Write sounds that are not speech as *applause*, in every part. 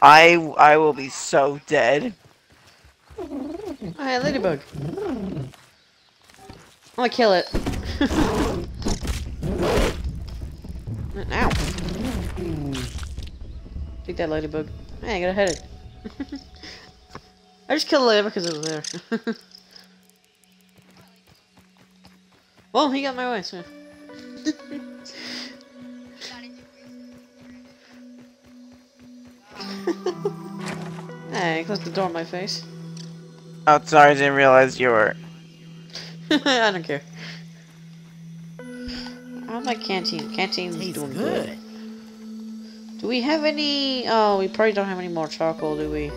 I I will be so dead. Hi, ladybug. I'm gonna kill it. Ow. Take that ladybug. Hey, I got a headache. I just killed the ladybug because it was there. *laughs* well, he got my way, so. *laughs* hey, close the door in my face. Oh, sorry, I didn't realize you were. *laughs* I don't care. How's my canteen? Canteen's Tastes doing good. good. Do we have any? Oh, we probably don't have any more charcoal, do we?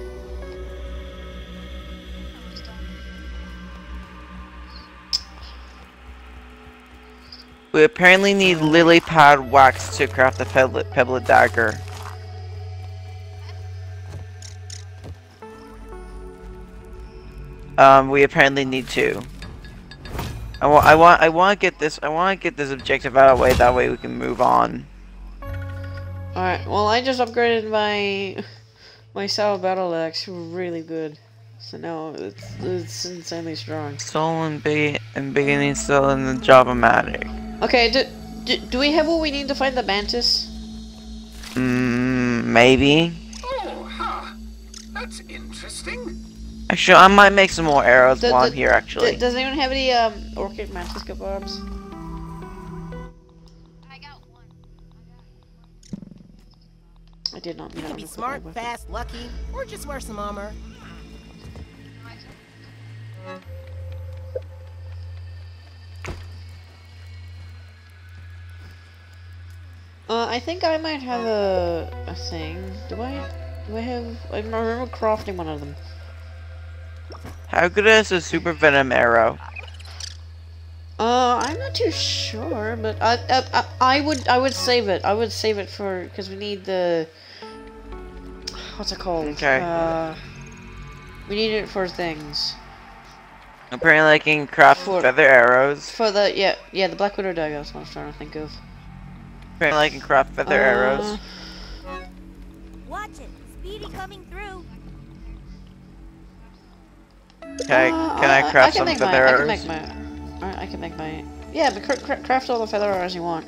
We apparently need lily pad wax to craft the pebble, pebble dagger. Um, we apparently need two. I want, I want, I want to get this, I want to get this objective out of the way. That way we can move on. All right. Well, I just upgraded my *laughs* my Sour Battle Axe really good, so now it's it's insanely strong. Soul and be and beginning still in the Java-matic. Okay. Do, do do we have what we need to find the mantis? Mm, maybe. Oh, huh. That's interesting. Actually, I might make some more arrows The- while the- I'm here. Actually. D- does anyone have any um orchid mantis kebabs? I got one. I did not mean You can be smart, fast, lucky, or just wear some armor. Uh, I think I might have a a thing. Do I? Do I have? I remember crafting one of them. How good is a super venom arrow? Uh, I'm not too sure, but I, I, I, I would, I would save it. I would save it for because we need the. What's it called? Okay. Uh, we need it for things. Apparently, I can craft For- feather arrows. For the yeah, yeah, the Black Widow dagger. That's what I was trying to think of. Apparently, I can craft feather arrows. Uh, Watch it. Speedy coming Okay, uh, can I craft can some make feather my, I can make my. Alright, I can make my. Yeah, but cra cra craft all the feather arrows you want.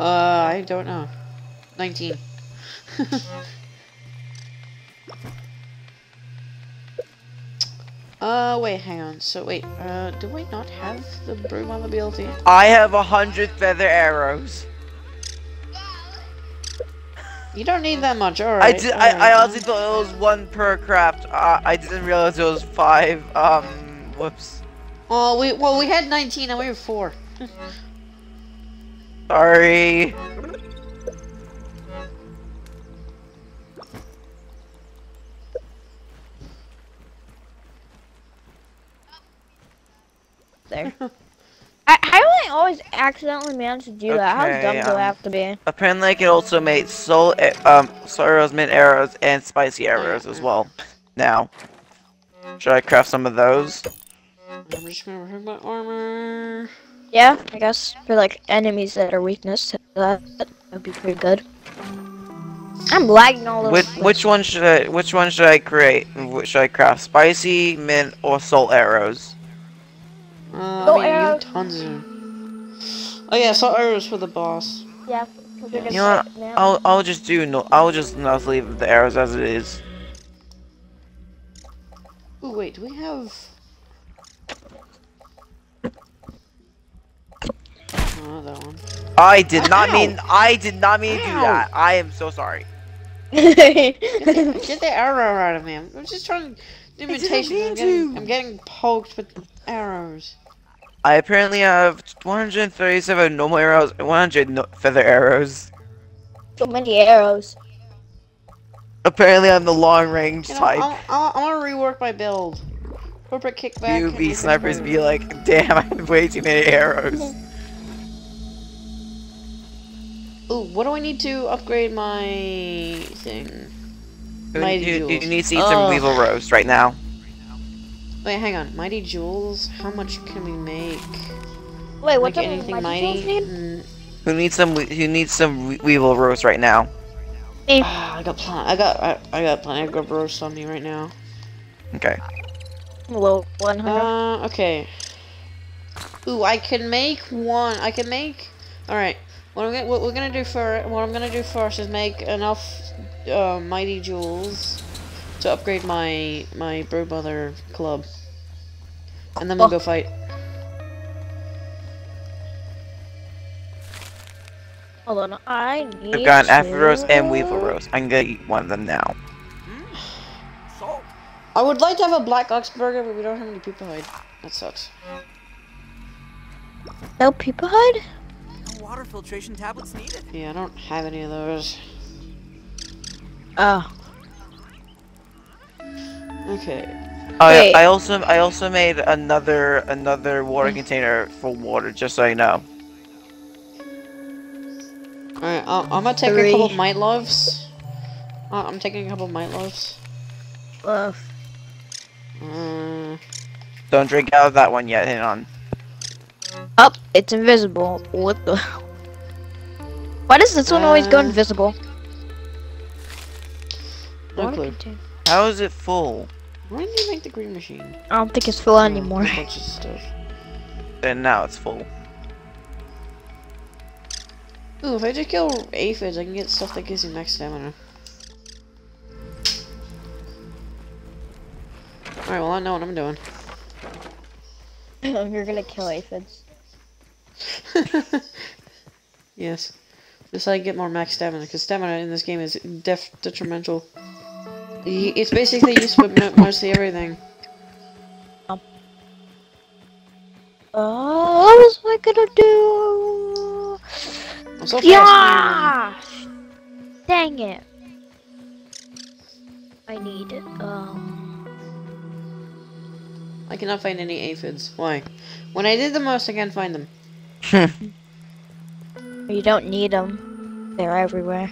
Uh, I don't know. 19. *laughs* uh, wait, hang on. So, wait, uh, do I not have the broom on the ability? I have a hundred feather arrows. You don't need that much, I alright. I, I honestly thought it was one per craft. Uh, I didn't realize it was five. Um, whoops. Oh, we, well, we had 19 and we have 4. Sorry. there. *laughs* I, I only always accidentally manage to do that. How Okay, dumb do um, I have to be? Apparently, I can also make soul, um, soul arrows, mint arrows, and spicy arrows as well. Now, should I craft some of those? I'm just gonna remove my armor. Yeah, I guess for like enemies that are weakness that, that would be pretty good. I'm lagging all over. Which the place. which one should I which one should I create? Which should I craft? Spicy, mint, or soul arrows? Uh, I mean, you arrows. tons of them. Oh yeah, so arrows for the boss. Yeah. they're You know what? I'll I'll just do no. I'll just not leave the arrows as it is. Ooh, wait, do we have... Oh, that one. I did not Ow! mean. I did not mean to do that. I am so sorry. Get the, get the arrow out of me. I'm I'm just trying to do didn't imitation. I'm getting. I'm getting poked with arrows. I apparently have 137 normal arrows and 100 no feather arrows. so many arrows. Apparently, I'm the long range You know, type. I'll, I'll, I'm gonna rework my build. Corporate kickback. and UV snipers be like, damn, *laughs* I have way too many arrows. *laughs* Ooh, what do I need to upgrade my thing? Mighty you, you Jewels. need to eat Ugh. some weevil roast right now. Wait, hang on. Mighty Jewels? How much can we make? Wait, what Like the anything mighty mighty? tools need? Mm, Who needs some? Who needs some we- weevil roast right now? Me. ah, I got plenty. I got. I, I got plenty of good roast on me right now. Okay. Low 100. Uh, okay. Ooh, I can make one. I can make. All right. What I'm gonna, what we're gonna do for what I'm gonna do first is make enough uh, mighty jewels to upgrade my my bro brother club, and then we'll Oh. go fight. Hold on, I need I've got an to... apple roast and weevil roast. I'm gonna eat one of them now. So, *sighs* I would like to have a black ox burger, but we don't have any people hide. That sucks. No people hide? No water filtration tablets needed. Yeah, I don't have any of those. Oh. Okay. Oh, yeah, Wait. I also I also made another another water container for water, just so you know. Alright, I'm, I'm gonna take a couple of might loaves. Uh, I'm taking a couple of might loaves. Ugh. Uh, Don't drink out of that one yet. Hang on. Up, it's invisible. What the? Why does this one always go Uh, invisible? no clue. How is it full? When did you make the green machine? I don't think it's full Oh, anymore. a bunch of stuff. And now it's full. Ooh, if I just kill aphids, I can get stuff that gives you max stamina. Alright, well I know what I'm doing. *laughs* You're gonna kill aphids. *laughs* yes. Just so I get more max stamina, because stamina in this game is def detrimental. It's basically used for mo- mostly everything. Oh, what was I gonna do? I'm so. Yeah! Dang it. I need, um... I cannot find any aphids. Why? When I did the most, I can't find them. *laughs* You don't need them. They're everywhere.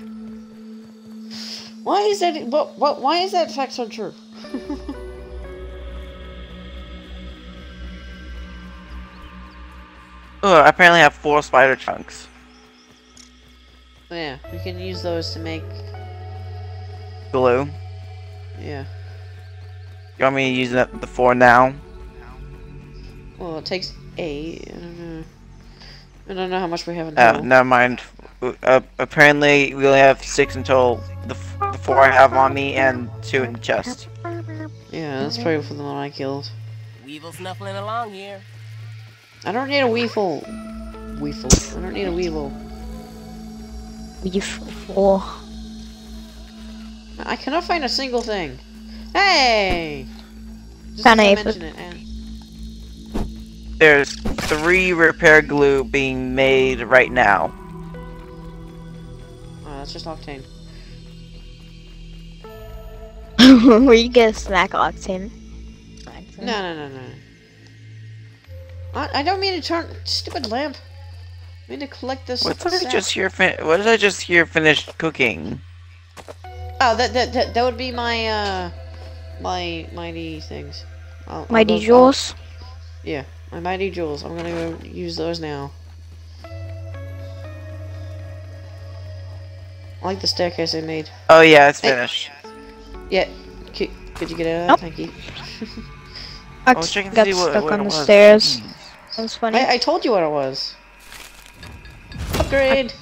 Why is that? What? What? Why is that fact so true? *laughs* Oh, I apparently have four spider chunks. yeah, we can use those to make. Glue. Yeah. You want me to use the the four now? Well, it takes eight. I don't know. I don't know how much we have in Oh, never mind. Uh, apparently, we only have six until the, f- the four I have on me and two in the chest. Yeah, that's probably for the one I killed. Weevil snuffling along here. I don't need a weevil. Weevil. I don't need a weevil. Beautiful. I cannot find a single thing. Hey! Just Found I an mention it, and There's three repair glue being made right now. That's just octane. *laughs* Where you get a snack octane. No, no, no, no. I, I don't mean to turn stupid lamp. I mean to collect this. What did I just hear? Fin- what did I just hear? Finished cooking. Oh, that that that, that would be my uh my mighty things. I'll, I'll Mighty go- Jewels. Yeah, my mighty jewels. I'm gonna go use those now. I like the staircase I made. Oh yeah, it's Hey. finished. Yeah, could, could you get out Nope. of that? Thank you. *laughs* I I was checking to got see what, stuck what on it the was. stairs. Hmm. That's funny. I, I told you what it was. Upgrade.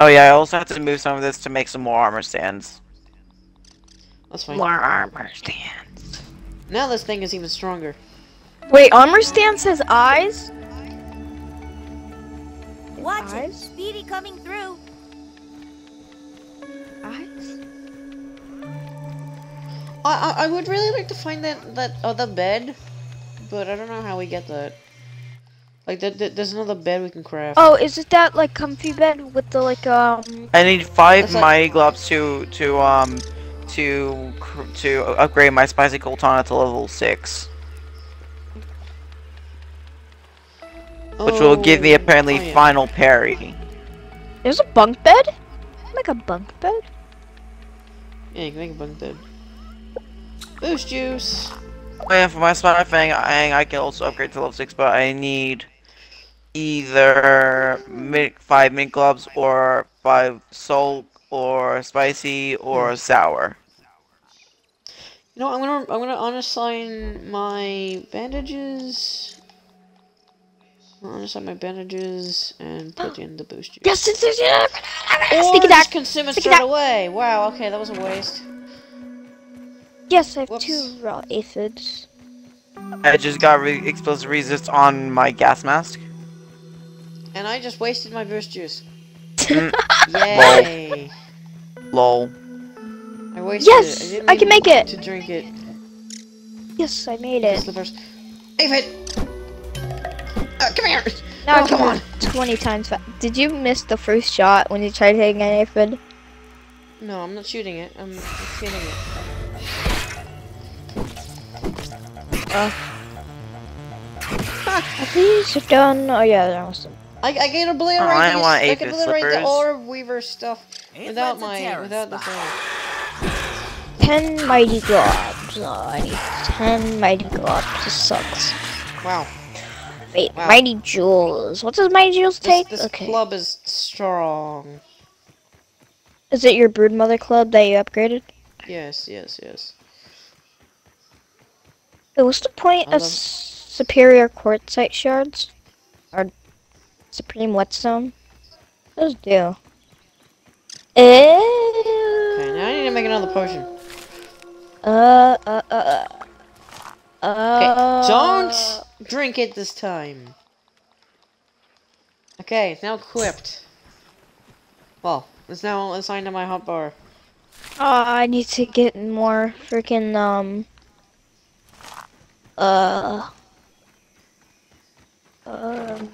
Oh yeah, I also have to move some of this to make some more armor stands. That's fine. More armor stands. Now this thing is even stronger. Wait, armor stand says eyes? Watch it. Eyes? Speedy coming through. I, I I would really like to find that that other bed, but I don't know how we get that. Like, th th there's another bed we can craft. Oh, is it that like comfy bed with the like um? I need five That's like- mighty gloves to to um to cr- to upgrade my spicy coaltana to level six, which will give me Oh, apparently oh, yeah. final parry. There's a bunk bed. Like a bunk bed. Yeah, you can make a bunk bed. Boost juice. Oh, and for my spider fang, I, I can also upgrade to level six, but I need either mint, five mint gloves or five salt or spicy or hmm. sour. You know, I'm gonna I'm gonna unassign my bandages. I'm gonna unassign my bandages and put in the boost juice. Yes, yes, yes, yes. Or Stick it just out. consume it Stick straight out. away. Wow. Okay, that was a waste. Yes, I have Whoops. two raw aphids. I just got re explosive resist on my gas mask. And I just wasted my boost juice. Mm, *laughs* Yay! lol. I wasted Yes, it. didn't I can make it. To drink it. Yes, I made it. the. Aphid! Uh, come here! Now Oh, come on. 20 times fa- Did you miss the first shot when you tried hitting an aphid? No, I'm not shooting it. I'm feeding it. Are these done? Oh yeah, they're almost done. I, I can obliterate Oh, I these- want I can aphid obliterate the slippers. orb weaver stuff Ain't without my without the thing. Ten mighty globs. Oh, I need ten mighty globs. This sucks. Wow. Wait, Wow. mighty jewels. What does mighty jewels This, take? this okay. club is strong. Is it your broodmother club that you upgraded? Yes, yes, yes. Hey, what's the point of superior quartzite shards? Or supreme whetstone? It do? Okay, now I need to make another potion. Uh, uh, uh, uh. Okay, Uh, don't drink it this time. Okay, it's now equipped. Well, it's now assigned to my hotbar. Oh, I need to get more freaking um. Uh. Um.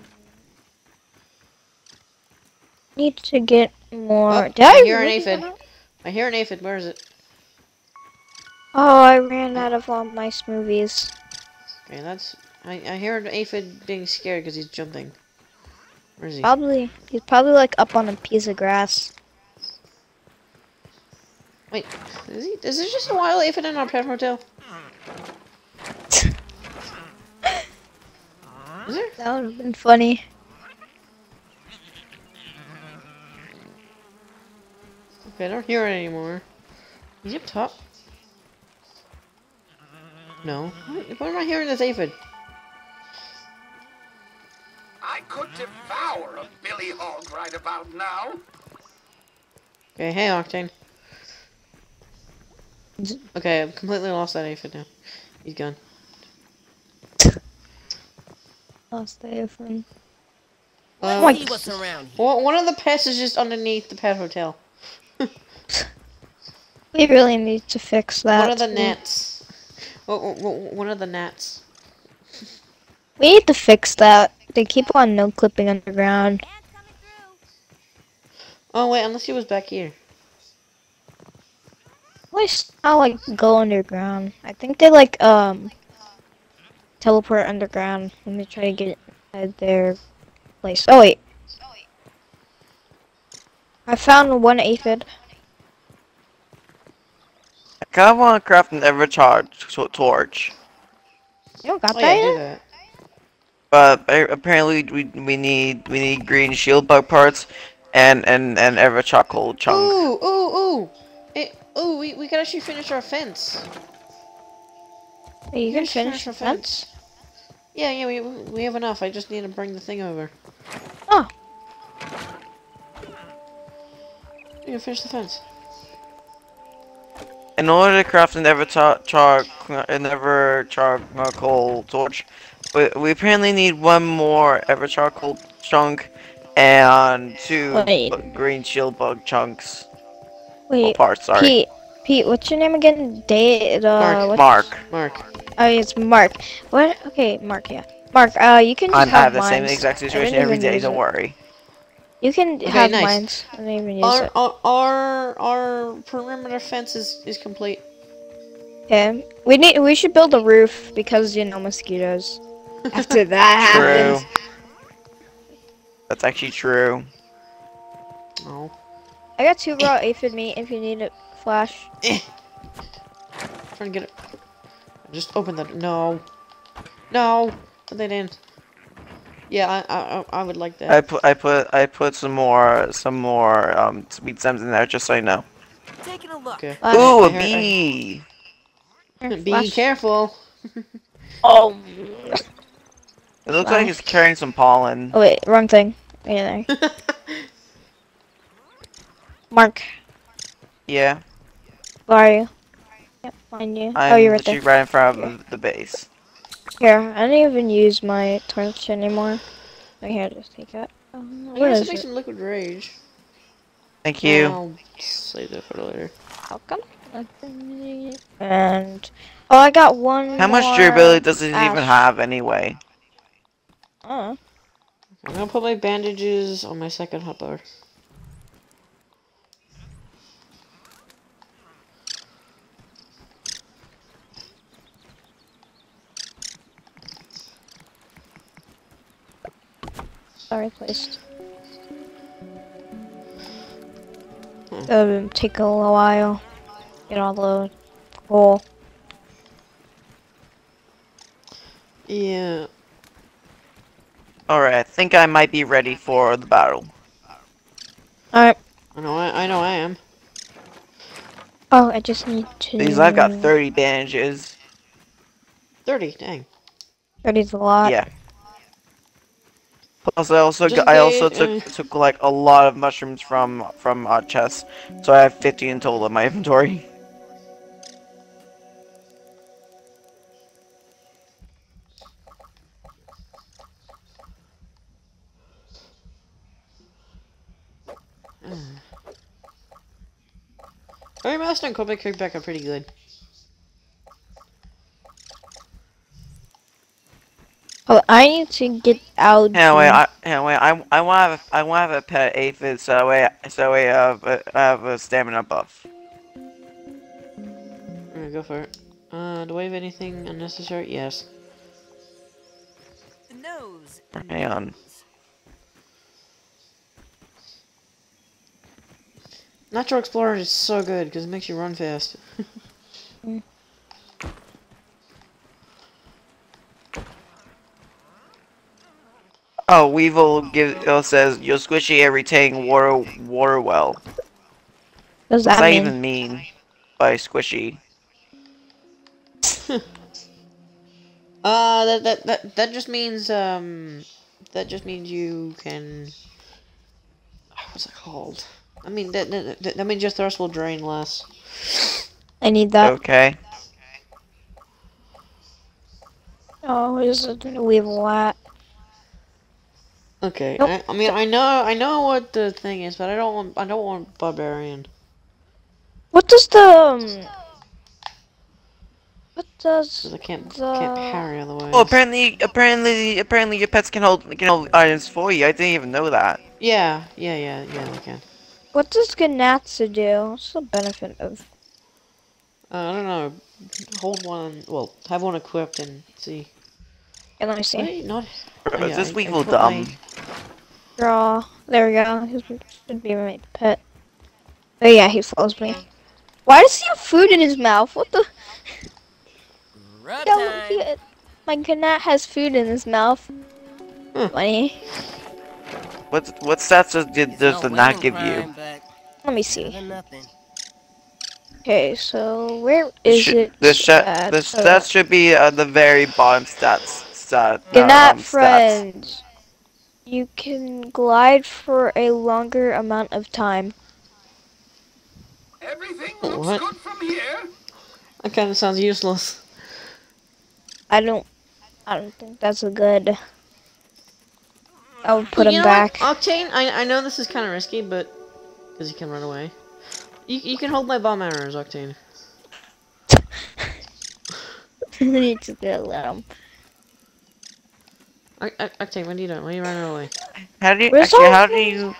Need to get more. Oh, Did I I hear an aphid. I hear an aphid. Where is it? Oh, I ran out of all my smoothies. Okay, that's. I, I hear an aphid being scared because he's jumping. Where is he? Probably he's probably like up on a piece of grass. Wait, is he? Is there just a wild aphid in our pet hotel? *laughs* Is there? That would have been funny. Okay, I don't hear it anymore. Is he up top? No. Why why am I hearing this aphid? I could devour a billy hog right about now. Okay, hey Octane. Okay, I've completely lost that aphid now. He's gone. Lost the iPhone. Uh, Let's see what's around here. Well, one of the pets is just underneath the pet hotel. *laughs* We really need to fix that. One of the too. gnats. Oh, one of the gnats. We need to fix that. They keep on no clipping underground. Ants coming through. Oh wait, unless he was back here. Why not like go underground? I think they like um teleport underground Let me try to get inside their place. Oh wait. I found one aphid. I kind of want to craft an ever charged to- torch, You don't got Oh that yeah, yet? that. but a- apparently we we need we need green shield bug parts and and and ever charcoal chunk. Ooh, ooh, ooh! Hey, ooh, we, we can actually finish our fence. Wait, you can Yes, finish finish the our fence? Yeah, yeah, we we have enough. I just need to bring the thing over. Oh. You can finish the fence. In order to craft an ever char, char an ever charcoal torch, we, we apparently need one more ever charcoal chunk and two Wait. green shield bug chunks. Or Wait, parts, sorry. Pete. Pete, what's your name again? Date. Uh, Mark. Mark. Mark. Oh, it's Mark. What? Okay, Mark. Yeah, Mark. Uh, you can just I have have the same exact I situation didn't every even day, use don't it. worry. You can Okay, have nice. mines. I didn't even use Our, it. our our our perimeter fence is is complete. Okay. We need. We should build a roof because you know mosquitoes. *laughs* After that True. happens. That's actually true. Oh. I got two raw aphid meat if you need it. Flash. Eh. Trying to get it. Just open the no. No. Put that in. Yeah, I, I, I- I would like that. I put I put I put some more some more um sweet stems in there just so you know. Taking a look. Okay. Flash. Ooh, a I heard- I- bee. Be Flash. careful. *laughs* Oh. It looks like he's carrying some pollen. Oh wait, wrong thing. Right there. *laughs* Mark, Yeah, where are you? Yep, find you. I'm oh, you're right literally there. right in front of the base. Here, I don't even use my torch anymore. Oh, here, just take it. Um, I'm gonna make it? some liquid rage. Thank you. I'll save that for later. How come? And oh, I got one. How much durability does it even have anyway? Oh, I'm gonna put my bandages on my second hotbar. Sorry, placed. It'll hmm. um, take a little while. Get all the coal. Yeah. Alright, I think I might be ready for the battle. Alright. I know. I, I know. I am. Oh, I just need to. Because I've got 30 bandages. Thirty. Dang. Thirty's a lot. Yeah. Plus, I also got, I also took took like a lot of mushrooms from from uh, chests, so I have 50 in total in my *laughs* inventory. Fire Master and Kobe Kickback are pretty good. Oh, I need to get out. Anyway, the- I anyway I I want to have a, I want to have a pet aphid so that way so I have a, I have a stamina buff. Alright, go for it. Uh, do I have anything unnecessary? Yes. The nose. Hang on. Natural Explorer is so good because it makes you run fast. *laughs* Oh, Weevil give uh, says you're squishy every everything water water well. what does What does that that mean? even mean by squishy? *laughs* Uh, that, that, that, that just means, um, that just means you can, what's it called? I mean, that, that, that, that means your thirst will drain less. I need that. Okay. Oh, is it a weevil at? Okay, Nope. I, I mean, I know, I know what the thing is, but I don't want, I don't want barbarian. What does the um? What does I can't, The- can't parry otherwise. Oh, apparently, apparently, apparently, your pets can hold can hold items for you. I didn't even know that. Yeah, yeah, yeah, yeah, they can. what does Ganatsu do? What's the benefit of? Uh, I don't know, hold one, well, have one equipped and see. Yeah, let me see. Wait, not, Bro, yeah, is this I- I Weevil dumb? my- Draw. There we go. He should be my pet. Oh yeah, he follows me. Why does he have food in his mouth? What the? Rub Yo, he, my Ganat has food in his mouth. Hmm. Funny. What what stats does did does No the not give crime, you? Let me see. Okay, so where is Should- it? The sh at? the Uh, stats should be at the very bottom stats stat. Ganat um, stats. friends. You can glide for a longer amount of time. Everything What? looks good from here. That kind of sounds useless. I don't. I don't think that's a good. I would put You him back. What? Octane, I, I know this is kind of risky, but because you can run away, you, you can hold my bomb arrows, Octane. *laughs* you just gonna let him. Oc- Oc- Octane, what are you doing? Why are you running away? How do you Where's actually? How do you?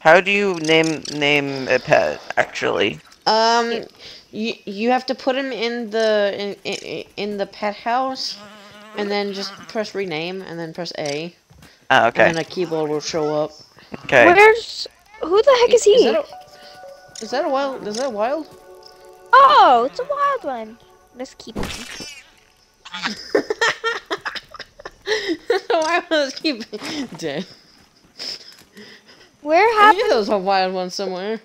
How do you name name a pet? Actually, Um, you you have to put him in the in, in in the pet house, and then just press rename, and then press A, ah, okay, and then a keyboard will show up. okay. Where's? Who the heck is he? Is that a, is that a wild? Is that a wild? oh, it's a wild one. Let's keep him. *laughs* *laughs* Why was keep dead? Where I knew happened? there was a wild one somewhere.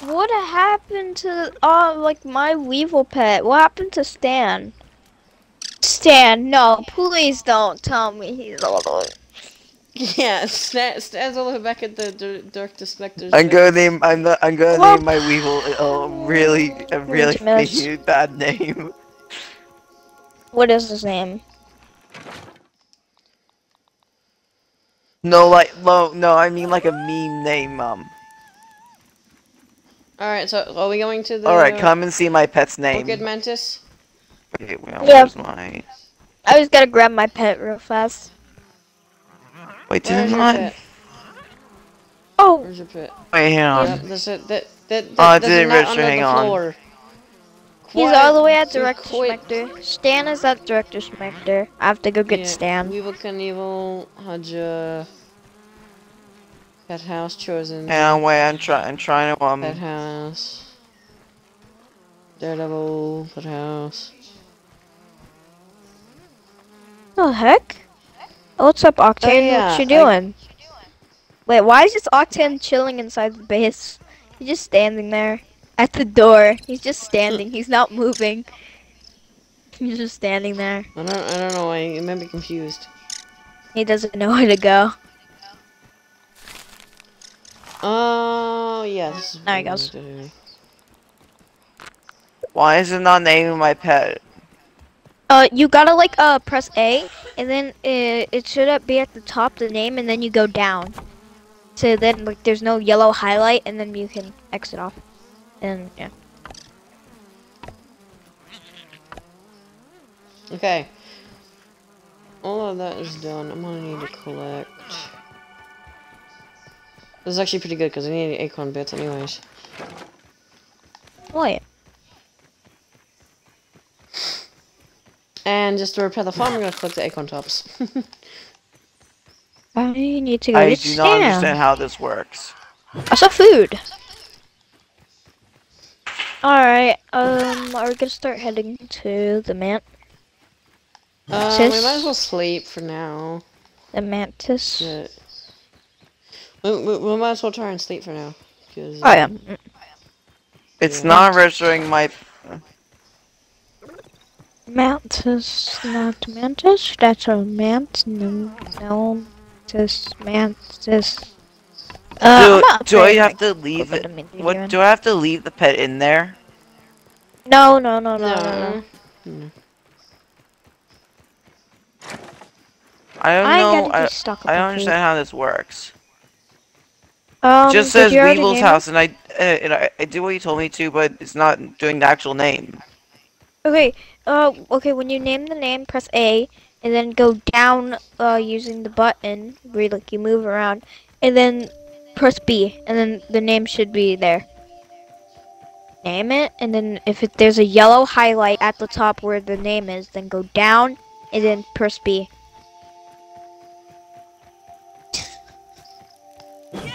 What happened to uh like my Weevil pet? What happened to Stan? Stan, no, please don't tell me he's all the. *laughs* Yeah, Stan, Stan's all the way back at the dir- Director Spectre's. I'm gonna name I'm the, I'm gonna Well- name my Weevil a really a really Miss. bad name. What is his name? No, like no, no, I mean like a meme name, um. Alright, so are we going to the. All right, come and see my pet's name. Orchid Mantis? Okay, well, Yeah. where's my? I just gotta grab my pet real fast. Wait, Where's did your not? pet? Oh, Where's your pet? Wait, hang on. Yep, there's a, that, that, that, Oh, it didn't nut register, under hang the on. Floor. he's all the way at Be Director quiet. Spectre. Stan is at Director Spectre. I have to go get Yeah, Stan. Weevil Knievel, Hadja. Pet House Chosen. Hang on, wait, I'm trying. I'm trying to um. Pet House. Daredevil, Pet House. The heck? Oh, what's up, Octane? yeah, what you I- doing? Wait, why is this Octane chilling inside the base? He's just standing there at the door. He's just standing. He's not moving. He's just standing there. I don't, I don't know why. You may be confused. He doesn't know where to go. Oh, yeah. This is There he goes. need. Why is it not naming my pet? Uh, you gotta like uh press A, and then it, it should up be at the top the name, and then you go down. So then like there's no yellow highlight, and then you can exit off. And yeah. Okay. All of that is done. I'm gonna need to collect. This is actually pretty good because I need acorn bits anyways. Oh yeah. And just to repair the farm, I'm gonna collect the acorn tops. *laughs* I need to go I get do not understand how this works. I saw food. Alright, um, are we gonna start heading to the man uh, we might as well sleep for now. the mantis? Yeah. We, we, we might as well try and sleep for now. 'cause, Oh yeah. um, It's Yeah. not registering my. Mantis, not mantis. That's a mant. No, no, mantis, mantis. Uh, do do I have to leave it? the What do I have to leave the pet in there? No, no, no, no, no, no. I don't I know. I, stuck I don't understand how this works. Um, just did says Weevil's house, and I, uh, and I I do what you told me to, but it's not doing the actual name. Okay, uh, okay, when you name the name, press A, and then go down, uh, using the button, where like you move around, and then press B, and then the name should be there. Name it, and then if it, there's a yellow highlight at the top where the name is, then go down, and then press B.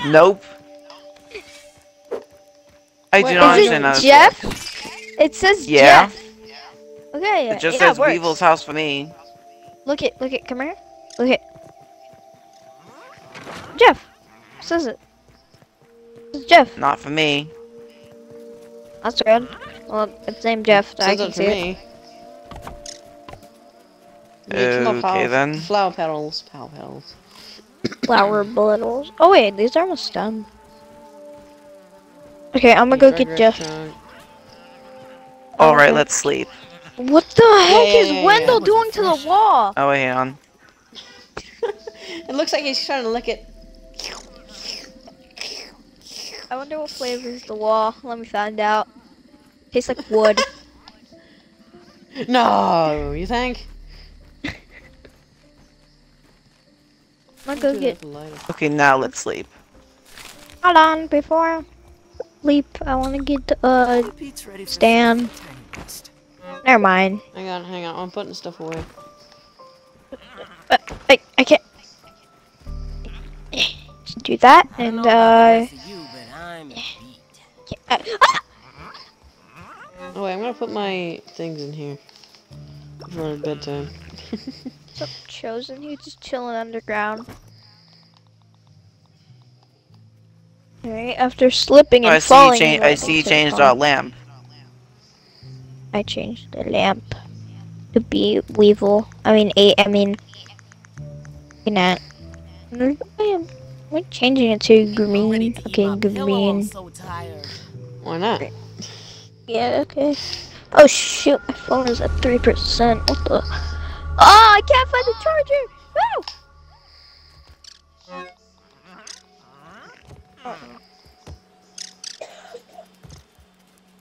Nope. I Wait, do not is it understand how Jeff? works. It says Yeah. Jeff. Okay, yeah, It just yeah, says it works. Weevil's house for me. Look it, look it, come here. Look it. Jeff. Says it. It's Jeff. Not for me. That's good. Well, it's named Jeff. so I can it see for it. me. Need some more Okay, power- then. Flower petals. Flower petals. Flower blittles. Oh wait, these are almost done. Okay, I'm gonna go get Jeff. All oh, right, Okay. let's sleep. What the heck yeah, is yeah, yeah. Wendell doing to the wall? Oh wait, hang on. *laughs* It looks like he's trying to lick it. I wonder what flavor is the wall. Let me find out. Tastes like wood. *laughs* No, you think? I'm gonna go get. Okay, now let's sleep. Hold on, before I leap, I wanna get uh Pete's ready for Stan. some tiny beast. Never mind. Hang on, hang on. I'm putting stuff away. Uh, I, I can't. Do that and know about the uh. I'm beat. ah! Oh wait, I'm gonna put my things in here for bedtime. *laughs* What's up, Chosen? He's just chilling underground. Alright, after slipping and I see falling. you change. I see you changed the our lamp. I changed the lamp to be Weevil. I mean, eight. I mean, Gnat. I'm I'm changing it to green. Okay, my pillow, I'm green. so. Why not? Yeah, okay. Oh shoot, my phone is at three percent. What the? Oh, I can't find the charger. Woo!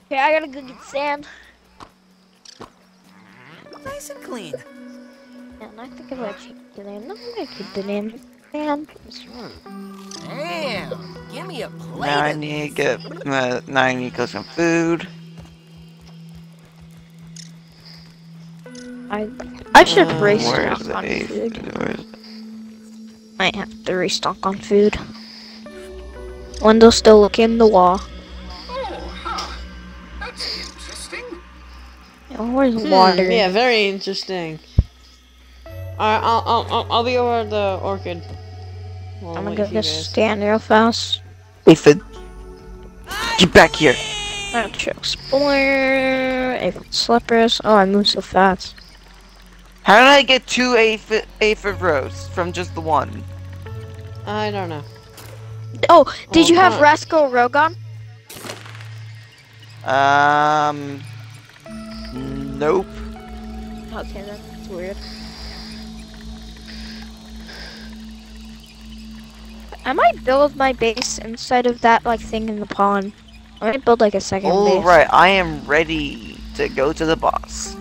Okay, I gotta go get sand. Nice and clean. And I think I'm gonna change the name. No, I'm gonna keep the name sand. Damn. Give me a plate. Now I need to get. Uh, now I need to cook some food. I I should Uh, restock on eighth? food. Where is Might have to restock on food. Window still looking the wall. Oh, huh. That's interesting. Oh, where's Hmm, water? yeah, very interesting. Alright, I'll, I'll, I'll, I'll be over at the orchid. Well, I'm gonna for go you stand real fast. Aphid. Get back here. Let's explore. Aphid slippers. Oh, I move so fast. How did I get two aphid, aphid rows from just the one? I don't know. Oh, did Oh, you have huh. Rascal Rogon? Um. Nope. Okay, that's weird. I might build my base inside of that like thing in the pond. I might build like a second base. Alright, I am ready to go to the boss.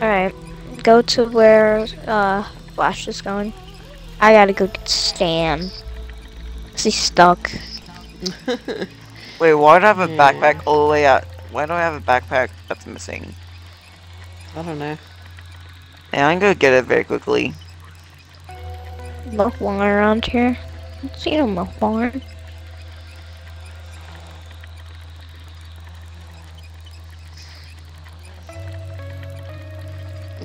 Alright. Go to where uh Flash is going. I gotta go get Stan. 'Cause he's stuck. *laughs* Wait, why do I have a Hmm. backpack all the way out? Why do I have a backpack that's missing? I don't know. Yeah, I'm gonna get it very quickly. Milk around here. I see no milk water.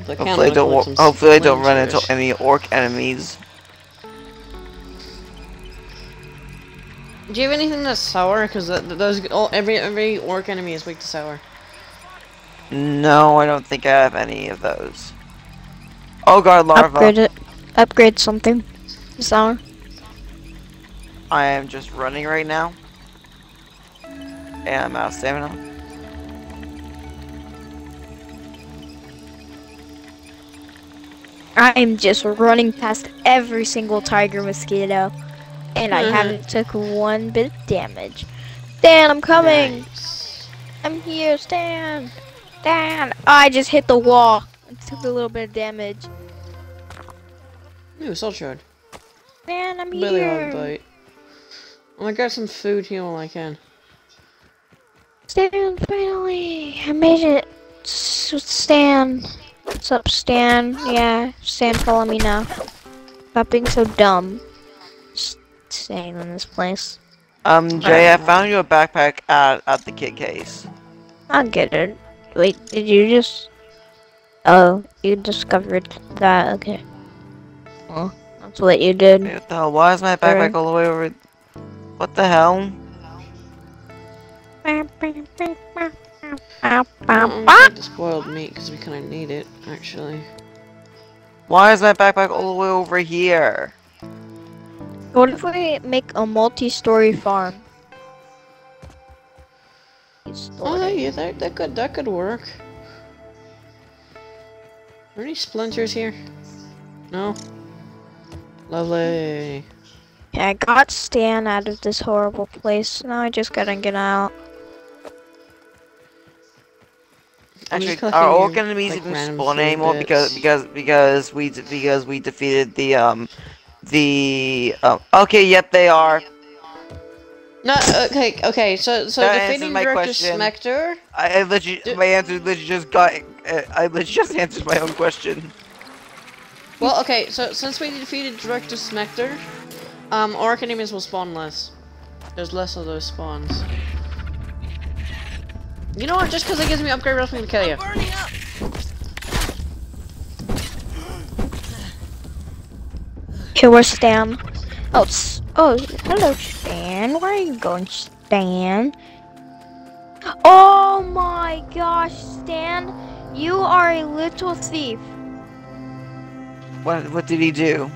The camera Hopefully I don't. looks wa- like some Hopefully I don't run into any orc enemies. Do you have anything that's sour? Because those all every every orc enemy is weak to sour. No, I don't think I have any of those. Oh god, larva. Upgrade it. Upgrade something. Sour. I am just running right now. And I'm out of stamina. I'm just running past every single tiger mosquito. And I Mhm. haven't took one bit of damage. Stan, I'm coming! Nice. I'm here, Stan! Stan! Oh, I just hit the wall. I took a little bit of damage. Ooh, soul shard. Man, I'm Really here! hard bite. I'm gonna grab some food here while I can. Stan, finally! I made it! S- Stan. What's up, Stan? Yeah, Stan, follow me now. Stop being so dumb. Just staying in this place. Um, Jay, I found you a backpack at, at the kit case. I'll get it. Wait, did you just... Oh, you discovered that, okay. Well, that's what you did. What the hell? Why is my backpack all the way over? What the hell? Mm, I the spoiled meat because we kind of need it, actually. Why is my backpack all the way over here? What if we make a multi-story farm? Oh, yeah, that, that could that could work. Are there any splinters here? No. Lovely. Yeah, I got Stan out of this horrible place. Now I just gotta get out. Actually, collecting our your, orc enemies like, even random spawn anymore because bits. because because we because we defeated the um the um okay yep they are No, okay, okay. So, so That defeating my Director question. Schmector. I, I literally Do- my answer literally just got uh, I literally just *laughs* answered my own question. Well, okay. So since we defeated Director Schmector, um, orc enemies will spawn less. There's less of those spawns. You know what? Just because it gives me upgrade, I'm gonna kill you. Burning up. Okay, where's Stan? Oh, s- oh, hello, Stan. Where are you going, Stan? Oh my gosh, Stan, you are a little thief. What what did he do?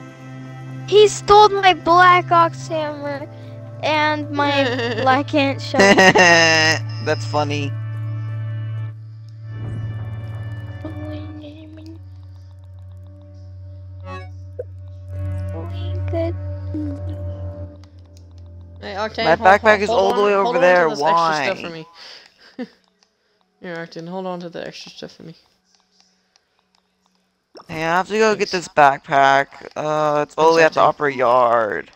He stole my black ox hammer and my *laughs* black ant *laughs* shell. That's funny. Hey, Octane, My hold- backpack hold- is hold all the way over hold on to there, this extra stuff why? for me. *laughs* Here, Octane, hold on to the extra stuff for me. Hey, I have to go get this backpack. Uh, it's all the way at the Exactly. upper yard.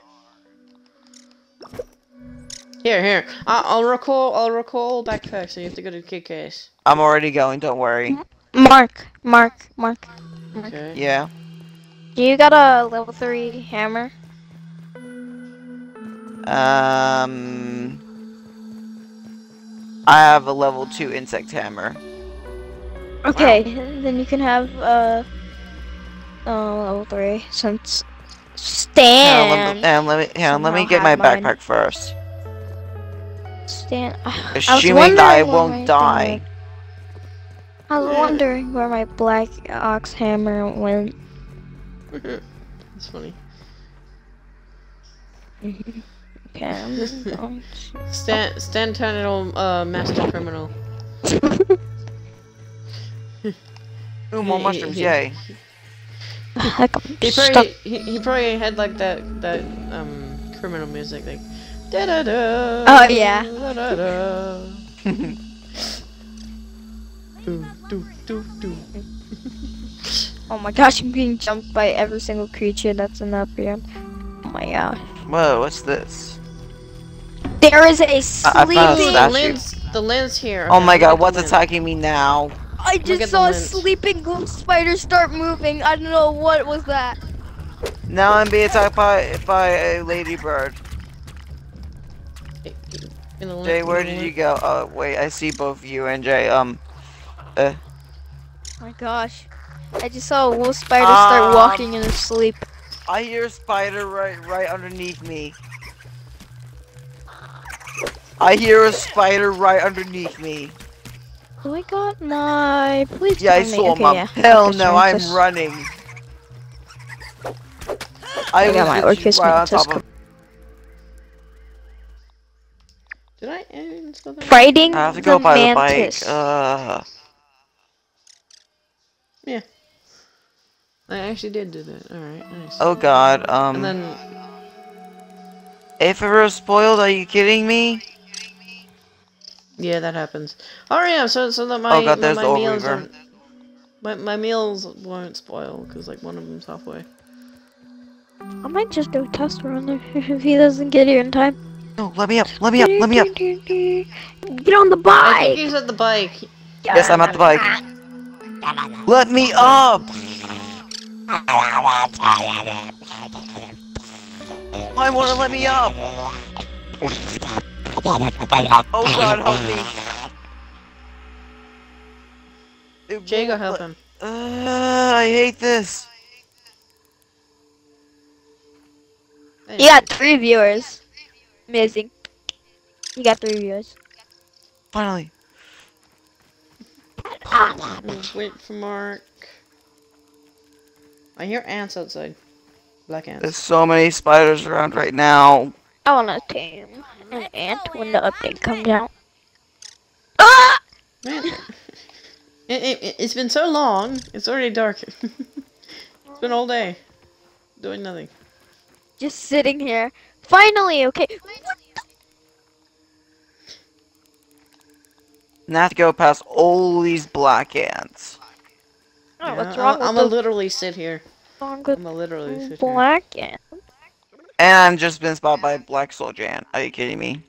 Here, here. I I'll recall. I'll recall backpack. So you have to go to kid case. I'm already going, don't worry. Mark, Mark, Mark. Okay. Yeah. Do you got a level 3 hammer? Um... I have a level 2 insect hammer. Okay, then you can have uh, uh level three since Hang on, let Stan. me, hang on, let me, hang on, let me get my had mine. backpack first. Stan. I was Assuming that I wondering where won't die. black- I was wondering where my black ox hammer went. *laughs* That's funny. Okay, I'm just *laughs* going to- Stan, Stan Turnell, uh, master criminal. *laughs* Ooh, more mushrooms, yay. *laughs* Heck, I'm He stuck. probably, he, he probably had like that, that, um, criminal music, like, da da da. Oh, yeah. Da da da. do, do, do, do. Oh my gosh, I'm being jumped by every single creature that's in the upper. Oh my gosh. Whoa, what's this? There is a I found a sleeping. The lens, the lens here. Oh okay, my god, what's attacking me now? I just saw a sleeping ghost spider start moving. I don't know what was that. Now I'm being attacked by by a ladybird. In Jay, where did you go? Oh, wait, I see both you and Jay. Um, uh, Oh my gosh. I just saw a wolf spider start Um, walking in his sleep. I hear a spider right right underneath me. I hear a spider right underneath me. Oh, I got my. Please Yeah, I saw okay, him. yeah. Hell Orcus no, I'm running. I I was got my literally Orcus right on Mantis top of. Did I end something? Fighting I have to go the by the bike. Uh, Yeah. I actually did do that. Alright, nice. oh god. Um, and then, if it was spoiled, are you kidding me? Yeah, that happens. Oh yeah, so, so that my, Oh god, my, my meals Reaver. don't, my, my meals won't spoil, because, like, one of them's halfway. I might just do a test run there *laughs* if he doesn't get here in time. No, let me up. Let me up. Let me up. Get on the I think bike. he's at the bike. Yes, I'm at the bike. Let me up. I want to let me up. Oh god, help me. It Jay, go help him. Uh, I hate this. You got three viewers. Amazing. You got three viewers. Finally. Wait for Mark. I hear ants outside. Black ants. There's so many spiders around right now. I wanna tame an ant when the update comes out. Ah! Man, it, it, it's been so long. It's already dark. *laughs* it's been all day. Doing nothing. Just sitting here. Finally, okay. What? And I have to go past all these black ants. Oh, Yeah, what's I'll- wrong I'm gonna literally sit here. I'm gonna literally sit here. black ant? And I'm just been spotted by black soldier ant. Are you kidding me?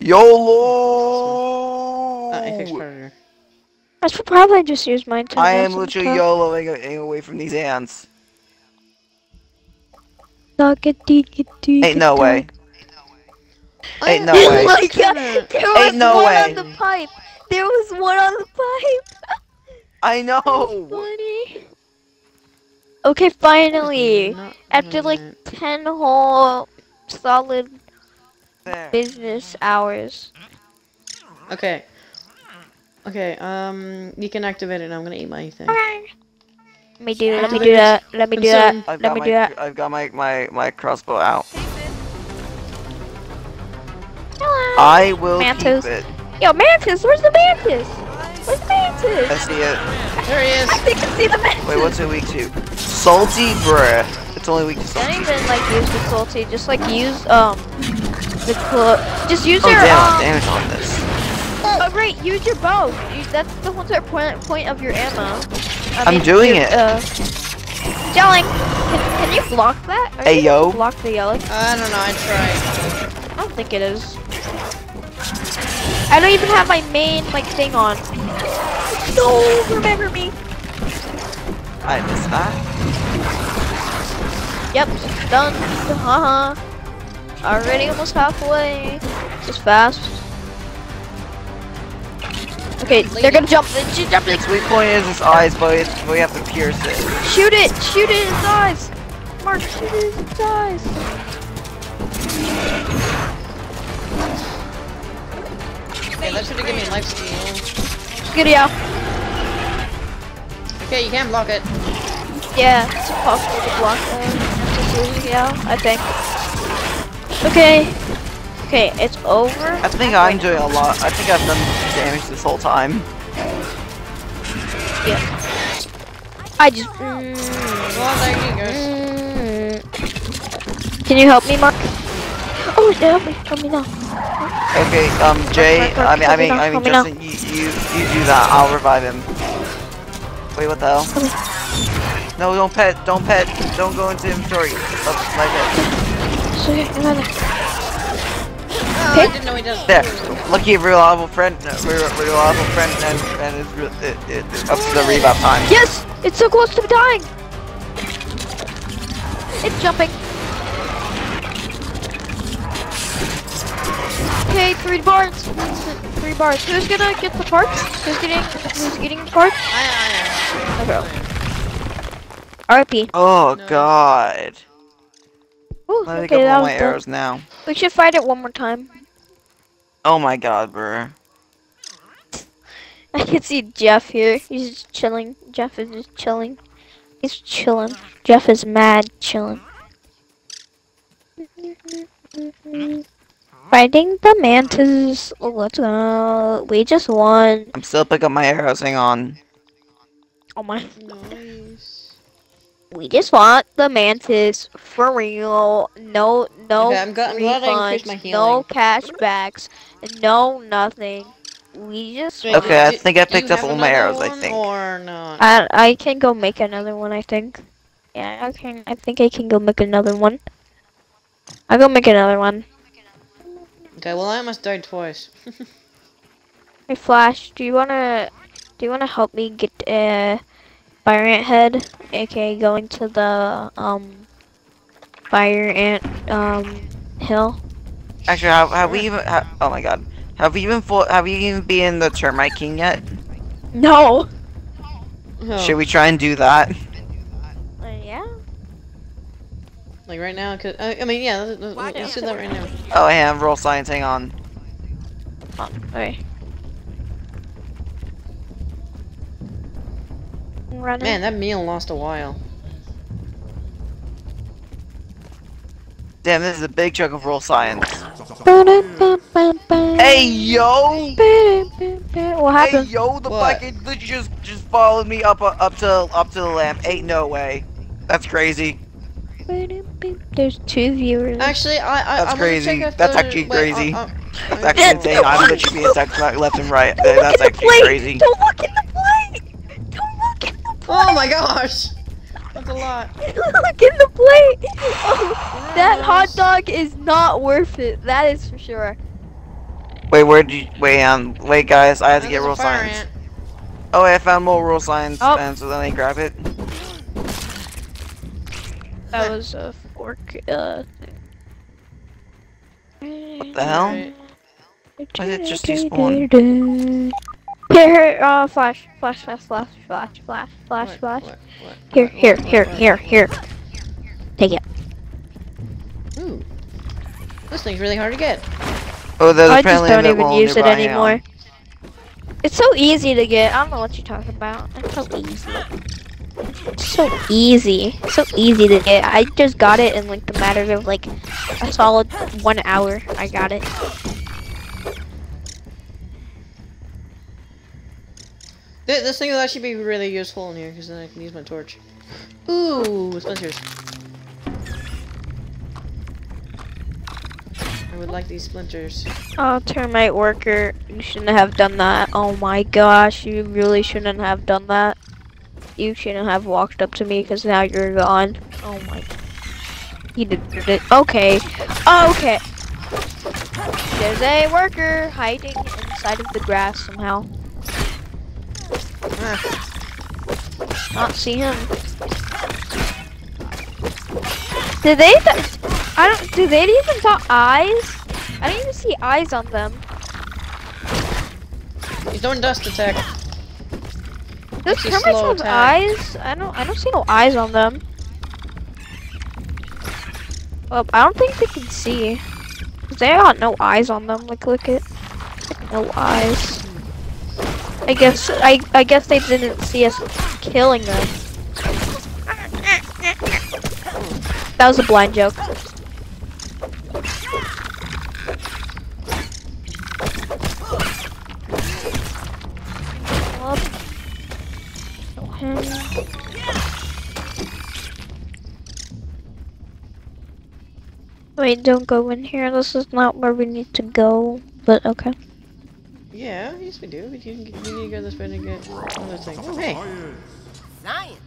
YOLO! Uh, I should probably just use mine to I have am some literally stuff. YOLOing away from these ants. Ain't Ain't no way. Ain't no oh way. my god, there was Ain't no one way. on the pipe. There was one on the pipe. *laughs* I know! Funny. Okay, finally. Not After like that. 10 whole solid There. business hours. Okay. Okay, um, you can activate it now. I'm gonna eat my thing. Let me do. Let me do that. Let me do that. Let got me my do that. I've got my my my crossbow out. Hello. I will Mantis. keep it. Yo, mantis. Where's the mantis? Where's the I see it. There he is. I think I see the mantis. Wait, what's it weak to? Salty bruh. It's only weak to Don't even like use the salty. Just like use um the clo- Just use Oh your damn, um. damage on this. Oh great, use your bow. You, that's the whole entire point point of your ammo. I I'm doing your, it. Uh, Jelling, can, can you block that? Are Hey, you able to yo. Block the yellow. I don't know. I tried. I don't think it is. I don't even have my main like thing on. No, remember me. I missed that. Yep, done. Haha. Already almost halfway. Just fast. Okay, they're gonna jump. She's jumping. Its weak point is its eyes, but we have to pierce it. Shoot it! Shoot it in its eyes! Mark, shoot it in its eyes! Okay, that should have given me life steal. Get it out. Okay, you can't block it. Yeah, it's impossible to block that. Yeah, I think. Okay. Okay, it's over. I think I'm doing a lot. I think I've done damage this whole time. Yeah. I just. Mm, Well, there you go. mm. Can you help me, Mark? Oh, help me! Help me now. Okay, um, Jay. Mark, Mark, I mean, I mean, I mean, help me now. Justin. You, you, you do that. I'll revive him. Wait, what the hell? No, don't pet. Don't pet. Don't go into inventory. Oh, like that. So, another. Oh, I didn't know he does. There. Lucky reliable friend. Reliable friend, and and it's it, it, it's up to the revive time. Yes! It's so close to dying! It's jumping. Okay, three bars. Three bars. Who's gonna get the parts? Who's getting who's getting the parts? I, Okay. RIP. Oh No. God. Ooh, Let me okay, pick up that all my done. arrows now. We should fight it one more time. Oh my God, bruh. *laughs* I can see Jeff here. He's just chilling. Jeff is just chilling. He's chilling. Jeff is mad chilling. Fighting the mantis. Let's go. We just won. I'm still picking up my arrows. Hang on. Oh my. Nice. We just want the mantis for real. No, no Okay, I'm, go- I'm I my healing. no cashbacks, no nothing. We just. Wait, want- Okay, I think I picked up all my another arrows, I think. Or not? I I can go make another one. I think. Yeah, I can. I think I can go make another one. I'll go make another one. Okay, well I almost died twice. *laughs* Hey Flash, do you wanna do you wanna help me get uh fire ant head? Okay, going to the um fire ant um hill? Actually, have, have we even? Ha oh my God. Have we even? Full, have we even been the termite king yet? No. Should we try and do that? Uh, yeah. Like right now? Cause, I, I mean, yeah, let's, let's, let's do that right now. Oh, I have raw science. Hang on. Oh, okay. Running. Man, that meal lost a while. Damn, this is a big chunk of raw science. Hey yo! Ba-da-ba-ba. Hey yo! The What? fucking literally just just followed me up uh, up to up to the lamp. Ain't no way. That's crazy. There's two viewers. Actually, I, I That's I'm gonna crazy. That's actually wait, uh, crazy. uh, That's actually insane. I'm literally being attacked left and right. Don't look That's at the actually plate! crazy. Don't look at the plate! Don't look at the plate! Oh my gosh! That's a lot. *laughs* look at the plate! Oh, that hot dog is not worth it. That is for sure. Wait, where did you wait? Um, wait, guys. I have to get there's a roll fire science. ant. Oh, I found more raw science, Oh. and so then I grab it. That *laughs* was a fork. Uh. What the hell? Alright. Why did it just despawn? *laughs* Here, here, uh, flash, flash, flash, flash, flash, flash, flash, flash. what, what, Here, here, here, here, here. Take it. Ooh. This thing's really hard to get. Oh, there's I just apparently a don't even use it nearby now. anymore. It's so easy to get. I don't know what you're talking about. It's so easy. It's so easy. So easy to get. I just got it in like the matter of like a solid one hour. I got it. Th- This thing will actually be really useful in here because then I can use my torch. Ooh, splinters. I would like these splinters. Oh, termite worker, you shouldn't have done that. Oh my gosh, you really shouldn't have done that. You shouldn't have walked up to me because now you're gone. Oh my. He did it. Okay. Okay. There's a worker hiding inside of the grass somehow. Not see him. Did they? th- I don't. Do they even got eyes? I don't even see eyes on them. he's doing dust attack. Those termites have eyes? I don't. I don't see no eyes on them. Well, I don't think they can see. They got no eyes on them. Like, look at, no eyes. I guess. I. I guess they didn't see us killing them. That was a blind joke. Him. Wait, don't go in here. This is not where we need to go. But okay. Yeah, yes we do. We, can, we need to go this way to get other thing. Oh, hey. Science.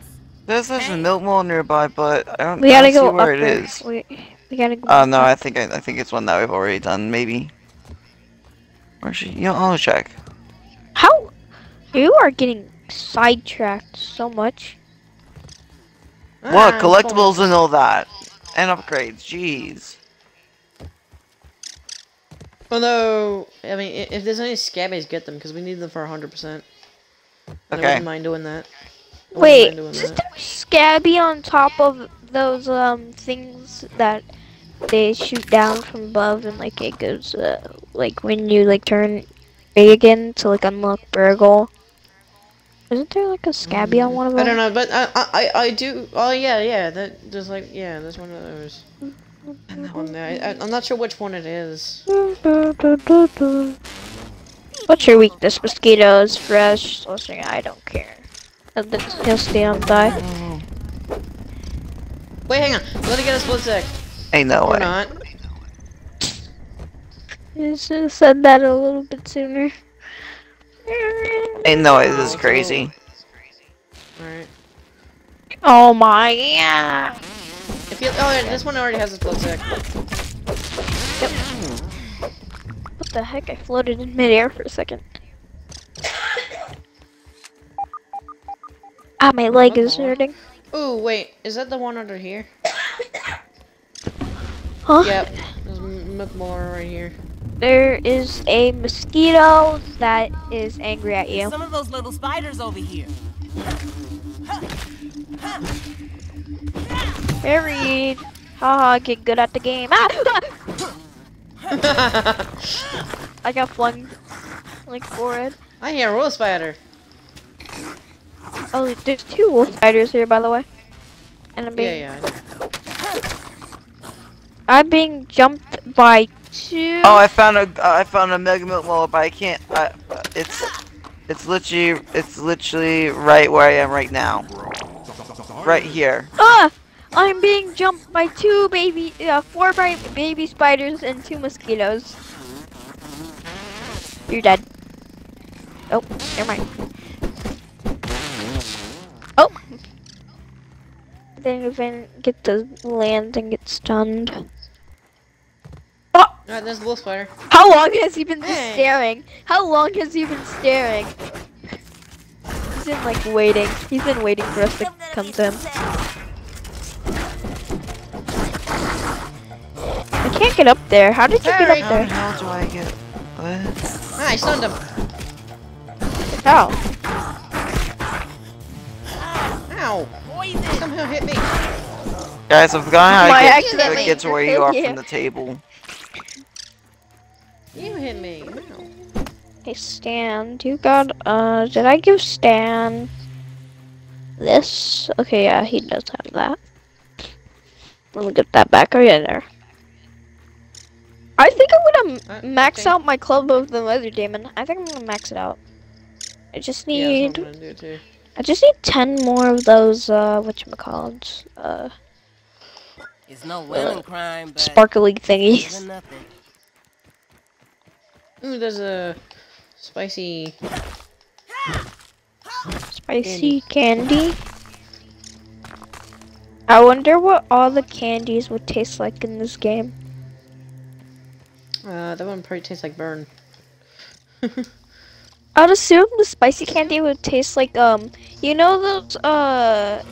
There's there's a Milk Molar nearby, but I don't, We gotta don't go see where up it there. is. We, we gotta go. Oh no, I think I, I think it's one that we've already done. Maybe. Where's she? You know, I'll check. How? You are getting sidetracked so much. What Ah, collectibles and all that, and upgrades. Jeez. Although, I mean, if there's any scabbies, get them because we need them for 100%. I Okay. wouldn't mind doing that. I wouldn't Wait, mind doing is that. there scabby on top of those um things that they shoot down from above and like it goes uh, like when you like turn big again to like unlock Burgle? Isn't there like a scabby on mm. one of them? I don't know, but I, I, I- I do. Oh yeah, yeah. That there's like yeah, there's one of those. On there. I, I, I'm not sure which one it is. What's your weakness? Mosquitoes, fresh. Listen, I don't care. And then he'll stay on die. Oh. Wait, hang on. Let it get a split sec. Ain't no Or way. not. You should have said that a little bit sooner. Ain't no way. This is crazy. Alright. Oh my yeah. If you, oh, yeah, this one already has a float split sec. What the heck? I floated in midair for a second. *coughs* Ah, my leg is hurting. Ooh, wait. Is that the one under here? Huh? Yep. There's m- right here. There is a mosquito that is angry at you. Some of those little spiders over here. Buried. Haha, get good at the game. Ah! *laughs* I got flung like forward. I hear a wolf spider. Oh, there's two wolf spiders here, by the way. And I'm being, Yeah, yeah. I'm being jumped by Oh, I found a I found a Mega Milk Molar, but I can't. I, it's it's literally it's literally right where I am right now. Right here. Ah! I'm being jumped by two baby, uh, four ba- baby spiders and two mosquitoes. You're dead. Oh, never mind. Oh! Then even get to land and get stunned. Oh! Alright, there's the wolf spider. How long has he been Hey. staring? How long has he been staring? He's been like waiting. He's been waiting for us to come to him. I can't get up there. How did you get Sorry. up How the there? hell do I get? What? Ah, I stunned him. How? Ow! Poison. Somehow hit me. Guys, I've forgotten how I to get, to get to where you are yeah. from the table. You hit me. Ow. Hey Stan, you got uh did I give Stan this? Okay, yeah, he does have that. Let me get that back. Oh yeah, there. I think I'm gonna Uh, max okay. out my club of the leather demon. I think I'm gonna max it out. I just Yeah, need that's what I'm gonna do too. I just need ten more of those uh whatchamacallits, uh It's no winning crime, but sparkly thingies. Ooh, there's a spicy. Spicy candy. I wonder what all the candies would taste like in this game. Uh, that one probably tastes like burn. *laughs* I'd assume the spicy candy would taste like um you know those uh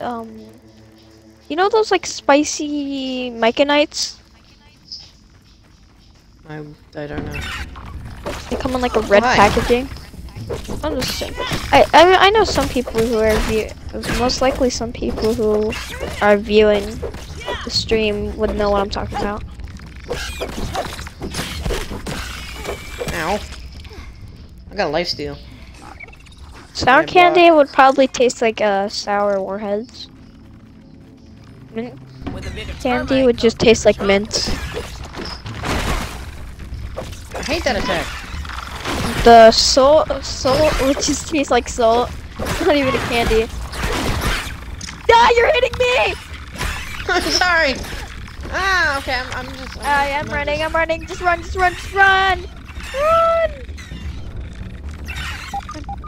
um you know those like spicy Myconites? I I don't know. They come in like a red Why? packaging. I'm just saying. I, I I know some people who are view most likely some people who are viewing the stream would know what I'm talking about. Ow. I got a life steal. Sour Yeah, candy would probably taste like uh sour warheads. Mint With a bit of candy would just taste like mint. I hate that attack. The salt, salt, which just tastes like salt. It's not even a candy. Ah, you're hitting me! I'm *laughs* sorry. Ah, okay. I'm, I'm just. I'm, I am I'm running, just- I'm running. Just run, just run, just run! Run!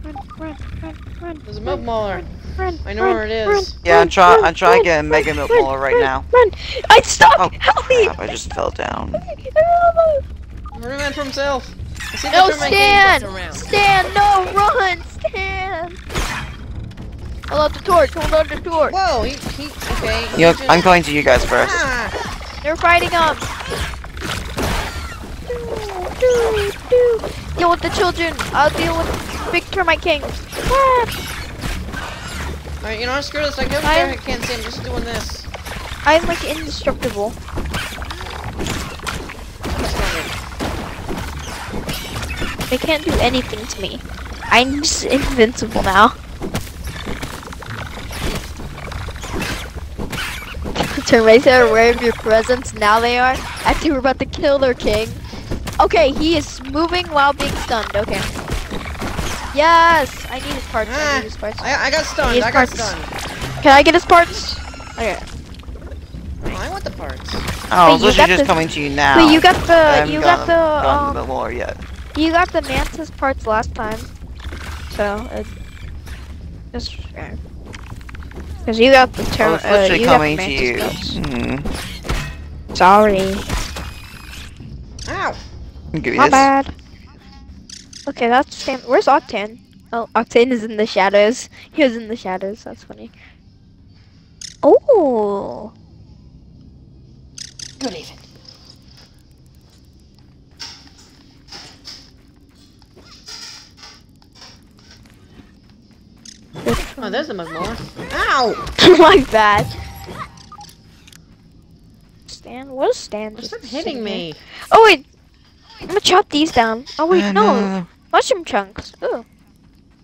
Run, run, run, run. There's a milk molar. Run, I know run, where it run. Yeah, I'm run, trying. I'm trying to run, get a mega milk run, molar right run, now. Run! I'm stuck! Oh Help me! crap! I just fell down. Run for himself. I see the No, termite Stan! around. Stan, no, run! Stan! Hold on the torch, hold on the torch. Whoa, he, he, okay. he You just- I'm going to you guys first. Ah, They're fighting them. Do, do. Deal with the children. I'll deal with Big Termite King. Ah, Alright, you know what? Screw this. I go I- there. I can't see. I'm just doing this. I'm like indestructible. They can't do anything to me. I'm just invincible now. Termites are aware of your presence. Now they are. Actually, we're about to kill their king. Okay, he is moving while being stunned. Okay. Yes! I need his parts. I Ah, need his parts. I, I got stunned. These I got stunned. Can I get his parts? Okay. Oh, I want the parts. Oh, Wait, so you she's got just the- coming to you now. Wait, you got the you got gotten- the gotten um the molar yet. you got the mantis parts last time, so it just because you got the I term. was Uh, literally you got the coming to you. mantis parts. Hmm. Sorry, Ow. Give me my this. bad. Okay, that's Stan. Where's Octane? Oh, Octane is in the shadows. He was in the shadows. That's funny. Oh, Good even. Oh, there's a Magmar. Ow! *laughs* my bad. Stan, what is Stan? just Stop sitting hitting there? me. Oh wait, I'm gonna chop these down. Oh wait, Uh, no, mushroom chunks. Ooh,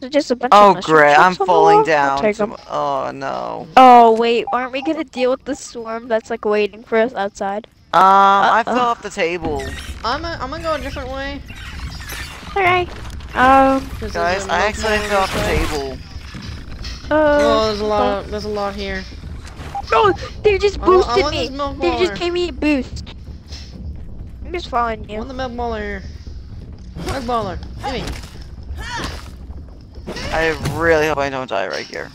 there's just a bunch Oh of mushroom great! I'm chunks on the falling down. take. Oh no. Oh wait, aren't we gonna deal with the swarm that's like waiting for us outside? Um, I Uh-oh. fell off the table. I'm, a, I'm gonna go a different way. Alright. Um. 'cause there's Guys, I Magmar accidentally fell off the table. Uh. Oh, there's a lot. Of, there's a lot here. No, they just I want- I want me. this milk They just bar. gave me a boost. I'm just following I want you. the Magmar here. Magmar. Give me. I really hope I don't die right here.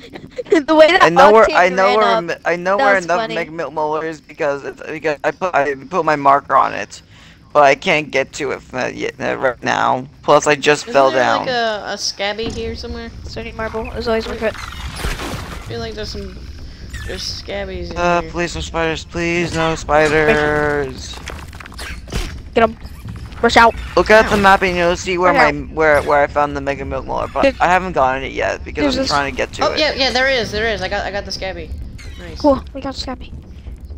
*laughs* the way that I know where Octane I know ran where up. I know That where was enough funny. Milk Molar is because it's because I put I put my marker on it, but I can't get to it from that yet uh, right now. Plus, I just Isn't fell there down. like a, a scabby here somewhere? Sodium marble is always worth it. I feel like there's some. There's scabbies in Uh, here. please no spiders, please no spiders. Get him. Rush out. Look at the map and you'll see where Okay. my where where I found the Mega Milk Molar, but There- I haven't gotten it yet because There's I'm this- trying to get to Oh it. yeah, yeah, there is, there is. I got, I got the scabby. Nice. Cool. We got Scabby.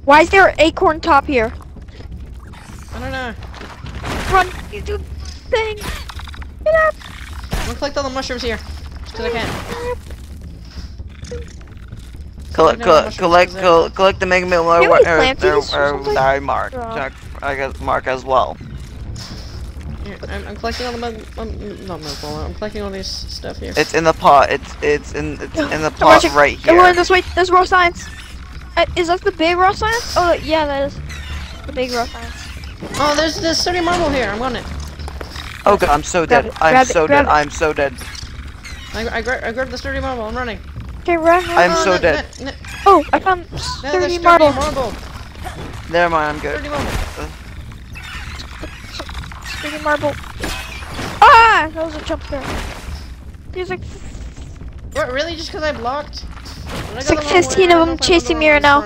Why is there an acorn top here? I don't know. Run, you do thing. Get up. I'm gonna collect all the mushrooms here, just cause I can. Collect, No, collect, mushrooms collect, is there. col- collect the Mega Milk Molar Can we where, plant or, or or, something? Uh, I marked. Yeah. I got mark as well. Here, I'm, I'm collecting all the mil- um, not milk molar. I'm collecting all this stuff here. It's in the pot. It's it's in it's in the pot on, right Everyone here. this way. There's raw science. Uh, is that the big raw science? Oh yeah, that is the big raw science. Oh, there's this sturdy marble here. I'm on it. Oh god, I'm so Grab dead. it, I'm grab it, so dead. it. I'm so dead. I, I, gra- I grabbed the sturdy marble. I'm running. Okay, run. run. I'm Oh, so no, dead. No, no, Oh, I found no, sturdy sturdy marble. marble. Never mind. I'm good. Sturdy marble. Sturdy marble. Ah, that was a jump scare. There's like What, really? Just because I blocked? Did I It's like 15 of them know if I went the chasing me right now.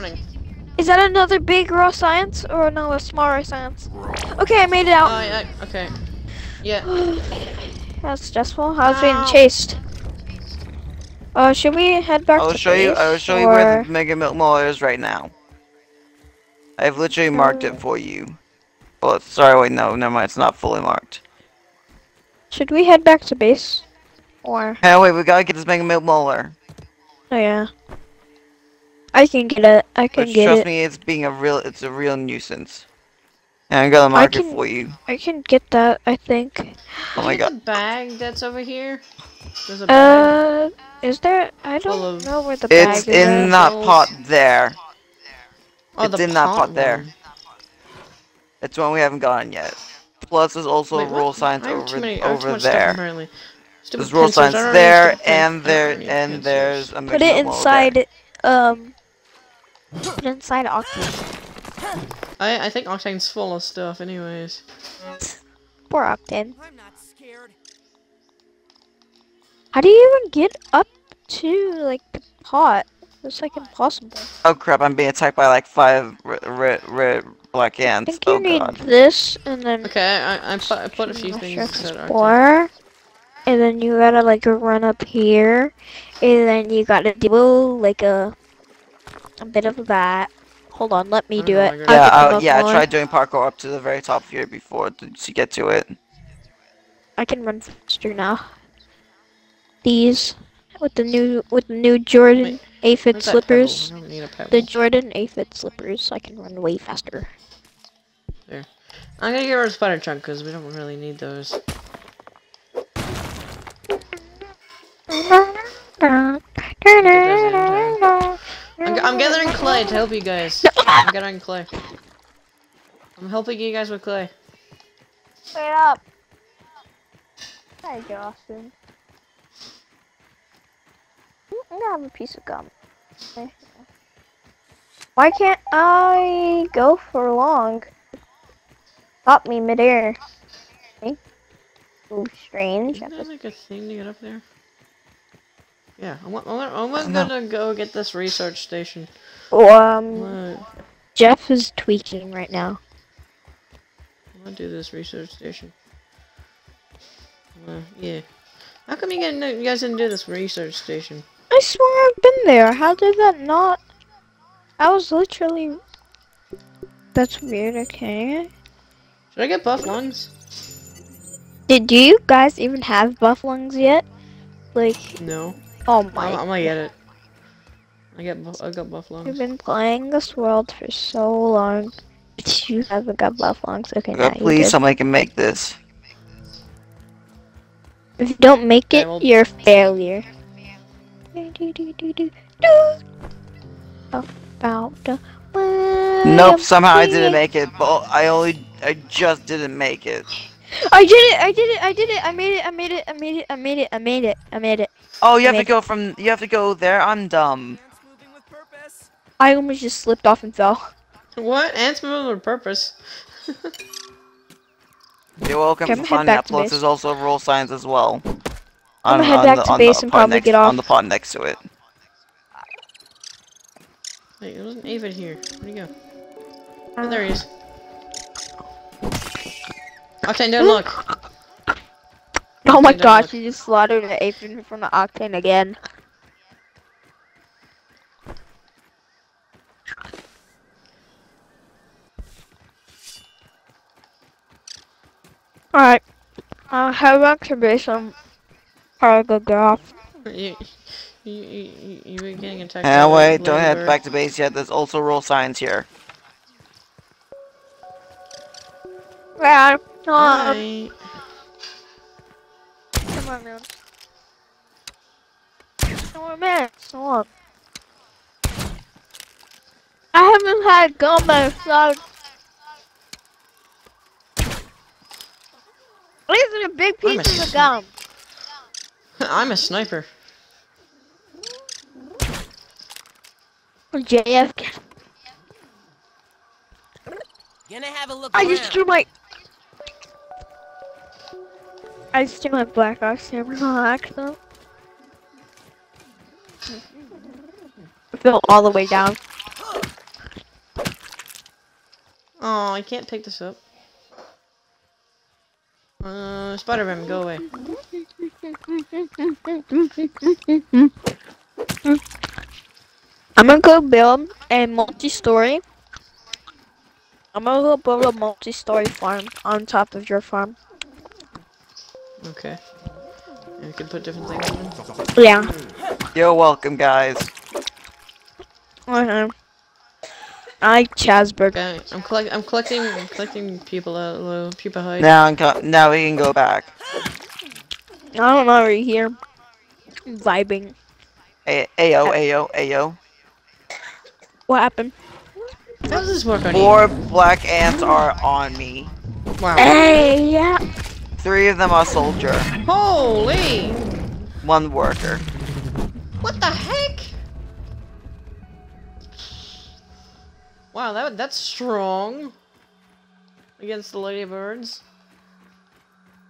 Is that another big raw science or another small raw science? Okay, I made it Oh, out. yeah, okay. Yeah. *sighs* That's stressful. I was being chased. Uh, should we head back I'll to show you. I'll show you where the Mega Milk Molar is right now. I've literally marked it for you. Oh, sorry. Wait, no, never mind. It's not fully marked. Should we head back to base? Or Hey, wait. We gotta get this Mega Milk Molar. oh yeah, I can get it. I can Which, get trust it. me, it's being a real. It's a real nuisance. And I'm gonna mark it can- for you. I can get that. I think. Oh my Is it god. the bag that's over here? There's a bag. Uh, is there? I don't know where the It's bag is. It's in that pot there. oh, it's the in that pot pot there. One. It's one we haven't gotten yet. Plus, there's also Wait, roll what? signs over many, I have too over there. apparently. There's roll pencils, signs I don't need there, and there, and there's a Put it Milk Molar there. inside. Um. Put it inside Octane. I, I think Octane's full of stuff, anyways. Poor Octane. I'm not scared. How do you even get up to like the pot? It's like impossible. Oh crap! I'm being attacked by like five red, red, red black I ants. think oh, you Oh need god. this, and then Okay, I, I, put, I put a few Mushroom things that are. Explorer, and then you gotta like run up here, and then you gotta do like a a bit of that. Hold on, let me do know, it. I got I'll Yeah, I, yeah. I tried doing parkour up to the very top here before to, to get to it. I can run faster now. These with the new with the new Jordan Wait, aphid slippers. pebble? I a pebble. The Jordan aphid slippers. I can run way faster. I'm gonna get rid of spider chunk because we don't really need those. I'm, I'm gathering clay to help you guys. I'm gathering clay. I'm helping you guys with clay. Wait up. Hi, Justin. I'm gonna have a piece of gum. Why can't I go for long? Stop me midair. Okay. Ooh, strange. Isn't that like a thing to get up there? Yeah, I'm, I'm, I'm No. gonna go get this research station. Um, What? Jeff is tweaking right now. I'm gonna do this research station. Uh, yeah. How come you, get, you guys didn't do this research station? I swear I've been there. How did that not? I was literally. That's weird. Okay. Should I get buff lungs? Did do you guys even have buff lungs yet? Like, No. oh I'm, my! I'm gonna get it. I get bu- I got buff lungs. You've been playing this world for so long, but you haven't got buff lungs. Okay, now you please, somebody can make this. If you don't make it, well- you're a failure. About Nope, somehow I didn't make it, but I only, I just didn't make it. I did it! I did it! I did it! I made it! I made it! I made it! I made it! I made it! I made it! Oh, you have to Made- go from, you have to go there? I'm dumb. Ants moving with purpose. I almost just slipped off and fell. What? Ants moving with purpose. *laughs* You're welcome Okay, I'm for gonna finding head back that, plus there's also roll signs as well. I'm gonna head on back the- to on base and probably next- get off. On the pot next to it. Wait, there was an aphid here. Where'd he go? Oh, there he is. Octane, don't look. Oh my gosh, look. you just slaughtered an apron from the octane again. Alright. Uh, how about to be some cargo get off? You, you, you, you, you were getting attacked. By wait, don't head back to base yet. There's also roll signs here. Yeah, um, come on, man. Come on, man. Come on. I haven't had gum myself. These are big I'm a pieces of sn- gum. *laughs* I'm a sniper. JFK. Gonna have a look I around. just threw my. I still my Black Ops accident. It fell all the way down. Oh, I can't pick this up. Uh, Spider-Man, go away. I'm gonna go build a multi-story. I'm gonna go build a multi-story farm on top of your farm. Okay. And we can put different things in. Yeah. You're welcome, guys. Okay. I like Chasberg. Okay, I'm collect. I'm collecting. I'm collecting people uh, out low. People hide. Now, I'm co- now we can go back. I don't know, right here. Vibing. A- Ayo, ayo, ayo. What happened? How does this work on you? Four black ants are on me. Wow. Hey, yeah. Three of them are soldier. Holy! One worker. What the heck? Wow, that that's strong. Against the ladybirds.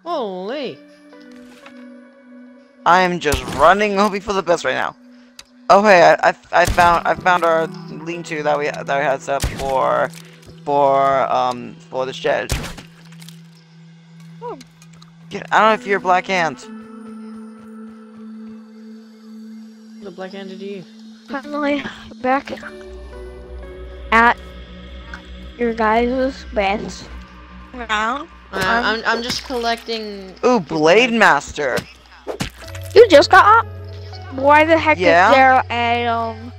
Holy! I am just running, *laughs* hoping for the best right now. Oh hey, I, I, I found I found our lean-to that we that we had set up for for um for the shed. Get, I don't know if you're a black ant. The black handed you. Finally, back at your guys' base. Now, Uh, I'm I'm just collecting. Ooh, Blade Master. you just got up. Why the heck Yeah? is there a um?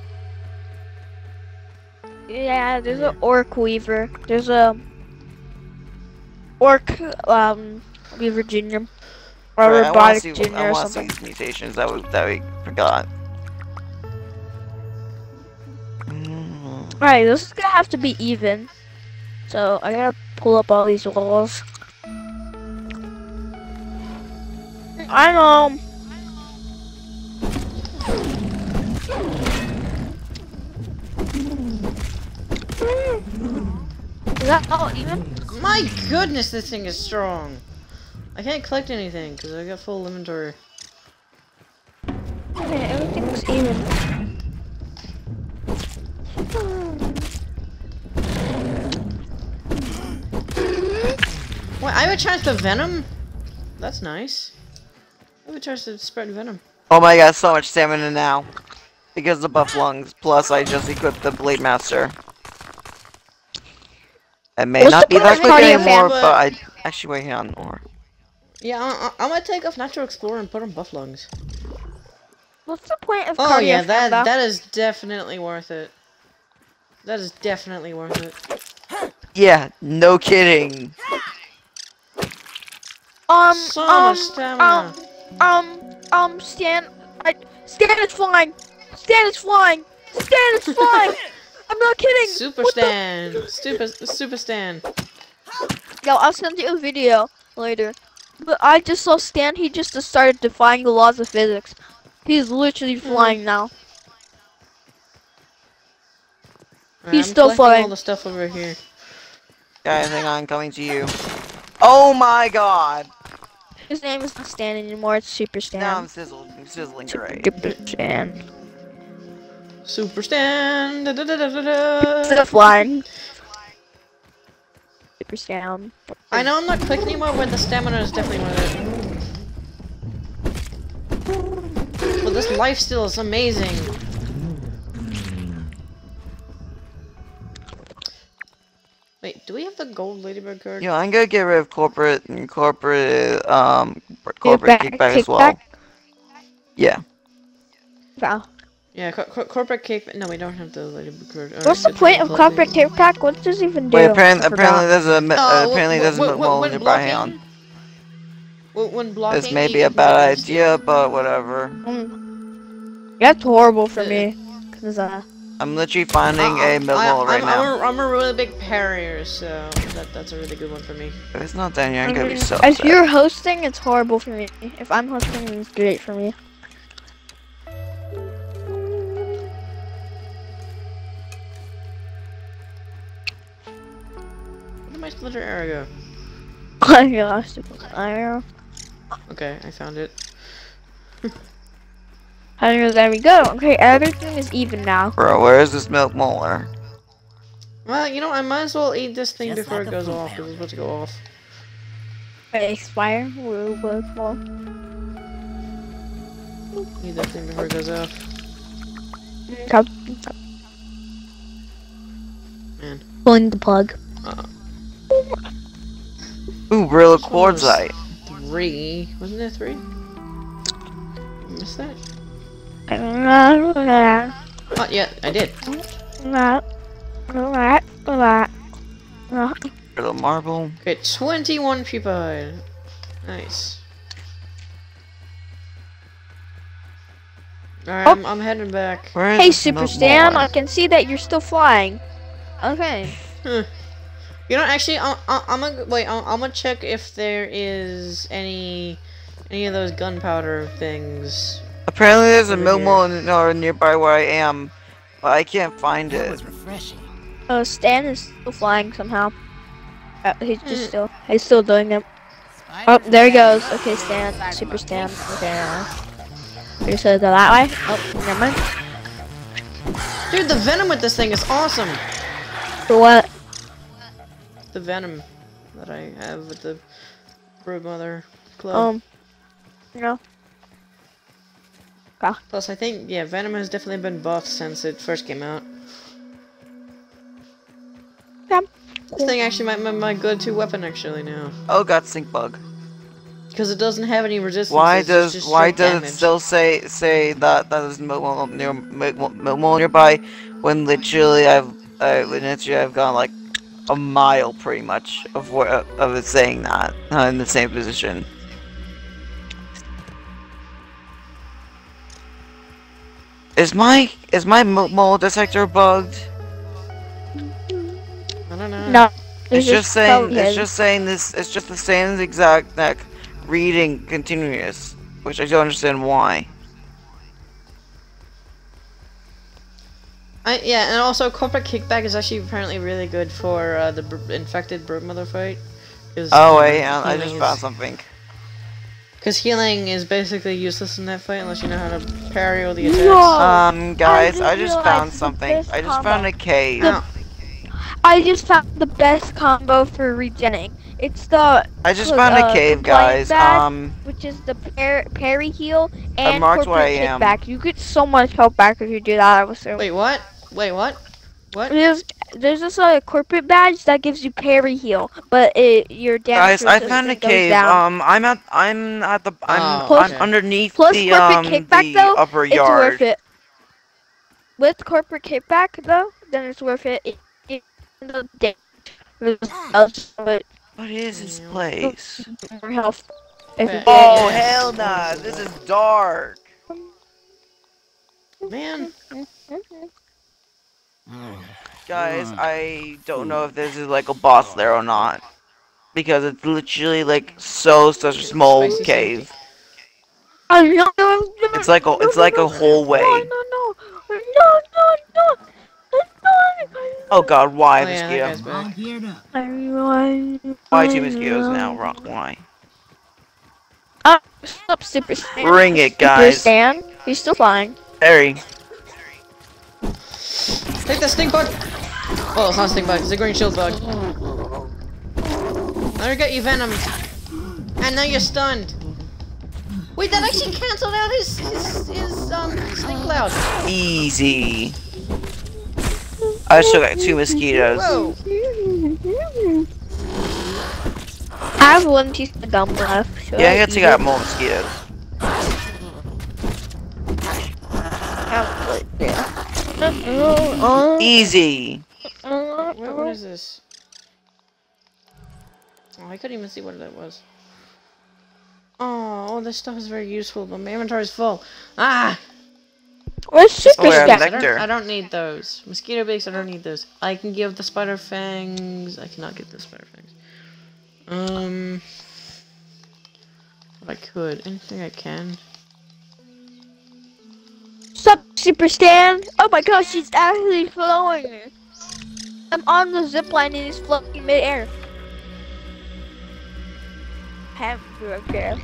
Yeah, there's an orb weaver. There's a orc um weaver junior or Right, I wanna robotic see, junior I or wanna see something. these mutations that we that we forgot. Mm, Alright, this is gonna have to be even. So I gotta pull up all these walls. I know. Is that all even? My goodness, this thing is strong. I can't collect anything because I got full inventory. Okay, everything's even. Wait, I have a chance to venom? That's nice. I have a chance to spread venom. Oh my god, so much stamina now. Because the buff lungs. Plus, I just equipped the Blade Master. It may What's not be that point quick anymore, fan? but I actually wait on more. Yeah, I, I, I'm gonna take off Natural Explorer and put on buff lungs. What's the point of Oh yeah, that Famba? that is definitely worth it. That is definitely worth it. Yeah, no kidding. Um, So um, much stamina. um, um, Stan, I, Stan is flying. Stan is flying. Stan is flying. *laughs* I'm not kidding. Super What the- Super super stand. Yo, I'll send you a video later. But I just saw Stan. He just started defying the laws of physics. He's literally Hmm. flying now. Alright, He's I'm still collecting all the stuff over here. Guys, hang on, coming to you. Oh my god! His name is not Stan anymore. It's Super Stan. Now I'm sizzling, I'm sizzling great. Super Stan. Super stand. Da, da, da, da, da, da. Instead of flying. Super Stan. I know I'm not quick anymore, but the stamina is definitely worth it. But this lifesteal is amazing. Wait, do we have the gold ladybird card? Yeah, I'm gonna get rid of corporate and corporate um corporate Kickback- kickback, as well. kickback? Yeah. Wow. Yeah, co co corporate cake. No, we don't have the ladybird card. What's the point of lovely. corporate kickback? What does this even do? Wait, apparently, I apparently there's a mi- Oh, uh, apparently wh- there's a wh- mi- wh- well when nearby blocking- hand. When, when blocking, This may be a bad use- idea, but whatever. Mm. That's horrible for Uh, me. Cause uh, I'm literally finding Uh, a middle I, right I'm, now. I'm, a, I'm a really big parrier, so that, that's a really good one for me. If it's not down here, I'm I gonna be so if upset. you're hosting, it's horrible for me. If I'm hosting, it's great for me. My splitter arrow go? I lost it. I Okay, I found it. know. There we go. Okay, everything is even now. Bro, where is this milk molar? Well, you know, I might as well eat this thing Just before like it goes off, because it's about to go off. Wait, expire. We'll work more. Eat that thing before it goes off. Okay. Man. Pulling the plug. Ooh, Gorilla This one Quartzite. Three. Wasn't there three? Missed that? Oh, yeah, I did. Gorilla Marble. Okay, 21 people. Nice. Alright, I'm, I'm heading back. Hey, Super milk Stan, I can see that you're still flying. Okay. Hmm. You know, actually, I'm, I'm gonna wait. I'm, I'm gonna check if there is any any of those gunpowder things. Apparently there's a Over milk here. molar no, nearby where I am, but I can't find That it. was refreshing. Uh, Stan is still flying somehow. Uh, he's just Mm. still, he's still doing it. Oh, there he goes. Okay, Stan, Super Stan. Okay. Uh, we just go that way. Oh, never mind. Dude, the venom with this thing is awesome. For what? The venom that I have with the broodmother club. Um, you know. Plus, I think yeah, venom has definitely been buffed since it first came out. Yeah. This thing actually might be my go-to weapon actually now, Oh god, stink bug. because it doesn't have any resistance. Why does just why does damage. it still say say that that is milk molar near milk mo- milk molar nearby when literally I've uh, when literally I've gone like a mile pretty much of where of it saying that uh, in the same position. Is my is my milk molar detector bugged? I don't know. No. It's there's just saying probably it's just saying this it's just the same exact like reading continuous, which I don't understand why. I, yeah, and also corporate kickback is actually apparently really good for uh, the br- infected broodmother fight. Oh wait, I I just found something. Because healing is basically useless in that fight unless you know how to parry all the attacks. No. Um, guys, I, just just found something. I just combo. found a cave. Ow. I just found the best combo for regenning. It's the I just Look, found a uh, cave, guys. badge. Um, which is the par parry heal and marked corporate where I am. kickback. You get so much health back if you do that. I was so. Wait, what? Wait, what? What? There's there's this uh, corporate badge that gives you parry heal, but it your damage guys, I found a resistance cave. down. Um, I'm at I'm at the I'm, Oh, Plus- I'm underneath plus the corporate um kickback, the though, upper it's yard. worth it. With corporate kickback though, then it's worth it. it, it the da- results, but What is this place? more health. If you Yeah. Oh hell nah! This is dark. Man. Guys, I don't know if this is like a boss there or not. Because it's literally like so such a small cave. It's like a it's like a whole way. No, no, no, no, no, no, no. Oh god, why Oh, yeah, mosquito? guy's All back. geared up. Everyone. Why two mosquitoes now? Wrong. Why? Uh, stop, Super Stan. Bring it, Super guys. Stan. He's still flying. Harry. Take the stink bug! Oh, it's not a stink bug, it's a green shield bug. Let her get you venomed. And now you're stunned. Wait, that actually canceled out his his, his um stink cloud. Easy. I still got two mosquitoes. Whoa. I have one piece of gum left. Should Yeah, I guess eat you got it? more mosquitoes. Yeah, yeah. Easy. What, what is this? Oh, I couldn't even see what that was. Oh, all this stuff is very useful, but my inventory is full. Ah! Where's super Oh, yeah, stack? I don't, I don't need those. Mosquito beaks, I don't need those. I can give the spider fangs. I cannot get the spider fangs. Um. If I could. Anything I can. Sup, Super Stan? Oh my gosh, she's actually flowing. I'm on the zip line and he's floating midair. Have to okay.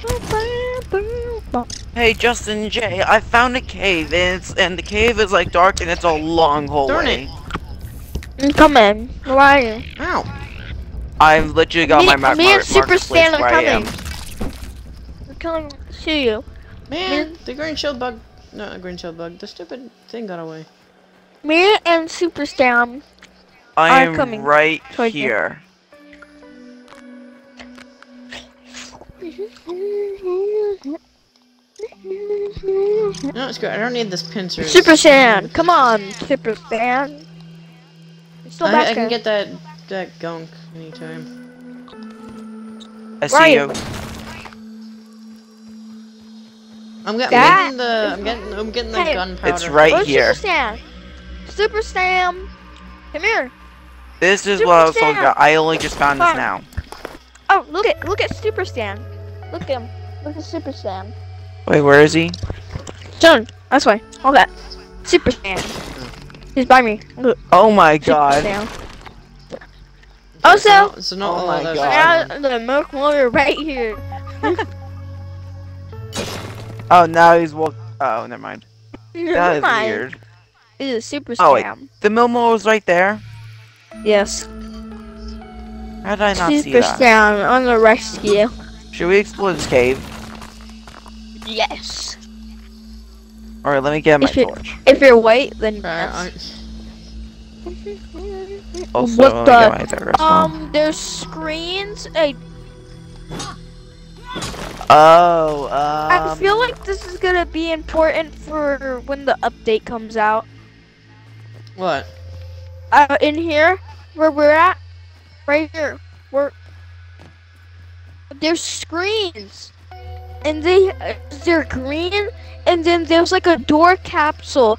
Hey, Justin J, I found a cave, and it's and the cave is like dark, and it's a long Darn hallway. Come in. Where are you? Ow! I've literally got me, my map me mar- and Super Stan where are coming. We're coming to you. Man, the green shield bug. No, a green shell bug. The stupid thing got away. Me and Super Stan. I are am coming right here. No, it's good. I don't need this pincer. Super Stan, come on, Super Stan. Still I, back I can get that that gunk anytime. I see you? you. I'm, get, I'm getting the I'm getting I'm getting the Hey. gunpowder. It's right Where's here. Super Stan? Super Stan, come here. This is Super what I was talking about. I only just found this now. Oh, look at look at Super Stan. Look at him. Look at Super Stan. Wait, where is he? John, that's why. All that. Super Stan. He's by me. Look, Oh my Super god. Stan. So Also, not, so not Oh my God. are- now the milk molar right here. *laughs* *laughs* Oh, now he's walk. Oh, never mind. That is Mine weird. is Super Oh, wait. The milk molar was right there. Yes. How did I not see that? Super that? Stan on the rescue. Should we explore this cave? Yes. Alright, let me get my If torch. If you're white, then Right, yes. Also, what let the? get my Um, there's screens. I Oh, um. I feel like this is gonna be important for when the update comes out. What? Uh, in here, where we're at, right here, where there's screens, and they they're green, and then there's like a door capsule,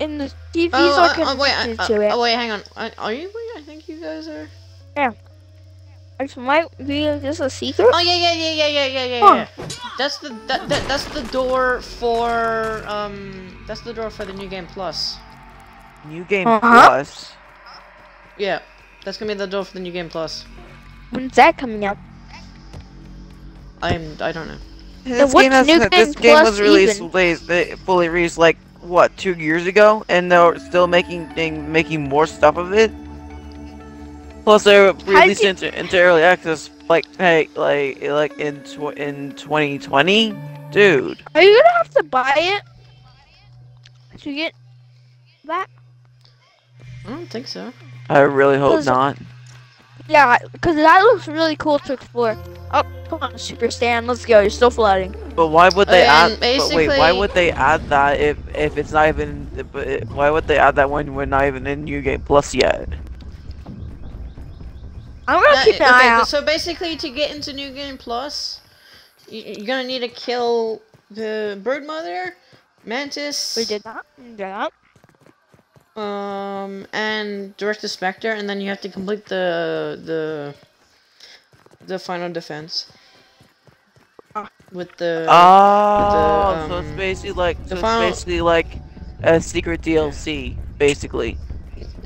and the TVs Oh, are uh, connected oh, wait, I, uh, to it. oh wait, hang on. Uh, Are you? I think you guys are. Which might be just a secret. Oh yeah, yeah, yeah, yeah, yeah, yeah, yeah. Huh. yeah. That's the that, that that's the door for um that's the door for the new game plus. New Game Uh-huh. Plus. Yeah, that's gonna be the door for the new game plus. When's that coming out? I'm I don't know. This what's game, has, New this Game game was released even? uh, fully released like what two years ago, and they're still making thing, making more stuff of it. Plus, they released you- it into, into early access like hey like like in tw- in 2020, dude. Are you gonna have to buy it to get that? I don't think so. I really hope Does- not. Yeah, because that looks really cool to explore. Oh, come on, Super Stan, let's go. You're still flooding. But why would they And add? But wait, why would they add that if if it's not even? But it- why would they add that when we're not even in New Game Plus yet? I'm gonna Uh, keep an okay, eye out. so basically, to get into new game plus, you, you're gonna need to kill the bird mother, mantis. We did that. We did that. Um, and Director Schmector, and then you have to complete the the the final defense. Ah. With the Oh, so it's um, basically like so it's final- basically like a secret DLC, basically.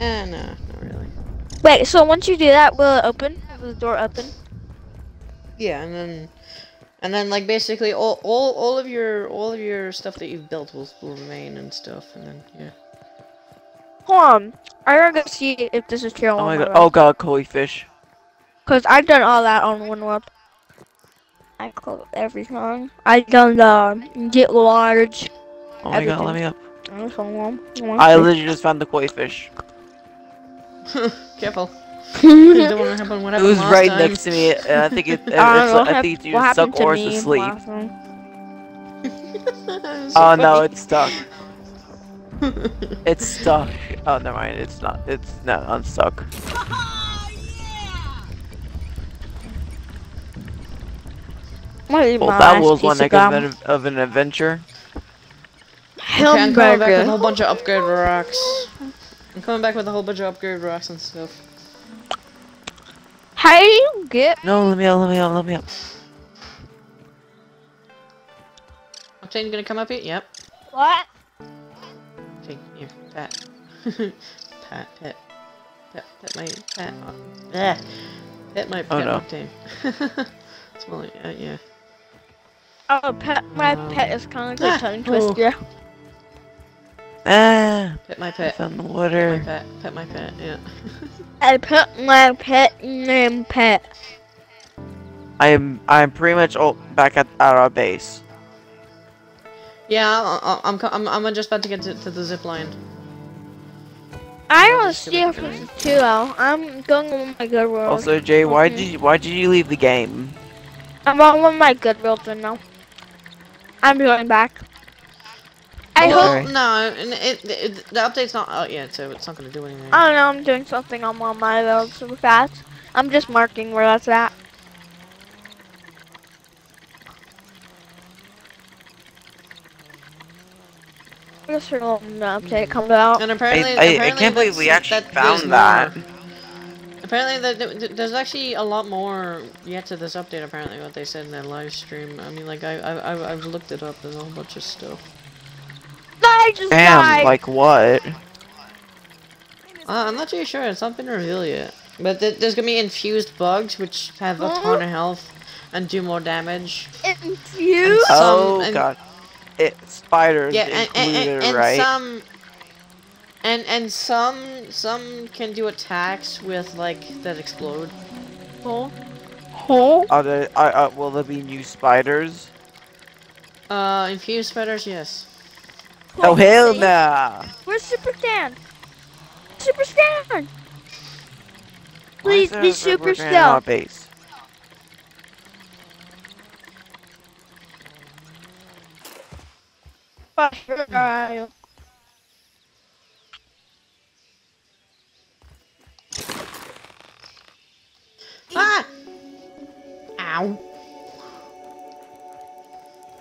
eh, no, not really. Wait, so once you do that, will it open? Will the door open? Yeah, and then and then like basically all all all of your all of your stuff that you've built will will remain and stuff, and then yeah. Hold on. I gotta go see if this is true. Oh my god! road. Oh god, koi fish. Cause I've done all that on one world. I close everything. I've done the get large. Oh my god, let me up. I I literally just found the koi fish. *laughs* Careful. You don't want to happen what It was right time. next to me, and I think it. it *laughs* I it's, don't know I think it's hap- what either stuck to or it's me asleep. So *laughs* Oh no, it's stuck. It's *laughs* stuck. Oh, never mind. It's not. It's not unstuck. Might eat Well, that was one of heck of an, of an adventure. Okay, I'm coming back with a whole bunch of upgrade rocks. I'm coming back with a whole bunch of upgrade rocks and stuff. How do you get? No, let me up. Let me up. Let me up. Octane, you gonna come up here? Yep. What? Okay, here, pat. *laughs* pat, pet. Pet, pet my, pet. Uh, pet my Oh, no. Octane. *laughs* Small, uh, yeah. Oh, pet. My pet is kind of like Ah, a tongue oh. Twister. Ah, Pet my I pet. found the Pet my water. pet. Pet my pet, yeah. *laughs* I put my pet name pet. I am. I'm pretty much all back at, at our base. Yeah, I- I- I'm, I'm, I'm just about to get to, to the zip line. I don't see if it's too low. I'm going with my good world. Also, Jay, why Okay. did you, why did you leave the game? I'm on with my good world right now. I'm going back. I well, hope. Okay. no, and it, it, the update's not out yet, so it's not gonna do anything. I don't know. I'm doing something on one of my world super fast. I'm just marking where that's at. Just for the update comes out. and I, apparently, I, I apparently can't believe we actually that found that. more. Apparently, the, the, there's actually a lot more yet to this update. Apparently, what they said in that live stream. I mean, like I, I, I've, I've looked it up. There's a whole bunch of stuff. I just Damn, died. like what? Uh, I'm not too sure. It's not been revealed yet. But th there's gonna be infused bugs, which have a ton of health and do more damage. Infused. Some- oh and- god, it spiders Yeah, and, and, included, and, and right? some, and and some some can do attacks with like that explode. Oh. Oh. Are there, are, uh, will there be new spiders? Uh, infused spiders, yes. Oh hell no! nah! Where's Super Stan? Super Stan! Please be super Zipper Grand on our base? Uh, Ah! Ow!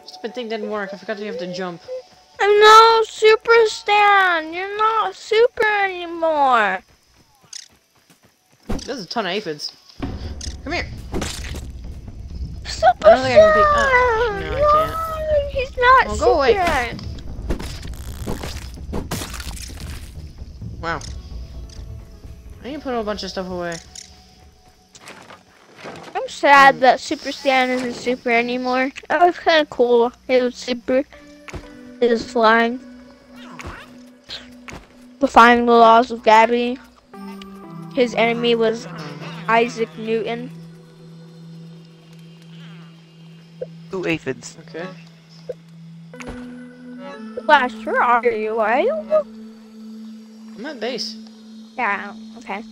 Stupid thing didn't work. I forgot you have to jump. No, Super Stan! You're not super anymore. There's a ton of aphids. Come here. Super I don't think I can pick- oh, no, I No, he's not Well, go away. Wow. I need to put a whole bunch of stuff away. I'm sad that Super Stan isn't super anymore. That was kind of cool. It was super. It was flying. Defying the laws of gravity. His enemy was Isaac Newton. Two aphids. Okay. Flash, where are you? Are you? I'm at base. Yeah, okay.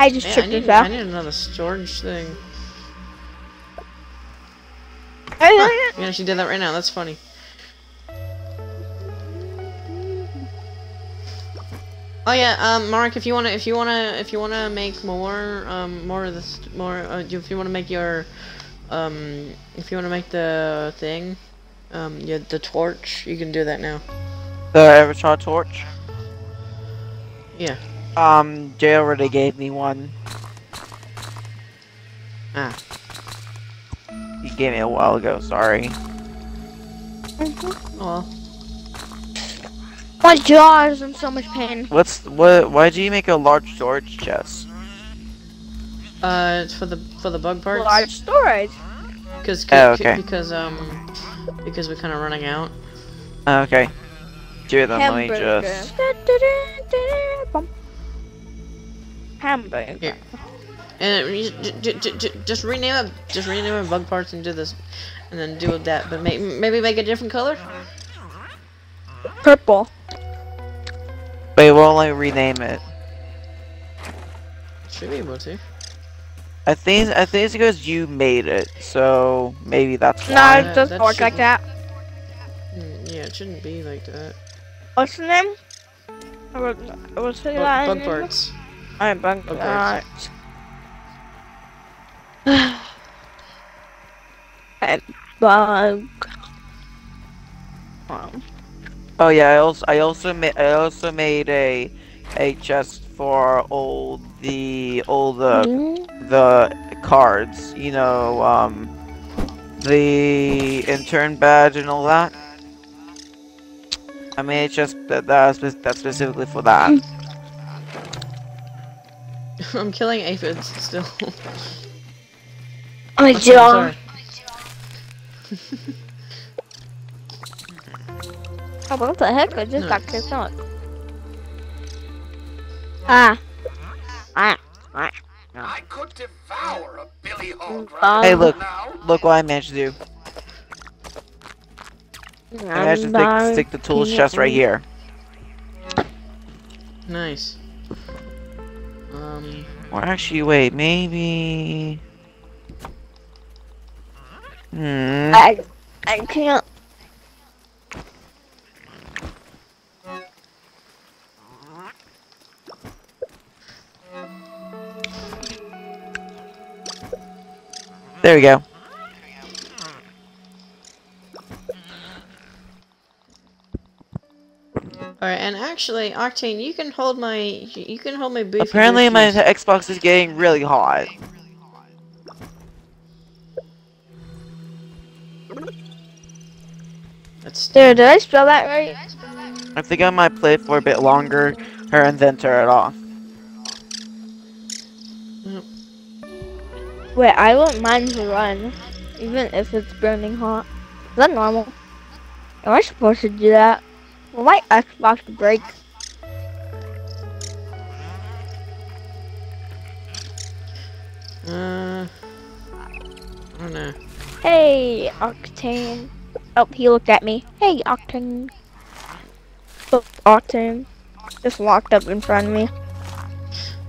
I just Hey, I tripped need, this I need another storage thing. Hey, Huh, look you did that right now. That's funny. Oh yeah, um, Mark, if you wanna, if you wanna, if you wanna make more, um, more of this, more, uh, if you wanna make your, um, if you wanna make the thing, um, yeah, the torch, you can do that now. The Avatar torch. Yeah. Um, Jay already gave me one. Ah. He gave me a while ago. Sorry. Oh well. My jaw is in so much pain. What's what? Why did you make a large storage chest? Uh, it's for the for the bug parts. Large storage. Because Oh, okay. because um because we're kind of running out. Okay. Do then let me just. Hamburger. Here. And it- j- j- j- j- just rename it. Just rename it bug parts and do this, and then do that. But may- maybe make a different color. Purple. But it won't let me rename it. Should be able to. I think I think it's because you made it, so maybe that's No, it doesn't that work like shouldn't- that. Mm, Yeah, it shouldn't be like that. What's the name? What- What's the Bug, line? bug parts. Alright, bug Bug parts. And *sighs* bug. Um, Oh yeah, I also I also made I also made a a chest for all the all the the cards. You know, um, the intern badge and all that. I made a chest that that's spe- that's specifically for that. *laughs* I'm killing aphids still. *laughs* I I'm sorry. Oh, what the heck? I just No. got kicked out. Ah. Ah. Ah. I could devour a Billy Hog right Um, Hey, look. now. Look what I managed to do. I managed to stick, stick the tools chest right here. Nice. Um. Or actually, wait, maybe. Hmm. I, I can't. There we go. Alright, and actually, Octane, you can hold my you can hold my beefy Apparently, my. Xbox is getting really hot. That's Dude, did I spell that right? I think I might play for a bit longer, her and then turn it off. Wait, I want mine to run, even if it's burning hot. Is that normal? Am I supposed to do that? Will my Xbox break? Uh, I don't know. Hey, Octane. Oh, he looked at me. Hey, Octane. Octane. Just locked up in front of me.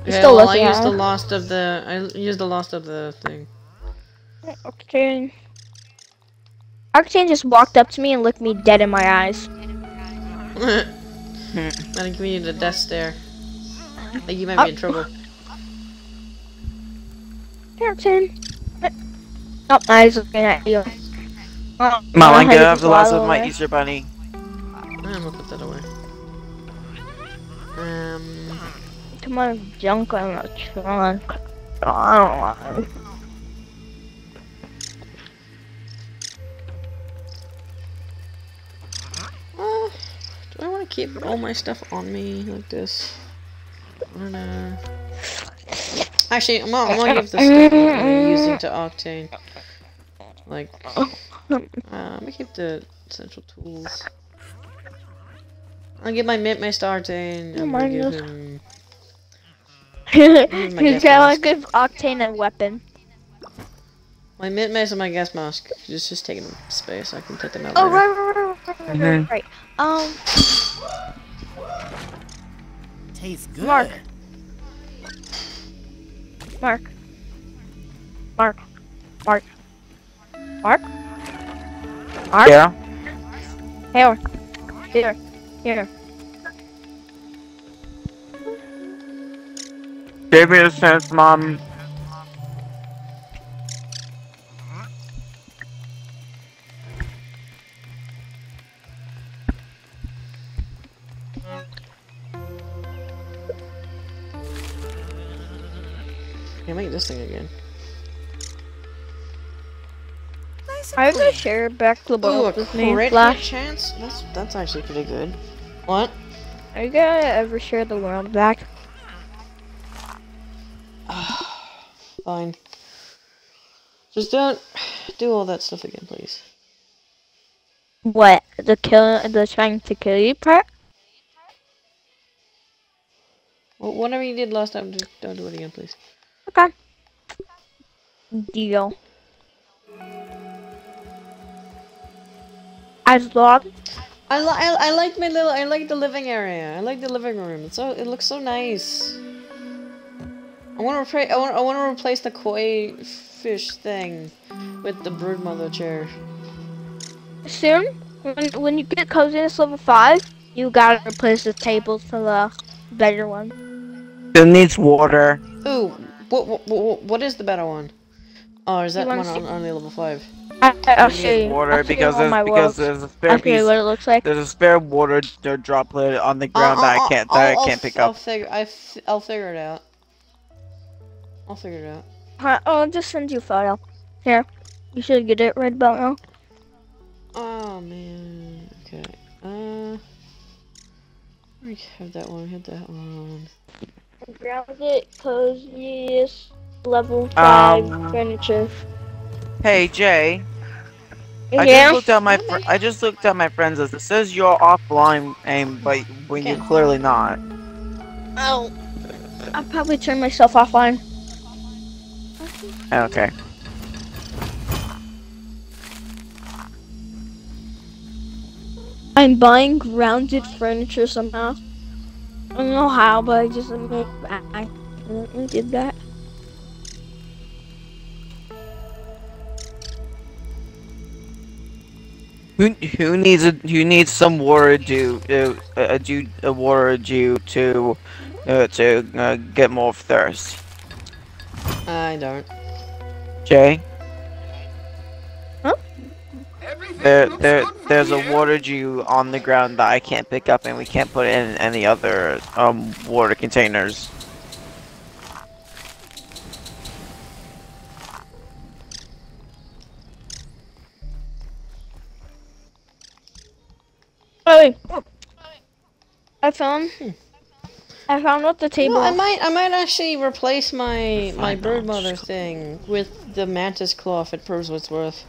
He's Okay, still well, I used the lost of the I used the lost of the thing. Octane. Octane just walked up to me and looked me dead in my eyes. *laughs* Then give me the death stare. I think you might Oh. be in trouble. Octane. Oh, I was looking at you. Oh, Mom, I I'm gonna have the last swallow of my it. Easter bunny. I'm gonna put that away. Um, Too much junk on the trunk. I don't want. uh, do I want to keep all my stuff on me like this? I don't know. Actually, I'm gonna, I'm gonna give the stuff that I'm using to Octane. Like, *laughs* uh, I'm gonna keep the essential tools. I'll get my Mint Mace to Octane. I'm gonna mine give is- him. you *laughs* my gas tell I mask. give Octane a weapon. My Mint Mace and my gas mask. It's just taking up space. I can take them out Oh, later. right, right, right, right, right, right, right. Um, Tastes good. Mark. Mark. Mark. Mark. Mark. Mark. Yeah. Here. Here. Here. Give me a sense, mom. Yeah, make this thing again. I have to share back the world with me, crit Flash. chance? That's that's actually pretty good. What? Are you gonna ever share the world back? *sighs* Fine. Just don't do all that stuff again, please. What? The kill, the trying to kill you part? Wh- Whatever you did last time, just don't do it again, please. Okay. Deal. As long I, li- I, I like my little I like the living area. I like the living room. It's so it looks so nice. I want to replace I want I want to replace the koi fish thing with the broodmother chair. soon, when when you get coziness level five, you gotta replace the tables for the better one. It needs water. Ooh, what what what, what is the better one? Oh, is that one on see- only level five? I, I'll It show you. water I'll show you because there's my because there's a spare I'll show you piece. what it looks like. There's a spare water droplet on the ground that I can't that I I'll, can't pick I'll up. figure I f- I'll figure it out. I'll figure it out. Huh, I'll just send you a photo. Here, you should get it right about now. Oh man. Okay. Uh. We have that one. Have that one. Grounded, coziest, level five Um, furniture. Hey Jay, I just looked at my fr- I just looked at my friends list. It says you're offline, aim, but when you're clearly not. Oh, I'll probably turn myself offline. Okay. I'm buying grounded furniture somehow. I don't know how, but I just I, I, I did that. Who who needs a who needs some water due uh, a due a water due to uh, to uh, get more of thirst? I don't. Jay, Everything there there good from there's a water due on the ground that I can't pick up, and we can't put in any other um water containers. Hey, I found. I found what the table. No, I might I might actually replace my my bird mother thing with the mantis claw if it proves what's worth.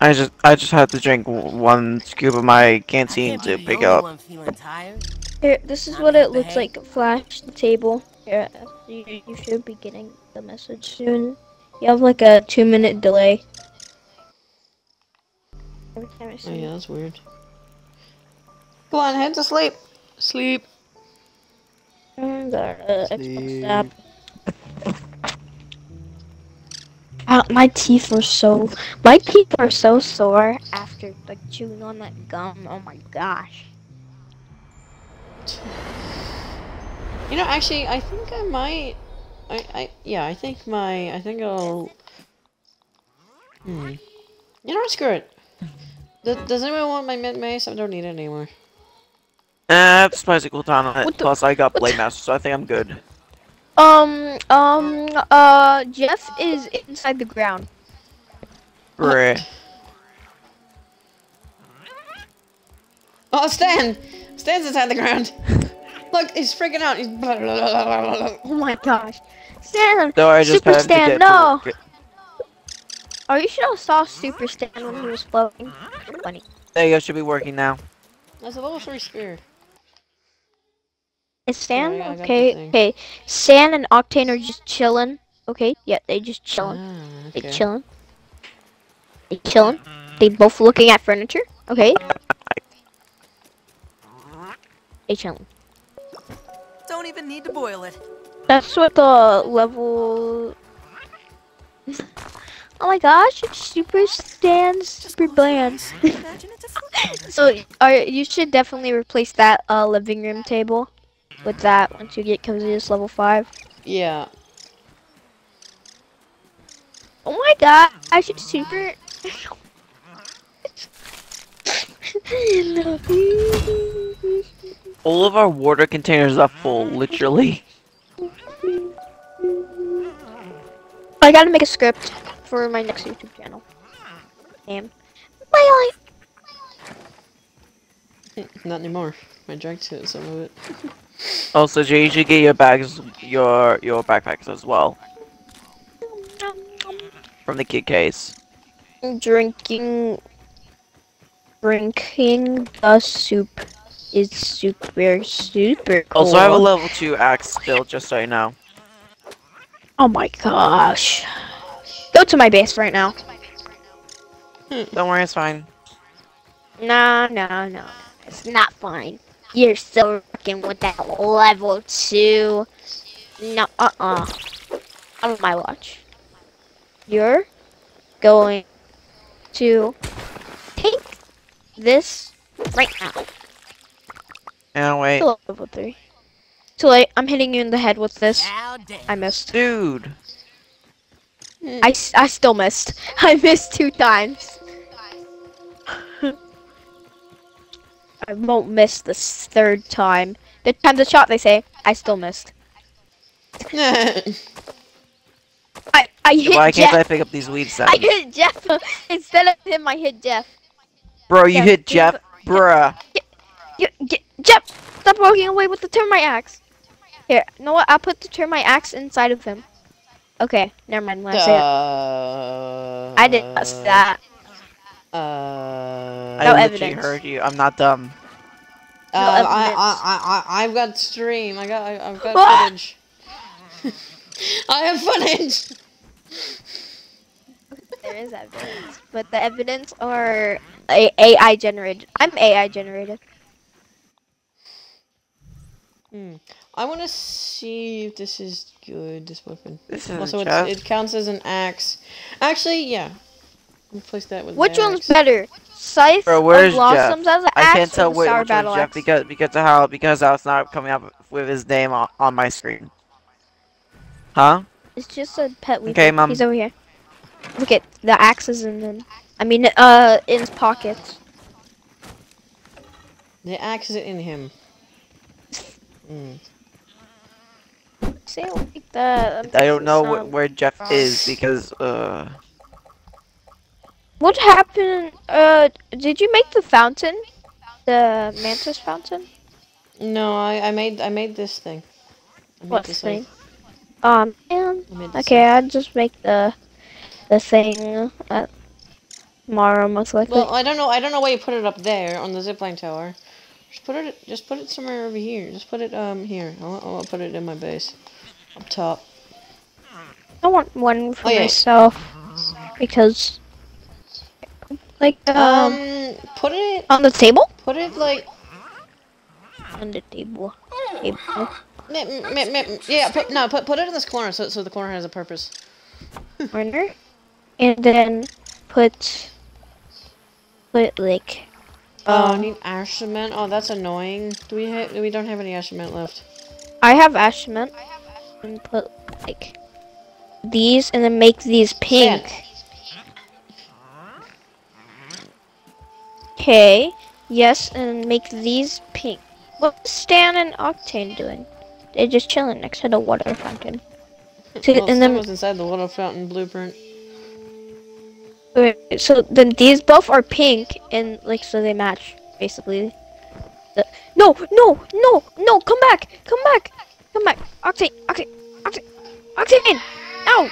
I just I just had to drink one scoop of my I canteen to pick up. one feeling tired. Here, this is what it looks like. Flash the table. Here, you, you should be getting the message soon. You have like a two minute delay. Every time I Oh yeah, that's weird. Go on, head to sleep. Sleep. Mm, the, uh, Xbox app. Uh, my teeth are so my teeth are so sore after like chewing on that gum. Oh my gosh. You know, actually, I think I might. I, I yeah, I think my I think I'll. Hmm. You know, what, screw it. Does, does anyone want my mint mace? I don't need it anymore. Uh, spicy cooldown on it. What the- Plus, I got blade master, so I think I'm good. Um um uh Jeff is inside the ground. Great. Oh, Stan! Stan's inside the ground. *laughs* Look, he's freaking out. He's. Oh my gosh. Stan! So I just Super Stan, no! To, Oh, you should have saw Super Stan when he was floating. Funny. there you go. Should be working now. That's a level three spear. Is Stan Yeah, I okay? Okay. Stan and Octane are just chilling. Okay, yeah, they just chilling. Ah, They okay. chilling. They chilling. They both looking at furniture. Okay. They chilling. Don't even need to boil it. That's what the level. *laughs* Oh my gosh! It's Super Stan Super Bland. Imagine it's a *laughs* fruit powder. So, are you should definitely replace that uh, living room table with that once you get coziest level five. Yeah. Oh my god! I should super. *laughs* All of our water containers are full, literally. I gotta make a script for my next YouTube channel. Damn. My life. *laughs* Not anymore. My drank to some of it. Also, you should get your bags, your your backpacks as well from the kid case. Drinking. Drinking the soup. is super, super cool. Also, I have a level 2 axe build, just so you know. Oh my gosh. Go to my base right now. Hmm. Don't worry, it's fine. No, no, no. It's not fine. You're still with that level 2. No, uh-uh. On my watch. You're going to take this right now. Yeah, wait. Still level 3. Too late. I'm hitting you in the head with this. I missed. Dude. I, I still missed. *laughs* I missed two times. I won't miss this third time. The time the shot, they say, I still missed. *laughs* I, I hit Why can't I pick up these weeds then? I hit Jeff. *laughs* Instead of him, I hit Jeff. Bro, you Yeah, hit give Jeff. it- Bruh. Y- y- Jeff, stop walking away with the termite axe. Here, you know what? I'll put the termite axe inside of him. Okay, never mind. When I say it. Uh, I did not say that. Uh, I No literally evidence. heard you. I'm not dumb. Uh, No I, evidence. I, I, I, I've got stream. I got, I, I've got *laughs* footage. *laughs* I have footage. There is evidence, but the evidence are a- AI generated. I'm AI generated. Hmm. I want to see if this is good. This weapon. This is Also, a it's, chest. it counts as an axe. Actually, yeah. Replace that with. Which one's better? Scythe Bro, of where's Blossoms as an I can't tell or the which, which one's Jeff axe? because because of how because how it's not coming up with his name on, on my screen. Huh? It's just a pet weapon. Okay, Mom. He's over here. Look at the axe is in him. I mean, uh, in his pockets. The axe is in him. *laughs* Hmm. Say it like that. I don't know wh- where Jeff is because uh What happened? Uh, did you make the fountain? The mantis fountain? No, I, I made, I made this thing. I made What this thing? Um, and I okay, I'd just make the the thing uh, tomorrow most likely. Well, I don't know. I don't know why you put it up there on the zipline tower. Just put it. Just put it somewhere over here. Just put it um here. I want, I want put it in my base, up top. I want one for Oh, yeah. myself because, like, um, Um, put it. on the table. Put it like. On the table. Table. Yeah. Put no. Put put it in this corner so so the corner has a purpose. *laughs* corner, and then put put like Oh, I um, need ash cement. Oh, that's annoying. Do we ha- we don't have any ash cement left? I have ash cement and put like these and then make these pink. Sand. Okay. Yes, and make these pink. What's Stan and Octane doing? They're just chilling next to the water fountain. So, Well, and then was inside the water fountain blueprint. Wait, so then these both are pink and like so they match basically. The, no, no, no, no! Come back! Come back! Come back! Octane! Octane! Octane! Octane! Ow!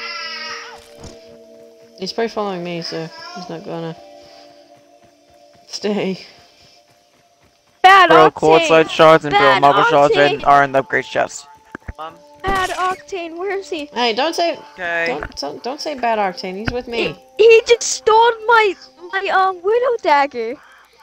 He's probably following me, so he's not gonna stay. Bad bro Octane! quartzite shards and bro Bad marble shards Octane! and are in the upgrade chest. Bad Octane! Where is he? Hey, don't say Okay. don't don't, don't say bad Octane. He's with me. He just stole my my um widow dagger.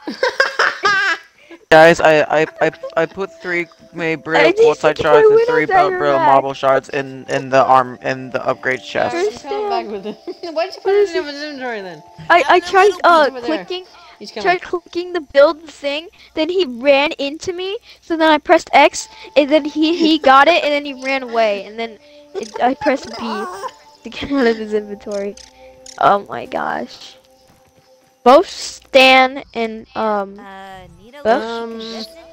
*laughs* Guys, I I I, I put three may bro quartzite shards and three widow bro, dagger bro back. marble shards in in the arm in the upgrade chest. Alright, First I'm coming back with it. Why did you put it in his inventory then? I I tried uh clicking. there. Clicking He's coming. tried clicking the build thing, then he ran into me, so then I pressed X, and then he, he *laughs* got it, and then he ran away, and then it, I pressed B to get out of his inventory. Oh my gosh. Both Stan and, um, Uh, Both Um,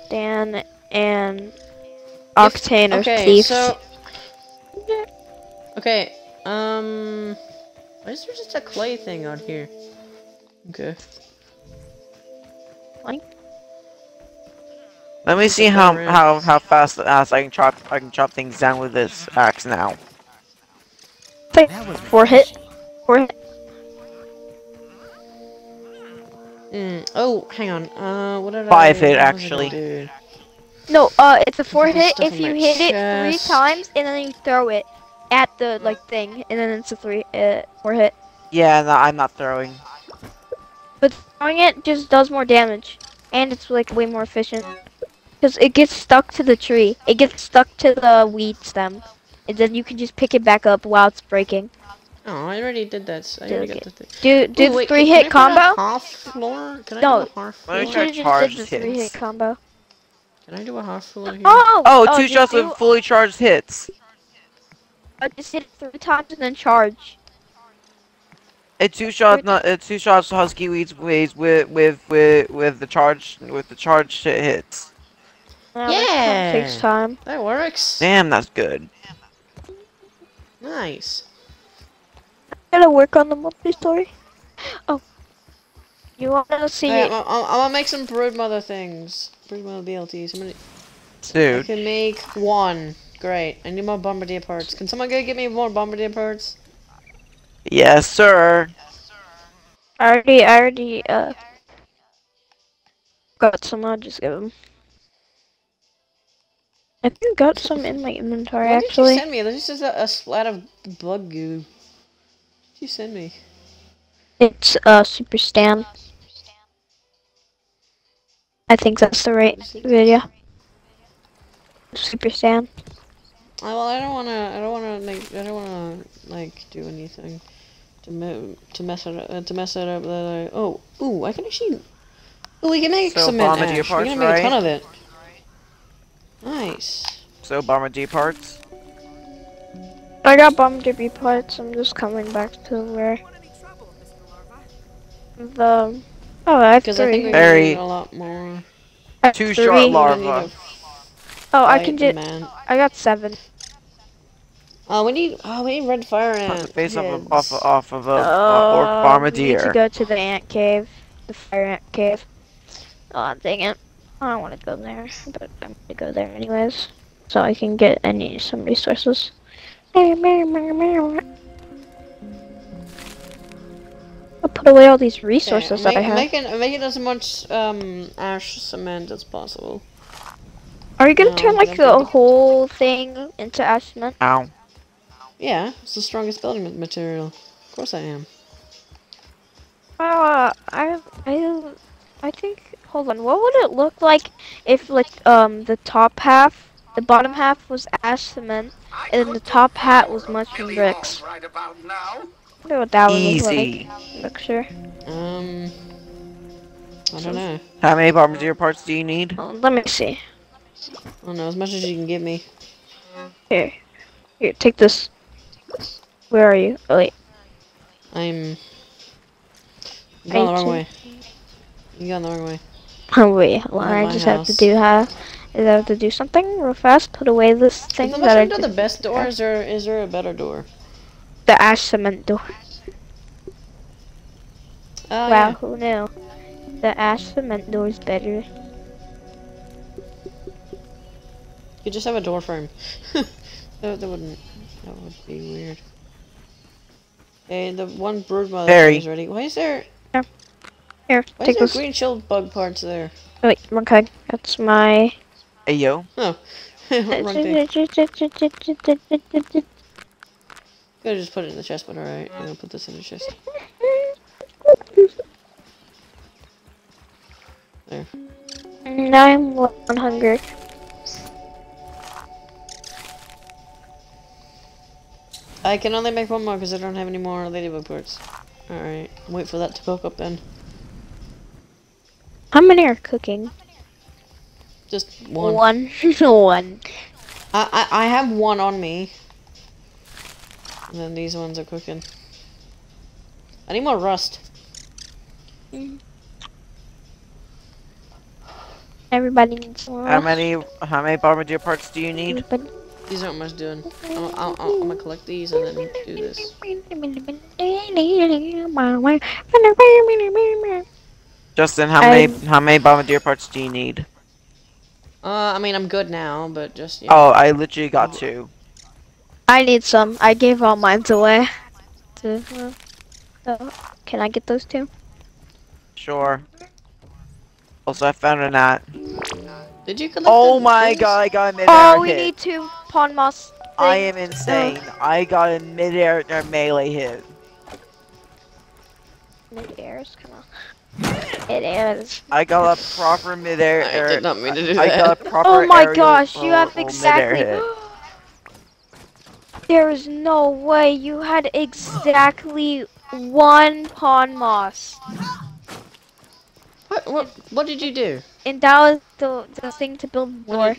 Stan and Octane are okay, thieves. so okay, um, why is there just a clay thing out here? Okay. Let me see how Alright. how how fast as I can chop I can chop things down with this axe now. That Four hit. Four hit. Mm, Oh, hang on. Uh, what did I? Five hit, what was I actually. No, uh, it's a four hit if you my hit it three times and then you throw it at the like thing, and then it's a three uh four hit. Yeah, no, I'm not throwing. But throwing it just does more damage, and it's like way more efficient. Cause it gets stuck to the tree. It gets stuck to the weed stem, and then you can just pick it back up while it's breaking. Oh, I already did that. so I already Okay. got the thing. Do do Ooh, the wait, three can- hit can I put a combo? half floor? Can I No. do a half Let me floor? try You should've charged just did the three hit hits. combo. Can I do a half floor here? Oh, Oh, oh two just shots do- of fully charged hits. I just hit it three times and then charge. It two shots, not it two shots. Husky weeds ways with with with with the charge with the charge hit hits. Uh, that takes Yeah. time. That works. Damn, that's good. Nice. Gotta work on the monthly story. Oh, you wanna see? Alright, I'm, I'm, I'm gonna make some brood mother things. Brood mother BLTs. I'm gonna, I Dude, can make one. Great. I need more bombardier parts. Can someone go get me more bombardier parts? Yes, sir. I already, I already, uh, got some. I'll just give them. I think I got some in my inventory What did you actually. send me? There's just a, a splat of bug goo. What did you send me? It's uh Super Stan. I think that's the right video. Super Stan. Oh, well, I don't wanna. I don't wanna make. I don't wanna like do anything to me, to mess it up. Uh, to mess it up. That I, oh, ooh, I can actually. Ooh, we can make So cement bombardier ash. We're gonna make a ton of it. Nice. So bombardier parts. I got bomb B parts. I'm just coming back to where the. Oh, I have Because I think we're Very- gonna need a lot more. I Two three. short We're gonna need larva. Oh, I can the just. I got seven. Oh, we need. Oh, we need red fire Cut ant. the off of, off of, off of a uh, orc Uh, we need to go to the ant cave, the fire ant cave. Oh, dang it! I don't want to go there, but I'm gonna go there anyways, so I can get any some resources. I'll put away all these resources I'm, that I make- I'm have. making, I'm making as much um, ash cement as possible. Are you gonna no, turn like the whole thing into ash cement? Ow. Yeah, it's the strongest building material. Of course I am. Uh, I, I, I think. Hold on. What would it look like if like um the top half, the bottom half was ash cement, I and the top hat was a mushroom bricks? Hog right about now. wonder what that would look Easy. like. Look sure. Um, I don't know. How many bombardier parts do you need? Oh, let me see. I don't know as much as you can give me. Here, here, take this. Where are you? Oh wait. I'm. You going the wrong way. You're going the wrong way. Oh wait. Not I just have to house. do have. I have to do something real fast. Put away this thing Is that I mushroom door did. the best door? Is there is there a better door? The ash cement door. Oh, wow, yeah. who knew? The ash cement door is better. You just have a door frame. *laughs* that, that wouldn't. That would be weird. Okay, the one brood mother is ready. Why is there? Here, Why is there this. green shield bug parts there? Oh, wait, okay. That's my. Hey yo. Oh, *laughs* wrong thing. Could just put it in the chest, but alright. I'm gonna put this in the chest. There. Now I'm low on hunger. I can only make one more because I don't have any more ladybug parts. Alright, wait for that to cook up then. How many are cooking? Just one. One. *laughs* One. I, I I have one on me. And then these ones are cooking. I need more rust. Everybody needs more. How many how many bombardier parts do you need? Everybody- These aren't much doing. I'm, I'm, I'm, I'm gonna collect these and then do this. Justin, how many how many bombardier parts do you need? Uh, I mean, I'm good now, but just, yeah. Oh, I literally got two. I need some. I gave all mine away. To, uh, so, can I get those two? Sure. Also, I found a knot. Did you collect Oh the my things? god, I got a midair Oh, we hit. need two pawn moss. I am insane. I got a midair or melee hit. Mid-air is kind of. It is. I got a proper midair. I did not mean to do I that. got a *laughs* proper Oh my gosh, you or- have exactly. *gasps* There is no way you had exactly one pawn moss. What, what, what did you do? And that was the, the thing to build the What door.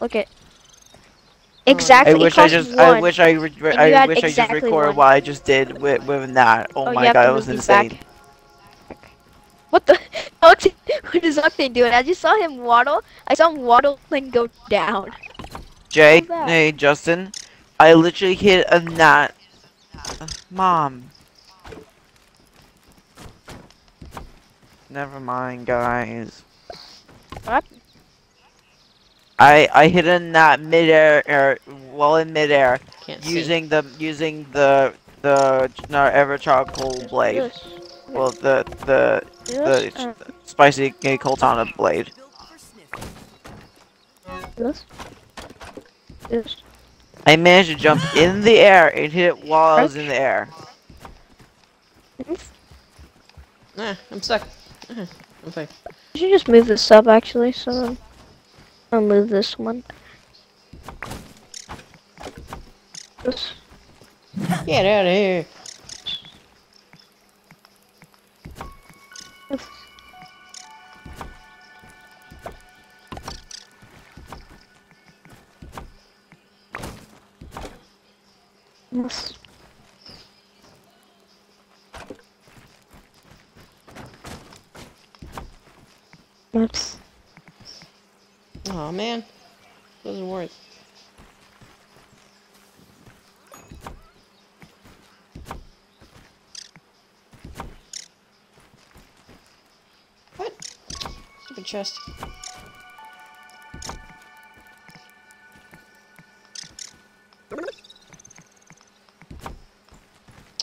Look at. I wish I just, one. I wish I, re- I you had wish I just exactly recorded one. what I just did with, with that. Oh, Oh, my god, to it was move these back. insane. What the? *laughs* Octane, what is Octane doing? I just saw him waddle. I saw him waddle and go down. Jay, hey, Justin, I literally hit a knot. Uh, mom. Never mind, guys. What? I I hit a knot midair, er, while in midair, Can't see. using the using the the not ever charcoal blade. Yes. Well, the the Yes. the uh, spicy coaltana blade. Built for sniffing. yes. Yes. I managed to jump in the air and hit it while I was in the air. Nah, I'm stuck. Uh, I'm fine. You should just move this up actually, so I'll move this one. This. Get out of here. this. Oh man, doesn't work. What? Stupid chest.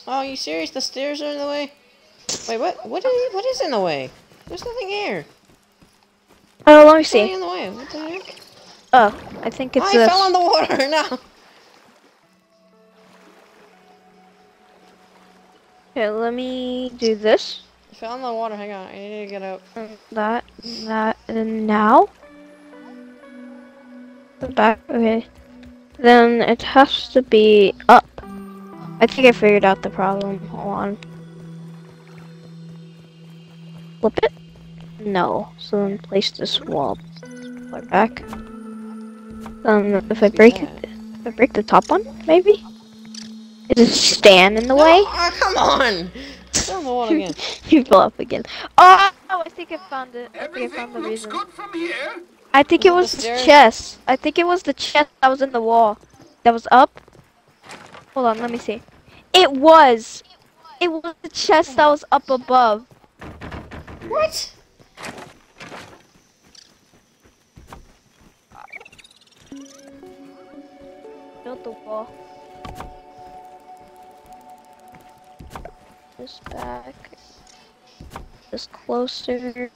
Oh, you serious? The stairs are in the way? Wait, what? What is, what is in the way? There's nothing here. Oh, let me What's see. in the way? What the heck? Oh, I think it's I this. fell in the water. *laughs* No. Okay, let me do this. I fell in the water. Hang on. I need to get out. That, that, and now. The back. Okay. Then it has to be up. I think I figured out the problem. Hold on. Flip it? No. So then place this wall right back. Um, if I break it, if I break the top one, maybe? Is it stand in the way? Oh, come on. Fell in the water again. you fell up again. Oh, I think I found it. I think I found the reason. good from here. I think Was it it the was the chest. I think it was the chest that was in the wall. That was up. Hold on, let me see. It was. It was the chest that was up above. What? Built the wall. This back. This closer.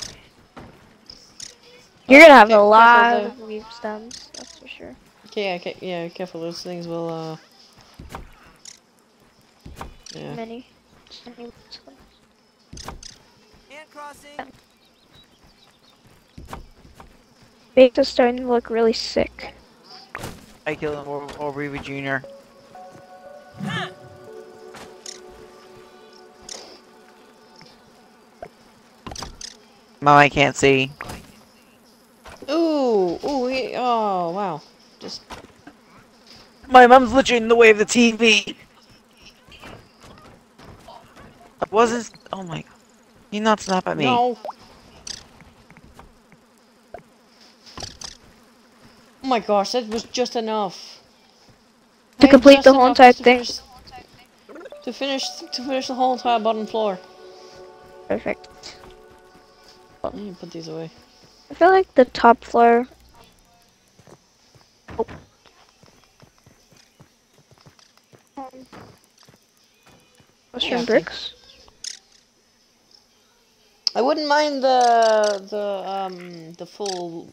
You're gonna have Okay, a lot of leaf stems, that's for sure. Okay, yeah, okay, yeah, careful. Those things will, uh. Yeah. Many. many. Hand crossing. Baked is starting to look really sick. I killed him or, or Reaver Jr. Mom, I can't see. Ooh, ooh, he, oh, wow. Just, My mom's literally in the way of the TV. I wasn't. Oh my. God. You not snap at me. no. Oh my gosh, that was just enough. To complete the whole entire to thing. finish- To finish, to finish the whole entire bottom floor. Perfect. Let me put these away. I feel like the top floor. Oh. Um, Western Yeah, bricks. I wouldn't mind the the um the full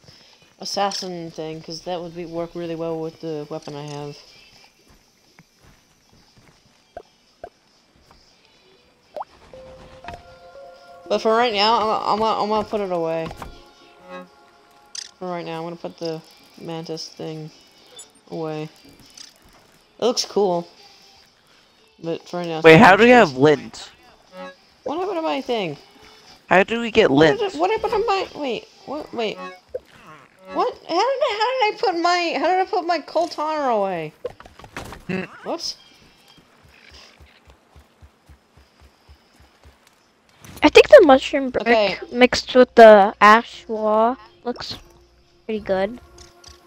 assassin thing because that would be work really well with the weapon I have. But for right now, I'm, I'm, gonna- I'm gonna put it away. For right now, I'm gonna put the mantis thing away. It looks cool. But for right now, Wait, how do we have lint? What happened to my thing? How do we get What, lint? did, what happened to my? Wait, what? Wait. What? How did I, how did I put my how did I put my coaltana away? Whoops. I think the mushroom brick Okay. mixed with the ash wall looks pretty good.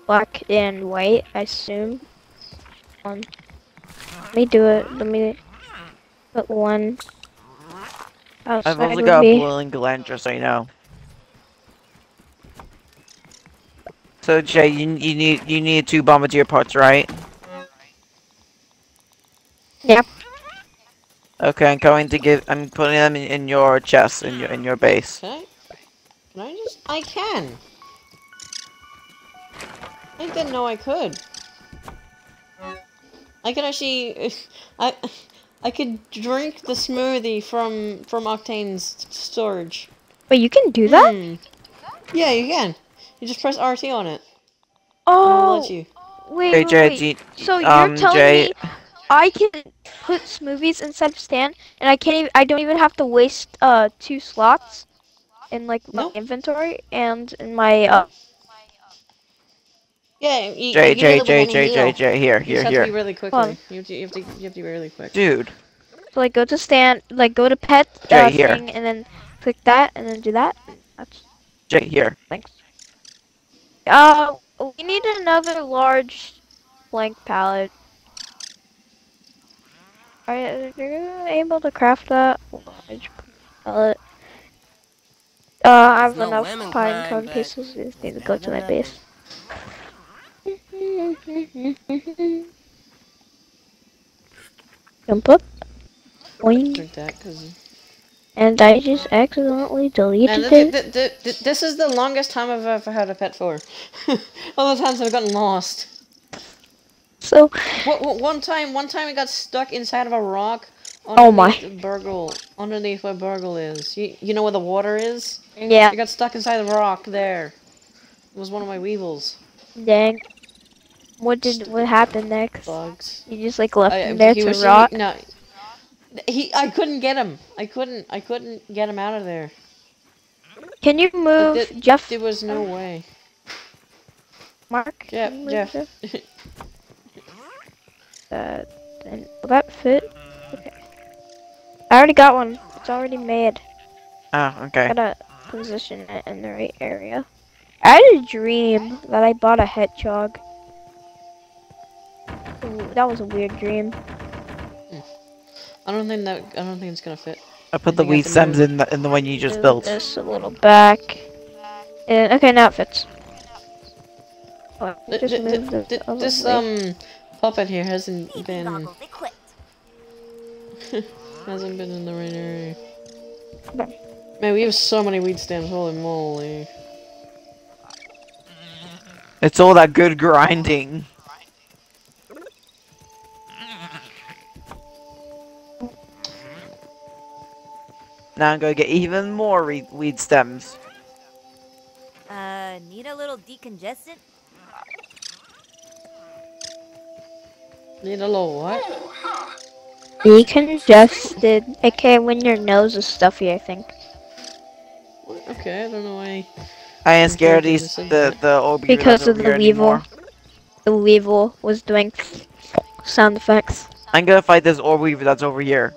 Black and white, I assume. Um, let me do it. Let me put one outside I've only would got a be- boiling gland, just so you know. So Jay, you, you need you need two bombardier parts, right? Yep. Okay, I'm going to give. I'm putting them in, in your chest, in your in your base. Can I? Can I just? I can. I didn't know I could. I can actually. *laughs* I. I could drink the smoothie from from Octane's storage. Wait, you can do that? Hmm. Yeah, you can. You just press RT on it. Oh, let you. wait, Hey wait, Jay, wait. do you- So you're um, telling Jay- me I can put smoothies inside of stand, and I can't. Even, I don't even have to waste uh two slots in like my Nope. inventory and in my uh. Yeah, you, Jay, you can Jay, do it Jay, with any Jay, Jay. Jay, here, You here, just have to be here, really quickly. You have, to, you, have to, you have to be really quick. dude. So like go to stand, like go to pet Jay, uh, here. thing, and then click that, and then do that. That's Jay, here. thanks. Uh, we need another large blank palette. Are you able to craft that large palette? Uh, I have There's enough lemon pine cone but pieces. I just need to go to my base. *laughs* Jump up. Boing. Drink that, cause. And I just accidentally deleted th- it. th- th- th- this is the longest time I've ever had a pet for. *laughs* All the times I've gotten lost. So, what, one time, one time I got stuck inside of a rock. Oh my. BURG.L, underneath where BURG.L is. You, you know where the water is? yeah, I got stuck inside the rock there. It was one of my weevils. dang. What did what happened next? Bugs. You just like left I- him there to rot. He, no, he. I couldn't get him. I couldn't. I couldn't get him out of there. Can you move There- Jeff? There was no way. Mark? Jeff, Can you Jeff. *laughs* Uh, then will that fit? Okay. I already got one. It's already made. Ah, okay. Gotta position it in the right area. I had a dream that I bought a hedgehog. Ooh, that was a weird dream. I don't think that. I don't think it's gonna fit. I put I the think weed stems in the in the one you just Move built. This a little back. And okay, now it fits. Oh, Th- just th- move this this way. um puppet here hasn't Safety been *laughs* hasn't been in the right area. Okay. Man, we have so many weed stems. Holy moly! It's all that good grinding. Now I'm gonna get even more re- weed stems. Uh, need a little decongestant? Need a little what? Decongested, Okay, when your nose is stuffy, I think. Okay, I don't know why. I ain't scared of these this is the it. the orb Because of the weevil. The weevil was doing sound effects. I'm gonna fight this orb weaver that's over here.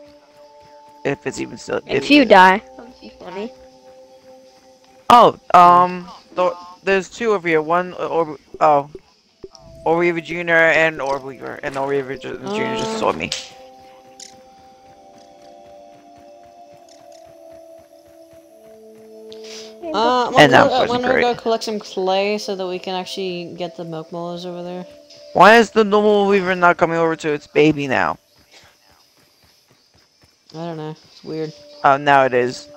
If it's even still. If you die. Funny. Oh, um, th- there's two over here. One or. Oh, orb weaver junior and orb weaver, and orb weaver ju- junior just saw me. Uh, I'm And gonna, that go, I'm wasn't gonna go collect some clay so that we can actually get the milk molars over there. Why is the normal weaver not coming over to its baby now? I don't know. It's weird. Oh, now it is.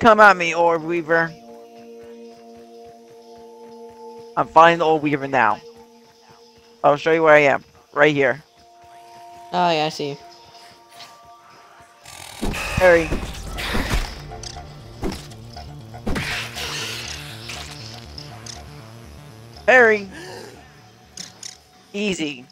Come at me, Orb Weaver. I'm finding the Orb Weaver now. I'll show you where I am. Right here. Oh yeah, I see. Harry. Harry. Easy.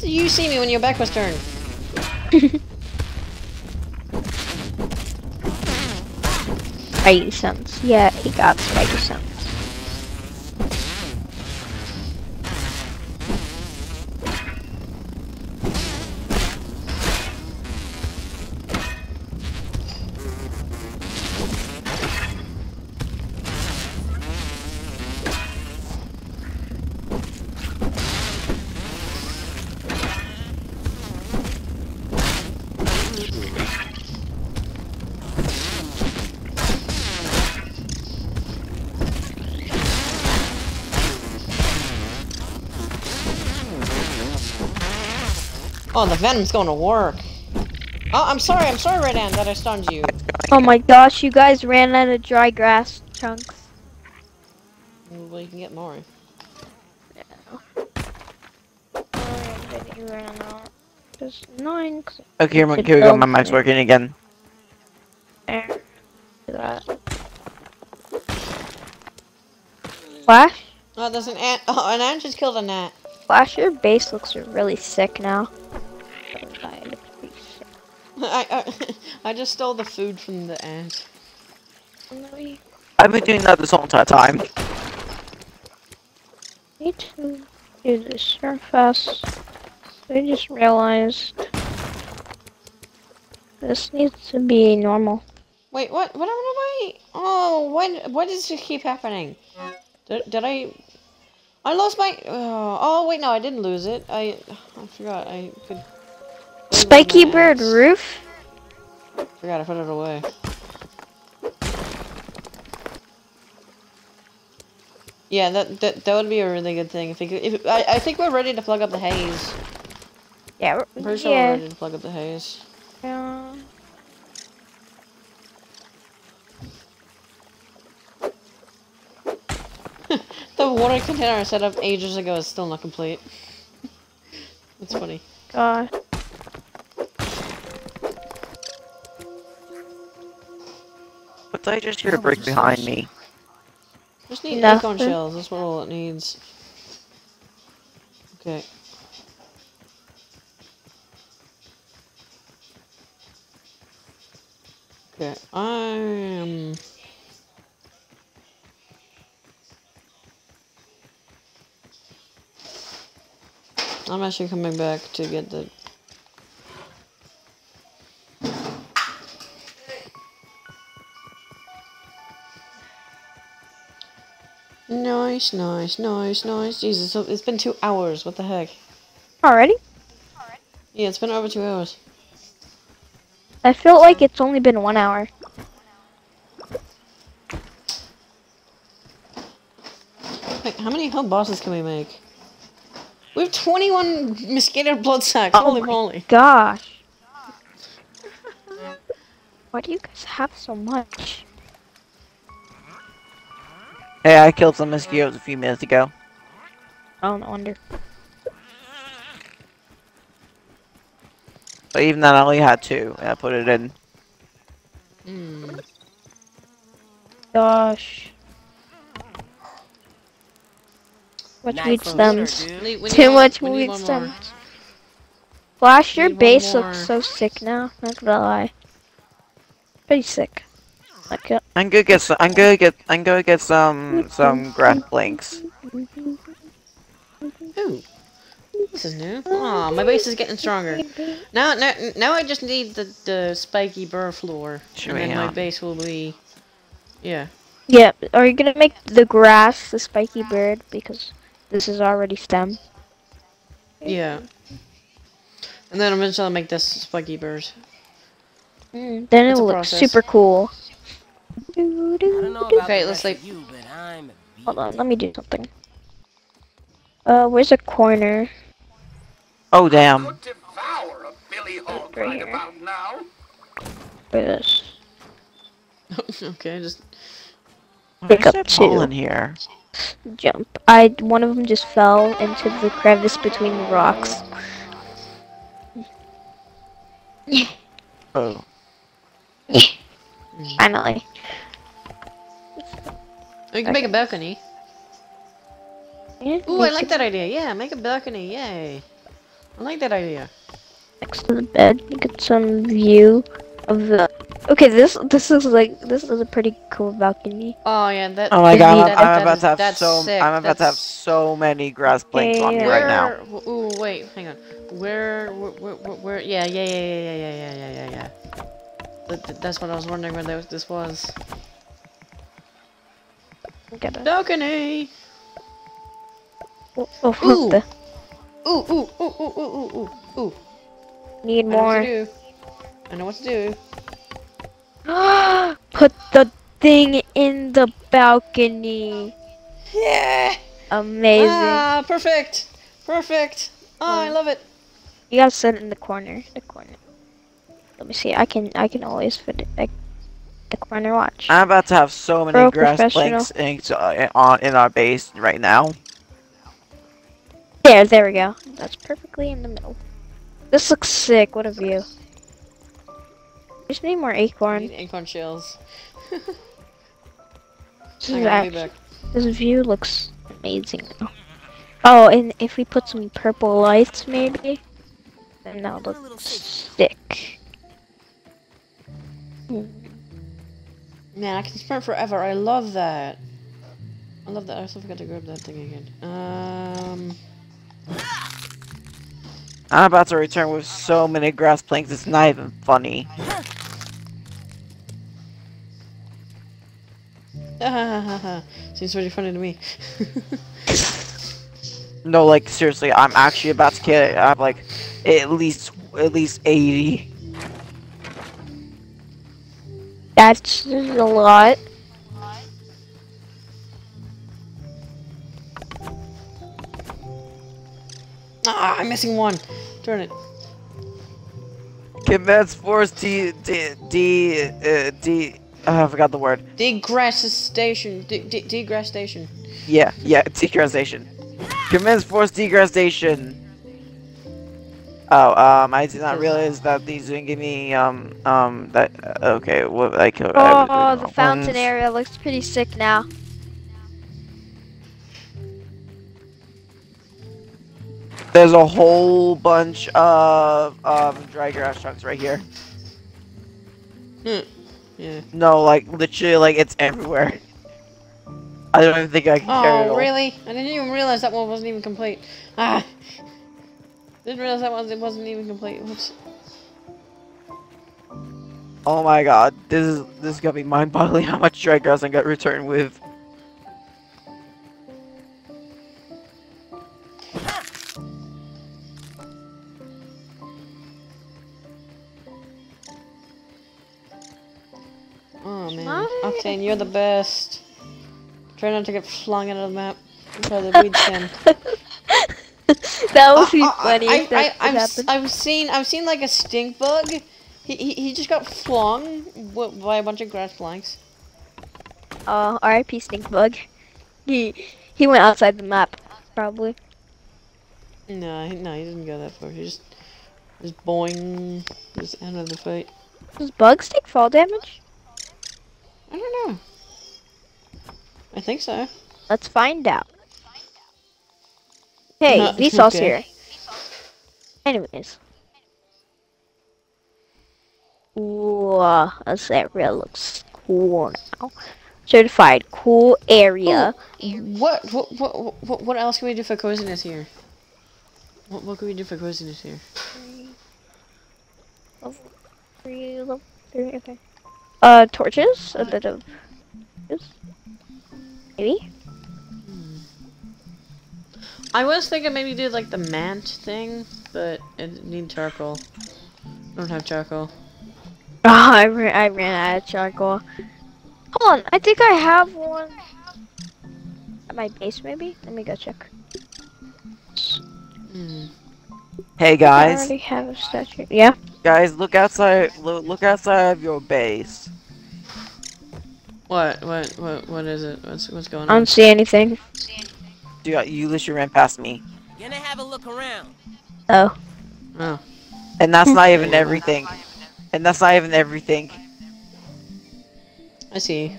Did you see me when your back was turned? *laughs* Spidey sense. Yeah, he got Spidey sense. Oh, the venom's going to work. Oh, I'm sorry, I'm sorry, Red Ant, that I stunned you. Oh my gosh, you guys ran out of dry grass chunks. Well, you can get more. Oh, did you ran out? Just nine. 'cause Okay, here, we- Could here we go. My mic's working again. there. Do that. Flash? Oh, there's an ant. Oh, an ant just killed a gnat. Flash, your base looks really sick now. *laughs* I, I, *laughs* I just stole the food from the ant. I've been doing that this whole entire time. I need to do the surface. I just realized this needs to be normal. Wait, what? What happened to my? Oh, when? What does it keep happening? Did, did I? I lost my. Oh, oh, wait, no, I didn't lose it. I, I forgot. I could. Spiky bird roof? Forgot I put it away. Yeah, that that that would be a really good thing if we could. If I I think we're ready to plug up the haze. Yeah, we're- I'm pretty sure we're ready to plug up the haze. yeah. *laughs* The water container I set up ages ago is still not complete. That's funny. God. But I just hear a brick behind me. Just need Nothing. acorn shells. That's what all it needs. Okay. Okay, I'm. I'm actually coming back to get the. Nice, nice, nice, nice. Jesus, it's been two hours. What the heck? Already? Yeah, it's been over two hours. I feel like it's only been one hour. Wait, how many hub bosses can we make? We have 21 mosquito blood sacks. Oh Holy my moly. Gosh. Why do you guys have so much? Hey, I killed some mosquitoes a few minutes ago. Oh, no wonder. But even then, I only had two. And I put it in. Hmm. Gosh. Much Nice weed stems. We- we Too much we weed one more. stems. Flash, your base looks so sick now. Not gonna lie. Pretty sick. Like it. I'm gonna get some. I'm gonna get. I'm gonna get some some grass planks. Ooh. This is new. Aw, my base is getting stronger. Now, now, now I just need the, the spiky burr floor. Sure, and then my base will be... Yeah. Yeah, are you gonna make the grass the spiky bird? Because this is already stem. Yeah. And then eventually I'll make this spiky birds. Mm, then It's it'll look process. super cool. I don't know Okay, let's rest sleep. you, but I'm Hold on, let me do something. Uh, where's a corner? Oh damn. Could devour a Billy Right right here. about now. Where this? *laughs* okay, just Pick up that two. in here? Jump. I one of them just fell into the crevice between the rocks. Oh. *laughs* Finally. We can make a balcony. Yeah, Ooh, I like that idea. Yeah, make a balcony. Yay. I like that idea. Next to the bed, you get some view of the. Okay, this this is like this is a pretty cool balcony. Oh yeah, that. Oh my god, I'm, that- I'm that about is- to have that's so sick, I'm about to have so many grass planks on me right now. Where- Ooh, wait, hang on. Where, where, where, where, where yeah, yeah, yeah, yeah, yeah, yeah, yeah, yeah, yeah, yeah. That, that- that's what I was wondering where this was. Get a, Balcony! oh, oh, Ooh. Ooh, ooh, ooh, ooh, ooh, ooh, ooh, need I know what more. to do. I know what to do. *gasps* Put the thing in the balcony. Yeah! Amazing. Ah, perfect! Perfect! Oh, I love it. You gotta set it in the corner. The corner. Let me see. I can. I can always fit it. Like, the corner. Watch. I'm about to have so many Pro grass professional. planks in, uh, on in our base right now. There. There we go. That's perfectly in the middle. This looks sick. What a view. Just need more I acorn. need acorn shells. This, *laughs* is on, I'll be act- back. this view looks amazing now. Oh, and if we put some purple lights, maybe, then that'll Doing look little safety. Man, I can sprint forever. I love that. I love that. I also forgot to grab that thing again. Um. I'm about to return with so many grass planks. It's not even funny. *laughs* Seems pretty funny to me. *laughs* No, like seriously, I'm actually about to get. I have like at least at least 80. That's a lot. ah, I'm missing one. Turn it. Commence force D D D uh, D. Uh, I forgot the word. Degrastation. De- de- degradation. Yeah, yeah, degradation. Commence force degradation. Oh, um, I did not realize that these didn't give me um um that. Uh, okay, what I could. I Oh, was- the fountain ones- area looks pretty sick now. There's a whole bunch of um dry grass chunks right here. Yeah. No, like literally, like it's everywhere. I don't even think I can carry it Oh, really? I didn't even realize that one wasn't even complete. Ah. Didn't realize that one it wasn't even complete. Whoops. Oh my god, this is this is gonna be mind-boggling *laughs* how much dry grass I got returned with. Oh man. Nice. Octane, you're the best. Try not to get flung out of the map. By the *laughs* weed skin. *laughs* *laughs* that would be Uh, uh, funny I, that I, would I've, s- happen. I've seen I've seen like a stink bug. He, he, he just got flung w- by a bunch of grass planks. Oh, R.I.P. Stink Bug. He he went outside the map, probably. No, he, no, he didn't go that far. He just just boing, just out of the fight. Does bugs take fall damage? I don't know. I think so. Let's find out. Hey, Vsauce okay. here. Anyways. Ooh, that area looks cool now. Certified cool area. What what what what what else can we do for coziness here? What what can we do for coziness here? Three, level three, okay. Uh, torches? A bit of. Maybe? I was thinking maybe do like the mant thing, but it need charcoal. I don't have charcoal. Oh, *laughs* I, ran, I ran out of charcoal. Hold on, I think I have one. At my base, maybe? Let me go check. Hmm. Hey I guys, already have a statue. Yeah. guys, look outside. Look, look outside of your base. What? What? What? What is it? What's What's going on? I on? don't see anything. You, you literally ran past me, Gonna have a look around. Oh. Oh. and that's not *laughs* even everything. And that's not even everything. I see.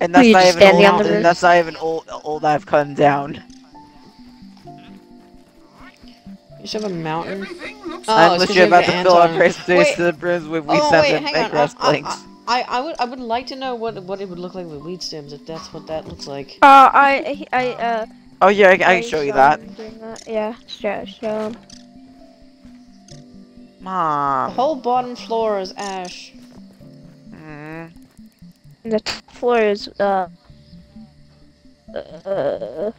And that's not even standing on old. And that's not even old. Old I've cut down. You should have a mountain. Everything Oh, I'm literally you have about to fill on our it. base space Wait. to the brims with wheat Oh stems wait, and hang and on. grass I. I, I, I would I would like to know what what it would look like with weed stems if that's what that looks like. Uh, I, I, uh. Oh yeah, I, I I can show you that. him doing that. Yeah. Show, show him. The whole bottom floor is ash. Mm. The top floor is, uh. Uh.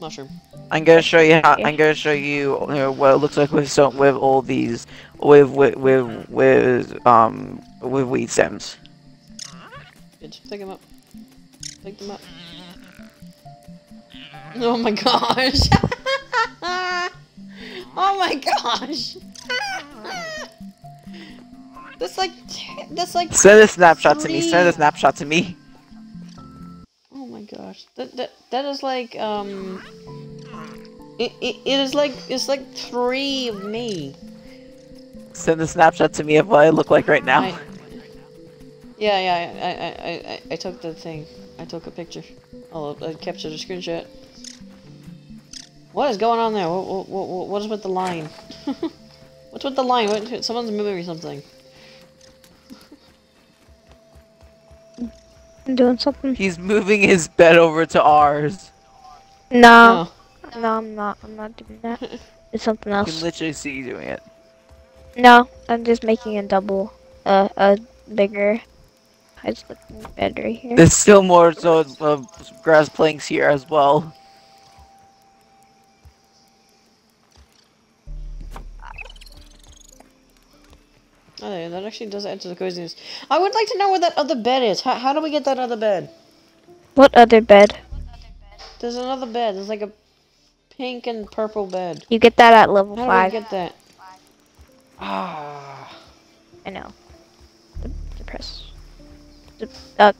Mushroom. I'm gonna show you how. Yeah. I'm gonna show you, you know, what it looks like with so with all these with with with with um with weed stems. Good. Pick them up. Pick them up. Oh my gosh. *laughs* oh my gosh. *laughs* that's like that's like Send a snapshot to me. Send a snapshot to me. Oh my gosh. That that that is like um it, it, it is like it's like three of me. Send a snapshot to me of what I look like right now. I, yeah, yeah, I, I, I, I, I took the thing. I took a picture. Oh, I captured a screenshot. What is going on there? What, what, what, what is with the line? *laughs* What's with the line? What, someone's moving something. I'm doing something. He's moving his bed over to ours. No. Oh, No, I'm not. I'm not doing that. *laughs* It's something else. You can literally see you doing it. No, I'm just making a double, uh, a bigger. I just looking bed right here. There's still more so uh, grass planks here as well. oh, there, that actually does add to the coziness. I would like to know where that other bed is. How, how do we get that other bed? What other bed? There's another bed. There's like a pink and purple bed. You get that at level How do we get that? Ah. I know. Press. Uh,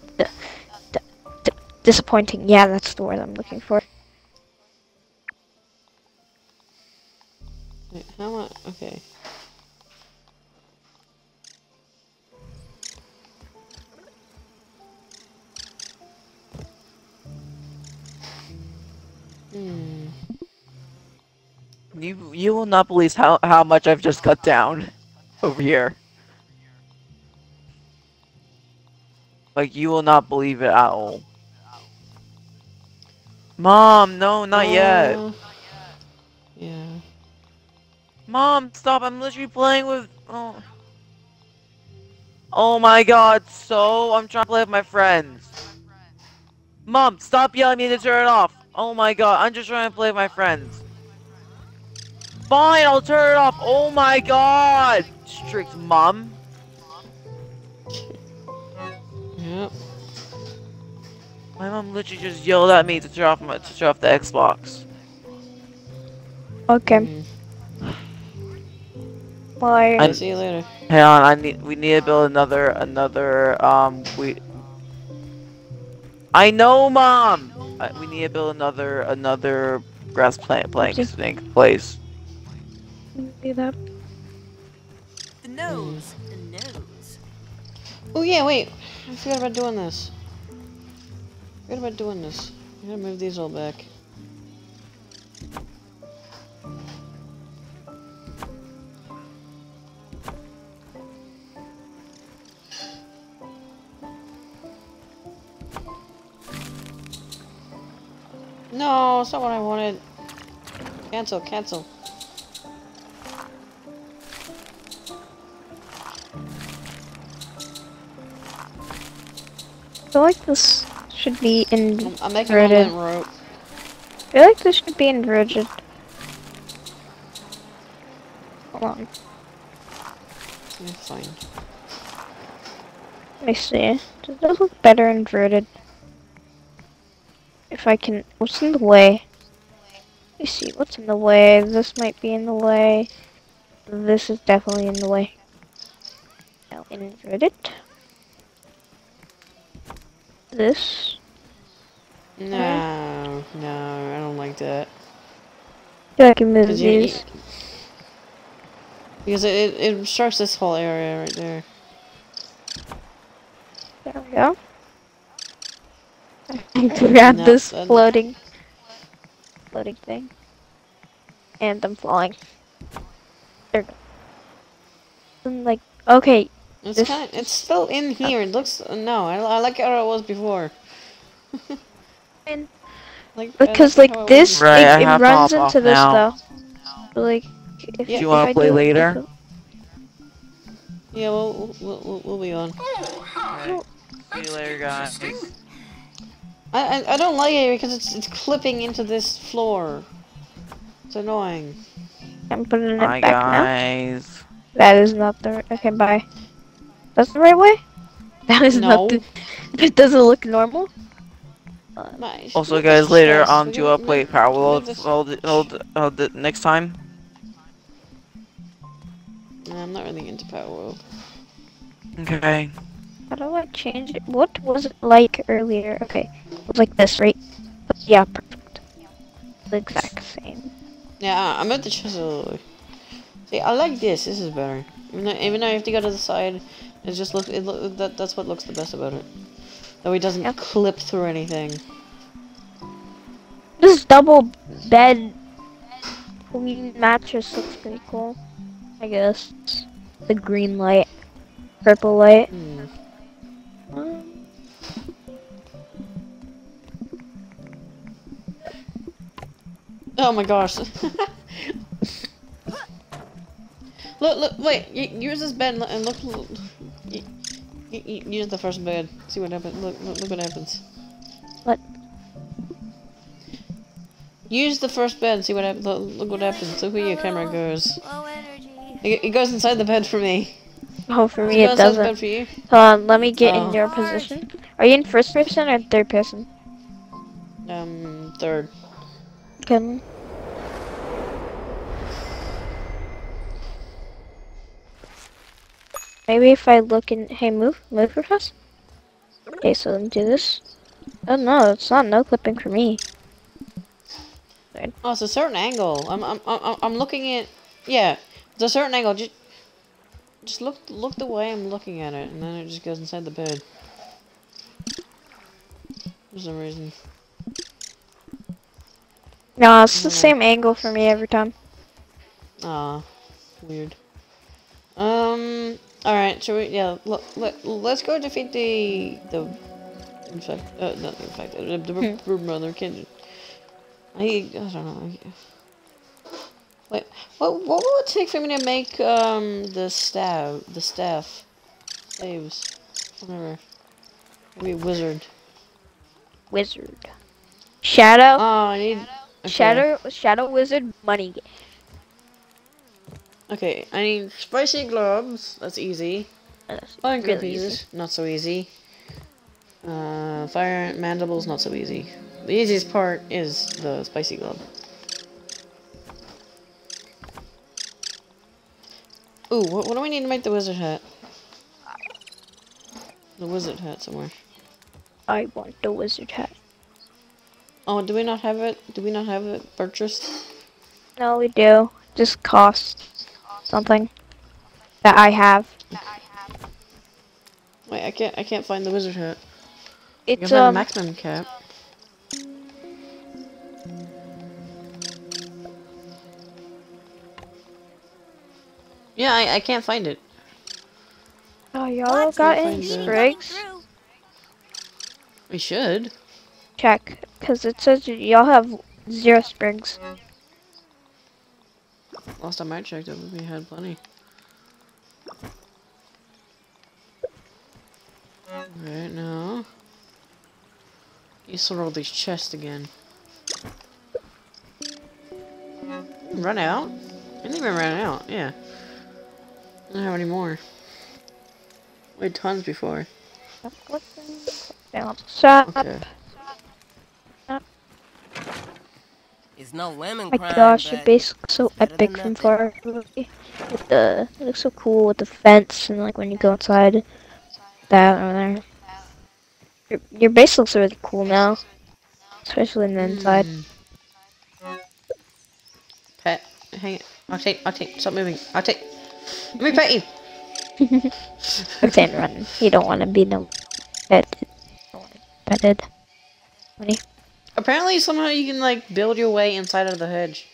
disappointing. Yeah, that's the word I'm looking for. Wait, how much? Okay. Hmm. You you will not believe how how much I've just cut down over here. Like you will not believe it at all. Mom, no, not yet. Uh, Yeah. Mom, stop! I'm literally playing with. Oh. Oh my God! So I'm trying to play with my friends. Mom, stop yelling at me to turn it off. Oh my God! I'm just trying to play with my friends. Fine, I'll turn it off. Oh my God! Strict mom. Yep. My mom literally just yelled at me to turn off my to turn off the Xbox. Okay. Mm. Why? I- See you later. Hang on, I need we need to build another another um we. I know, mom. I, we need to build another another grass plant plank Okay. snake place. Do that. The nose. The nose. Oh yeah, wait. I forgot about doing this. Forgot about doing this. I gotta move these all back. No, it's not what I wanted. Cancel, cancel. Feel like this should be in. I'm, I'm making Inverted. a lint rope. I feel like this should be in inverted. Hold on. Yeah, fine. Let me see. Does that look better inverted? If I can. What's in the way? Let me see what's in the way. This might be in the way. This is definitely in the way. Now invert it. This. No, no, I don't like that. Yeah, I can move 'Cause you- these. Because it, it, it obstructs this whole area right there. There we go. *laughs* I grab No, this that- floating, floating thing, and I'm flying. There. we go. Like, okay, It's This- kind it's still in here. It looks no. I, I like how it was before. And- *laughs* like because like like how it was this. Right, it, it runs into this now. though. But, like, if, Do you wanna I play do- later? Yeah, we'll, we'll we'll we'll be on. Oh, hi. See you later, guys. Interesting. I, I I don't like it because it's it's clipping into this floor. It's annoying. I'm putting it Bye, back now. guys. That is not the right. Okay, bye. That's the right way. *laughs* That is No. not the. It doesn't look normal. Uh, My- Also, guys, later Yes, on do to can uh, play make- Power make World this- hold, hold, hold it next time. Nah, I'm not really into Power World. Okay. How do I change it? What was it like earlier? Okay, it was like this, right? Yeah, perfect. The exact same. Yeah, I'm at the chisel. See, I like this. This is better. Even though, even though I have to go to the side, it just looks. It look, that that's what looks the best about it. Though it doesn't Yep. clip through anything. This double bed queen mattress looks pretty cool. I guess. The green light, purple light. Um, Oh my gosh. *laughs* look, look, wait. Use this bed and look- and look. Look y- y- y- use the first bed. See what happens. Look, look, look what happens. What? Use the first bed and see what happens. Look, look what happens. Look where your camera goes. It, it goes inside the bed for me. oh, for me Does it go inside the doesn't. bed for you. Hold on, let me get Oh. in your position. Are you in first person or third person? Um, third. Can Maybe if I look in, hey, move, move for us. Okay, so let me do this. Oh no, it's not no clipping for me. Oh, it's a certain angle. I'm, I'm, I'm, I'm looking at. Yeah, it's a certain angle. Just, just look, look the way I'm looking at it, and then it just goes inside the bed. For some reason. No, it's the Yeah. same angle for me every time. Ah, weird. Um. All right. Shall we? Yeah. Look. Let, let's go defeat the the. Infect. Uh, not the infected. The, the Hmm. brood mother. Can. I. I don't know. Wait. What? What will it take for me to make um the staff? The staff. saves, Whatever. Maybe wizard. Wizard. Shadow. Oh, I need. okay. Shadow. Shadow wizard. Money. Okay, I need spicy gloves. That's easy. That's green really easy. not so easy. Uh, fire mandibles, not so easy. The easiest part is the spicy glove. Ooh, what, what do we need to make the wizard hat? The wizard hat somewhere. I want the wizard hat. Oh, do we not have it? Do we not have it purchased? No, we do. Just cost something that I have. Wait, I can't. I can't find the wizard hat. It's have a um. maximum cap. Yeah, I, I can't find it. Oh, y'all got any the- Coming sprigs? We should. Check, cause it says y'all have zero sprigs. Last time I checked it, we had plenty. Right now. You sort all these chests again. Run out? I didn't even run out, yeah. I don't have any more. We had tons before. Down. Shop. Okay. Is It's no lemon my gosh, your base looks so epic from far away. With the, it looks so cool with the fence and like when you go inside, that over there. Your, your base looks really cool now, especially in the inside. Hmm. Pet, hang it. I'll take, I'll take, stop moving. I'll take. Let me pet you. *laughs* I'm saying run. You don't want to be no petted. Petted. Money. Apparently, somehow you can like build your way inside of the hedge.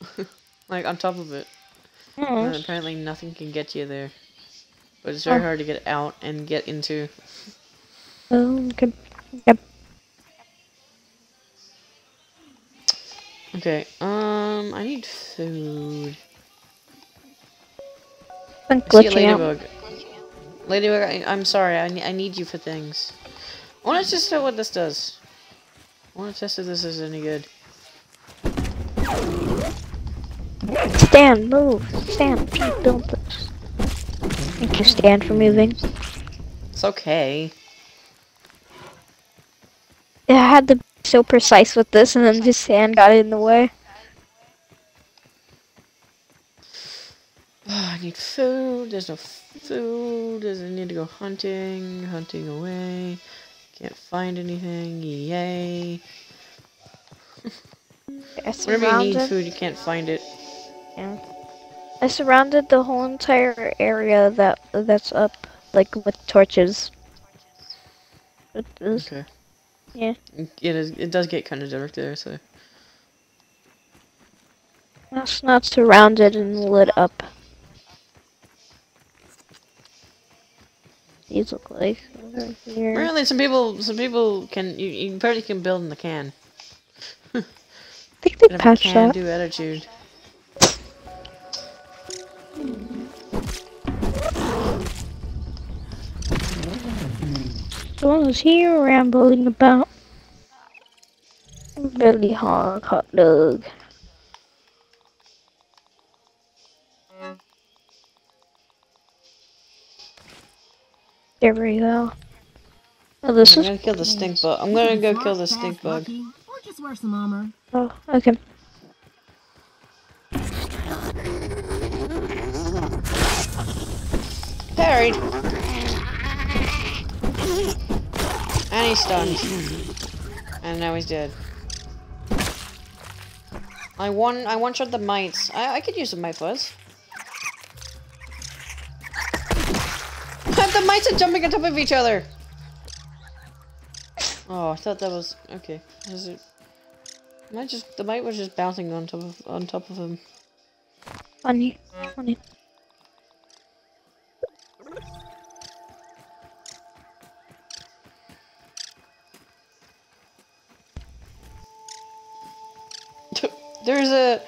*laughs* like on top of it. Oh, And apparently, nothing can get you there. But it's very Oh. hard to get out and get into. oh, okay. Yep. Okay, um, I need food. I'm I see a glitching out. ladybug. Ladybug, I, I'm sorry, I, I need you for things. I want to just out what this does. I want to test if this is any good. Stand, move. Stand, build this. Thank you, Stand, for moving. It's okay. I had to be so precise with this, and then just Sand got in the way. Oh, I need food. There's no food. I need to go hunting? Hunting away. Can't find anything. Yay. *laughs* I Whenever you need food, you can't find it. yeah. I surrounded the whole entire area that that's up, like with torches. With this. Okay. Yeah. It is. It does get kind of dark there, so. That's not surrounded and lit up. These look like over here. Apparently, some people, some people can. You, you apparently can build in the can. I think they patched that. can-do attitude. Someone's here rambling about. Belly hog hot dog. There we go. Oh, this I'm is. gonna kill the stink bug. I'm gonna go kill the stink bug. Or just wear some armor. Oh, okay. Parried. And he's stunned. And now he's dead. I one I one shot the mites. I I could use some mite fuzz. The mites are jumping on top of each other. Oh, I thought that was okay. Was it? Might just the mite was just bouncing on top of on top of him. Funny. Funny. *laughs* There's a.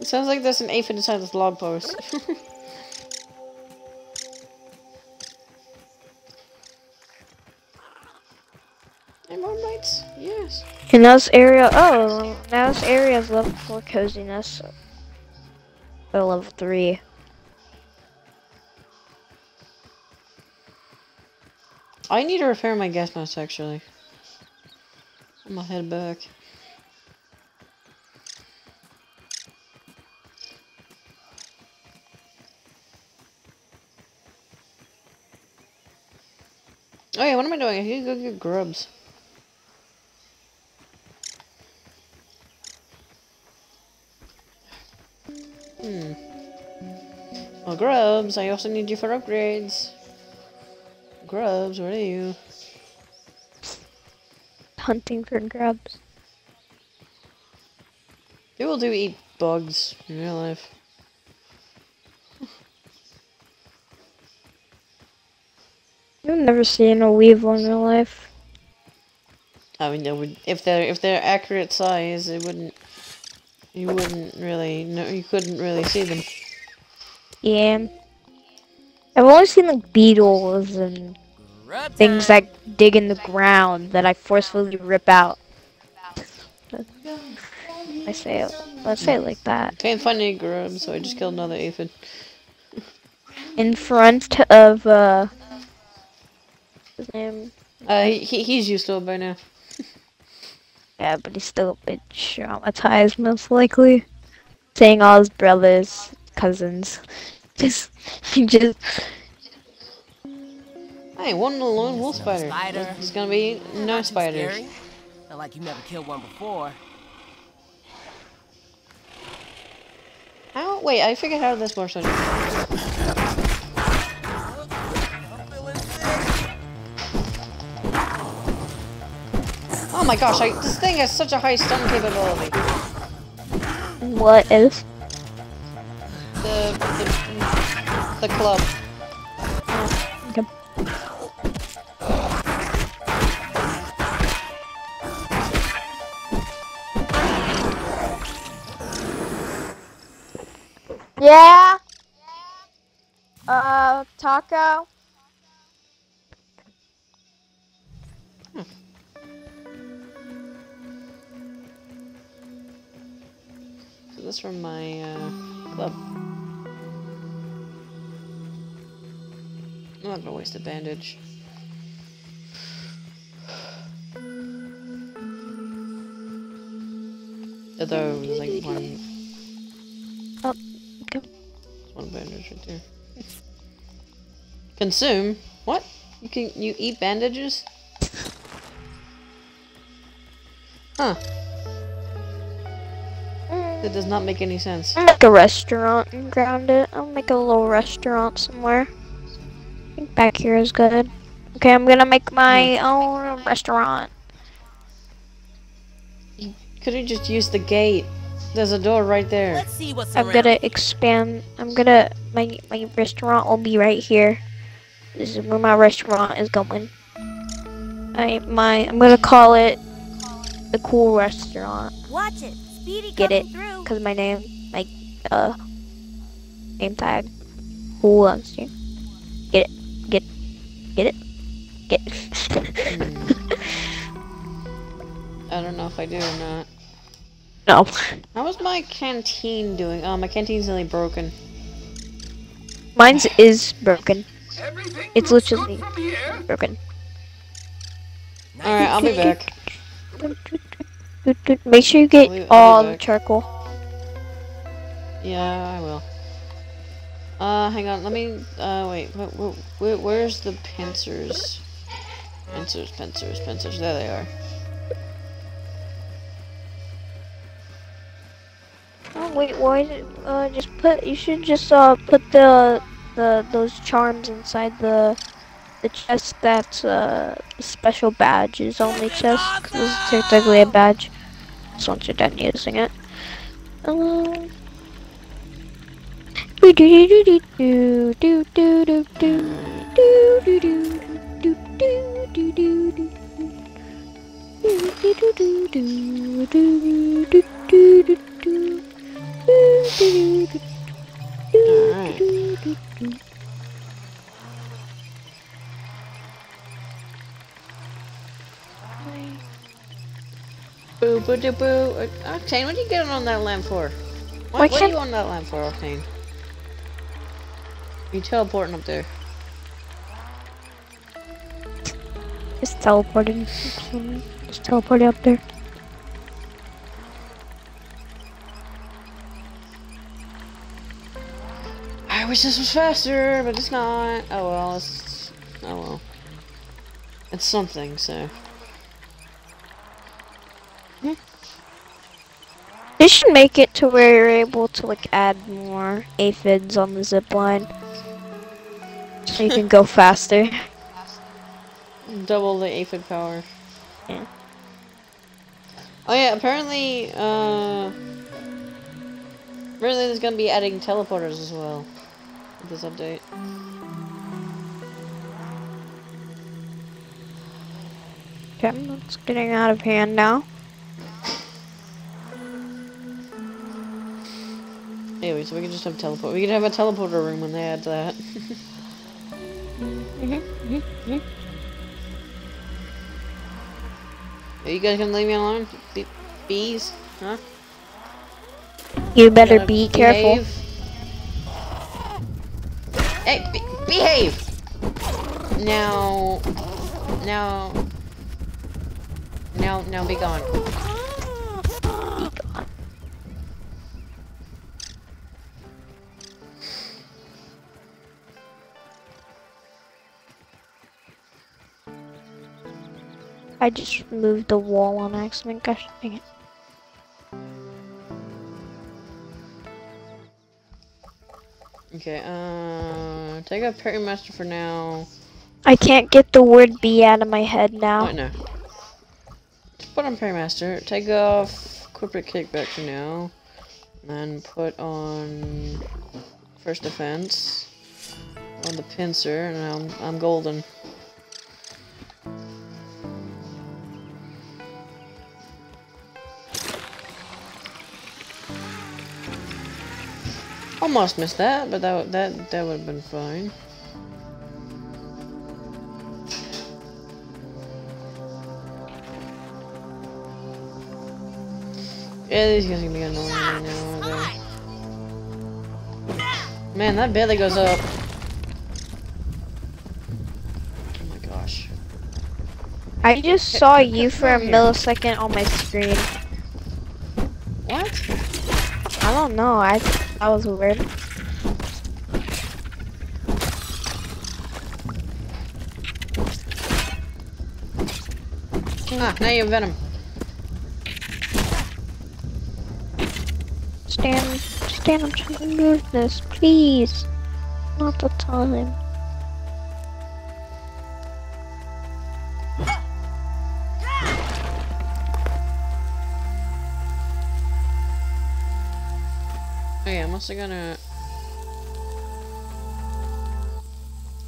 It sounds like there's an aphid inside this log post. *laughs* And those area. Oh, now this area is level 4 coziness. Or level 3. I need to repair my gas mask actually. I'm gonna head back. Oh yeah, what am I doing? I need to go get grubs. Hmm. Well, grubs, I also need you for upgrades. Grubs, where are you? Hunting for grubs. People do eat bugs in real life. You've never seen a weevil in real life. I mean, they would if they're if they're accurate size, it wouldn't. You wouldn't really no, you couldn't really see them. Yeah. I've only seen like beetles and things that dig in the ground that I forcefully rip out. I say it. Let's say it like that. Can't find any grubs, so I just killed another aphid. In front of uh, his name. Uh, he, he he's used to it by now. Yeah, but he's still a bit traumatized, most likely. Seeing all his brothers, cousins, *laughs* just, he just Hey, one lone wolf spider. Spider. There's gonna be no Not spiders. scary. Not like you never killed one before. How? Wait, I figured how this works. already. Oh my gosh, I, this thing has such a high stun capability. what is? The, the, the club. Okay. Yeah. Uh, taco. This from my uh, club. I'm not gonna waste a bandage. Although there's like one. *laughs* Oh, okay. One bandage right there. Consume? What? You can you eat bandages? *laughs* Huh. That does not make any sense. I'll make a restaurant and ground it. I'll make a little restaurant somewhere. I think back here is good. Okay, I'm gonna make my hmm. own restaurant. Could have just used the gate. There's a door right there. Let's see what's I'm around. gonna expand. I'm gonna my my restaurant will be right here. This is where my restaurant is going. I my I'm gonna call it the cool restaurant Watch it. Speedy Get it. through. because my name my uh name tag. Cool loves you. Get it. Get get it. Get it. *laughs* I don't know if I do or not. no. How is my canteen doing? Oh, my canteen's nearly broken. Mine's is broken. Everything It's literally- good from here. Broken. Alright, I'll be back. *laughs* Make sure you get all the charcoal. Yeah, I will. Uh, hang on, let me, uh, wait, wh- wh- wh- where's the pincers? Pincers, pincers, pincers, there they are. Oh wait, why did uh just put you should just uh put the the those charms inside the the chest that's uh special badges only chest this is technically a badge. So once you're done using it. Um do do do do do do do do do do do do do do do do do Alright. Boo boo doo boo. Uh, Octane, what are you getting on that lamp for? Why What, what are you on that lamp for, Octane? You teleporting up there. Just teleporting. Just teleported up there. I wish this was faster, but it's not. Oh well, it's oh well. It's something, so. They should make it to where you're able to like add more aphids on the zip line. So you can *laughs* go faster. Double the aphid power. Yeah. Oh yeah, apparently, uh... Apparently there's gonna be adding teleporters as well. With this update. Okay, it's getting out of hand now. Anyway, so we can just have teleport. We can have a teleporter room when they add that. *laughs* Are you guys gonna leave me alone? Be bees? Huh? You better Gotta be careful. Hey, be behave! Now, now, Now, now be gone. I just moved the wall on accident. Gosh dang it. Okay, uh, take a Parry Master for now. I can't get the word B out of my head now. What no? Put on Parry Master. Take off Corporate Kickback for now. And put on First Defense. On the pincer, and I'm, I'm golden. Almost missed that, but that would- that that would have been fine. Yeah, these guys are gonna be annoying right now. Man, that barely goes up. Oh my gosh. I just saw you for a millisecond on my screen. What? I don't know. I that was weird. Ah, now you have venom. Stan, Stan, I'm trying to move this, please. Not the time. Also gonna.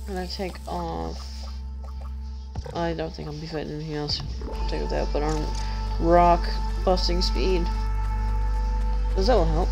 I'm gonna take off. I don't think I'll be fighting anything else. Take that, but on rock busting speed. Cause that will help.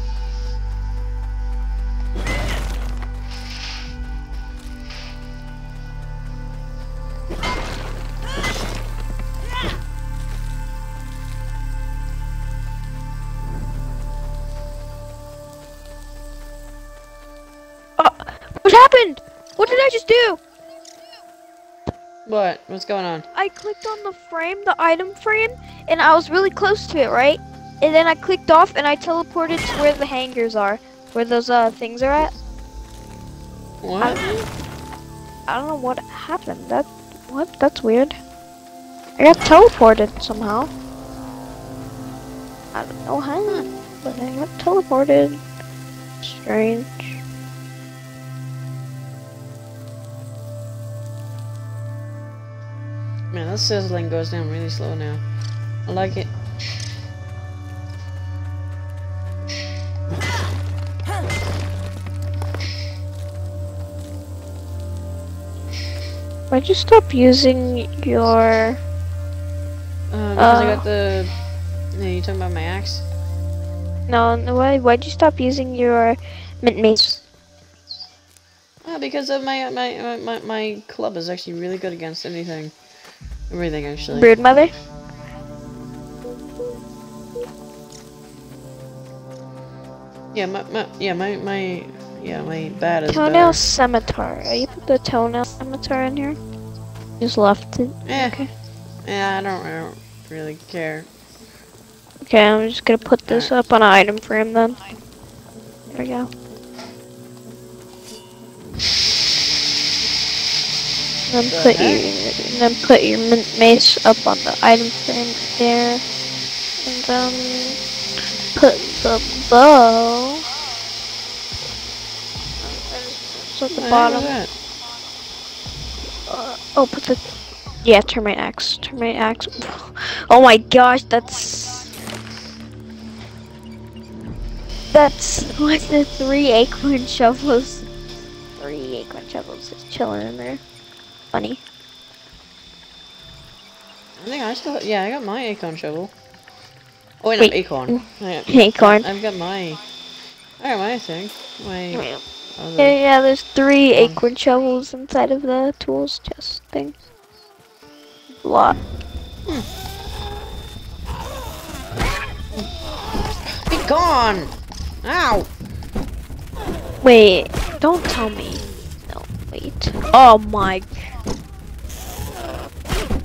What? What's going on? I clicked on the frame, the item frame, and I was really close to it, right? And then I clicked off and I teleported to where the hangers are, where those uh things are at. What? I don't, I don't know what happened. That what? That's weird. I got teleported somehow. I don't know how, but I got teleported. Strange. Man, that sizzling goes down really slow now. I like it. Why'd you stop using your? Uh, because I Uh. got the. Yeah, you talking about my axe? No, no. Why? Why'd you stop using your mint mace? Ah, because of my, my my my my club is actually really good against anything, everything actually. Brood mother. Yeah, my, my yeah my my yeah my bat is Toenail better. scimitar. You put the toenail scimitar in here. Just left it. Eh, Okay. yeah, I don't, I don't really care. Okay, I'm just gonna put this up on an item frame then. There we go. And then put your and then put your mace up on the item frame there. And then put the bow at the bottom. Uh, oh, put the yeah, termite axe. Termite axe. *sighs* Oh my gosh, that's that's what the three acorn shovels. Three acorn shovels just chilling in there. Funny. I think I still yeah I got my acorn shovel. Oh wait, Wait, acorn. Mm. Oh, I got, *laughs* Acorn. I've got my. I got my thing. My. Yeah, other- yeah, there's three One. acorn shovels inside of the tools chest thing. Lot. Be gone! Ow! Wait, don't tell me. No, wait. Oh my.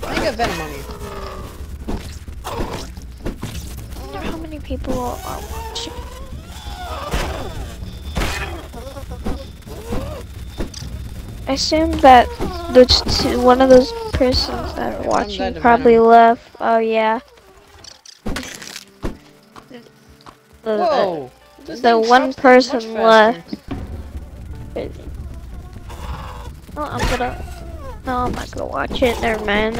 I think I got venom on you. wonder how many people are watching? I assume that two, one of those persons that are watching probably left. Oh yeah. The- Whoa! This the one person left. Oh, I'm gonna. No, I'm not gonna watch it. Never mind.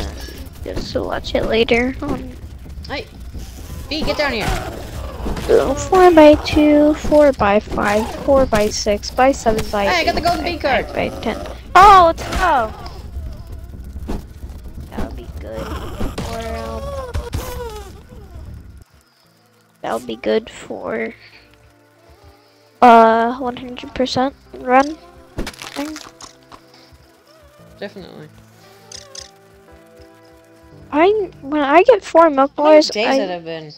Just to watch it later. Um, Hey! B, get down here! four by two, four by five, four by six, by seven by Hey, I got the golden bee card. by ten. Oh, let's go. That would be good. For, um, that would be good for uh 100% run. Definitely. I when I get four milk How many boys, days I, that have been?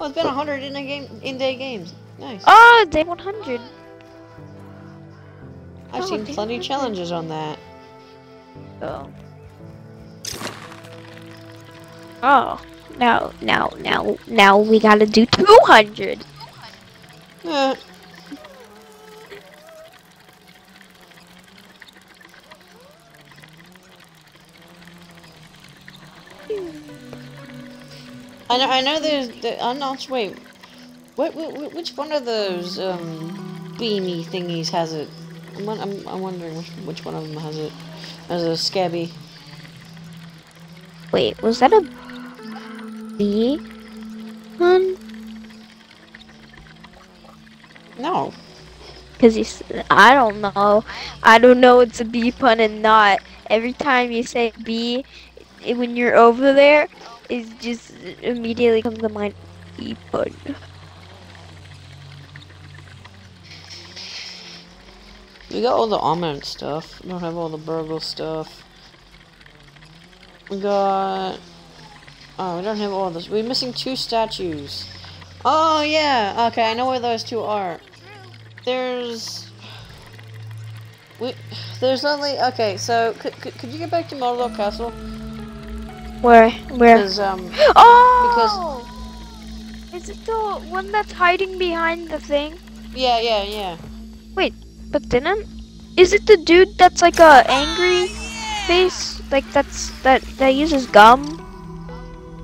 Oh, it's been 100 in a game, in-day games. Nice. oh day 100. I've oh, seen plenty challenges on that. Oh. Oh. Now, now, now, now we gotta do 200. Eh, I know. I know. There's. The, I'm not. Wait. What, what, which one of those um, beanie thingies has it? I'm, I'm, I'm wondering which, which one of them has it. As a scabby. Wait, was that a bee? Hun? No. Cause you, s- I don't know. I don't know it's a bee pun and not. Every time you say bee, when you're over there, it just immediately comes to mind bee pun. We got all the almond stuff. We don't have all the BURG.L stuff. We got. Oh, we don't have all this. We're missing two statues. Oh yeah. Okay, I know where those two are. There's. We. There's only. Okay, so could, could, you get back to Model Castle? Where? Where? Because um. Oh! Is it the one that's hiding behind the thing? Yeah, yeah, yeah. Wait, but didn't? Is it the dude that's like a angry face? Like that's that that uses gum?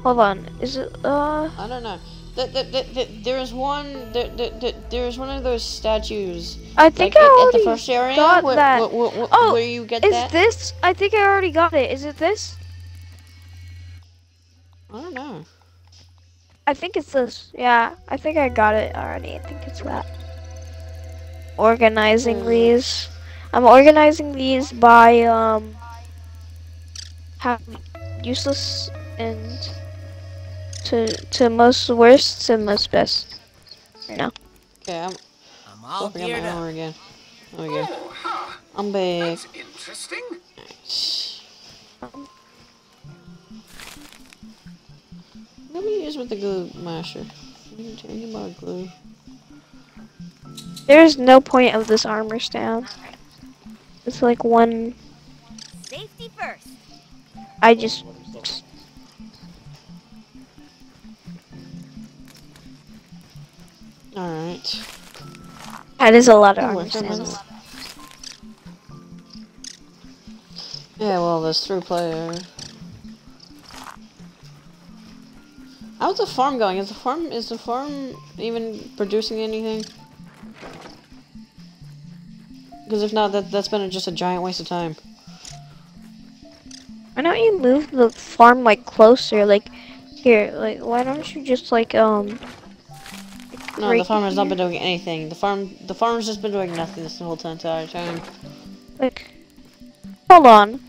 Hold on. Is it uh? I don't know. Th th th th there's one. There, there, there, there's one of those statues. I think like, I at- at already the first area got where, that. where, where, where- Oh, where you get Is that. this? I think I already got it. Is it this? I don't know. I think it's this. Yeah, I think I got it already. I think it's that. Organizing Hmm. these. I'm organizing these by um. Have useless and to to most worst to most best. No. Okay, I'm I'm all swapping out my geared armor again. There we go. Oh, huh. I'm back. That's interesting. Let me use with the glue masher. I need to- I need more glue. There's no point of this armor stand. It's like one. Safety first. I just. Alright. That is a lot of armor stands. Yeah, well, there's three player. How's the farm going? Is the farm is the farm even producing anything? Because if not, that that's been just a giant waste of time. Why don't you move the farm like closer? Like here, like why don't you just like um? No, right the farm has not been doing anything. The farm the farm's just been doing nothing this whole entire time. Like, hold on.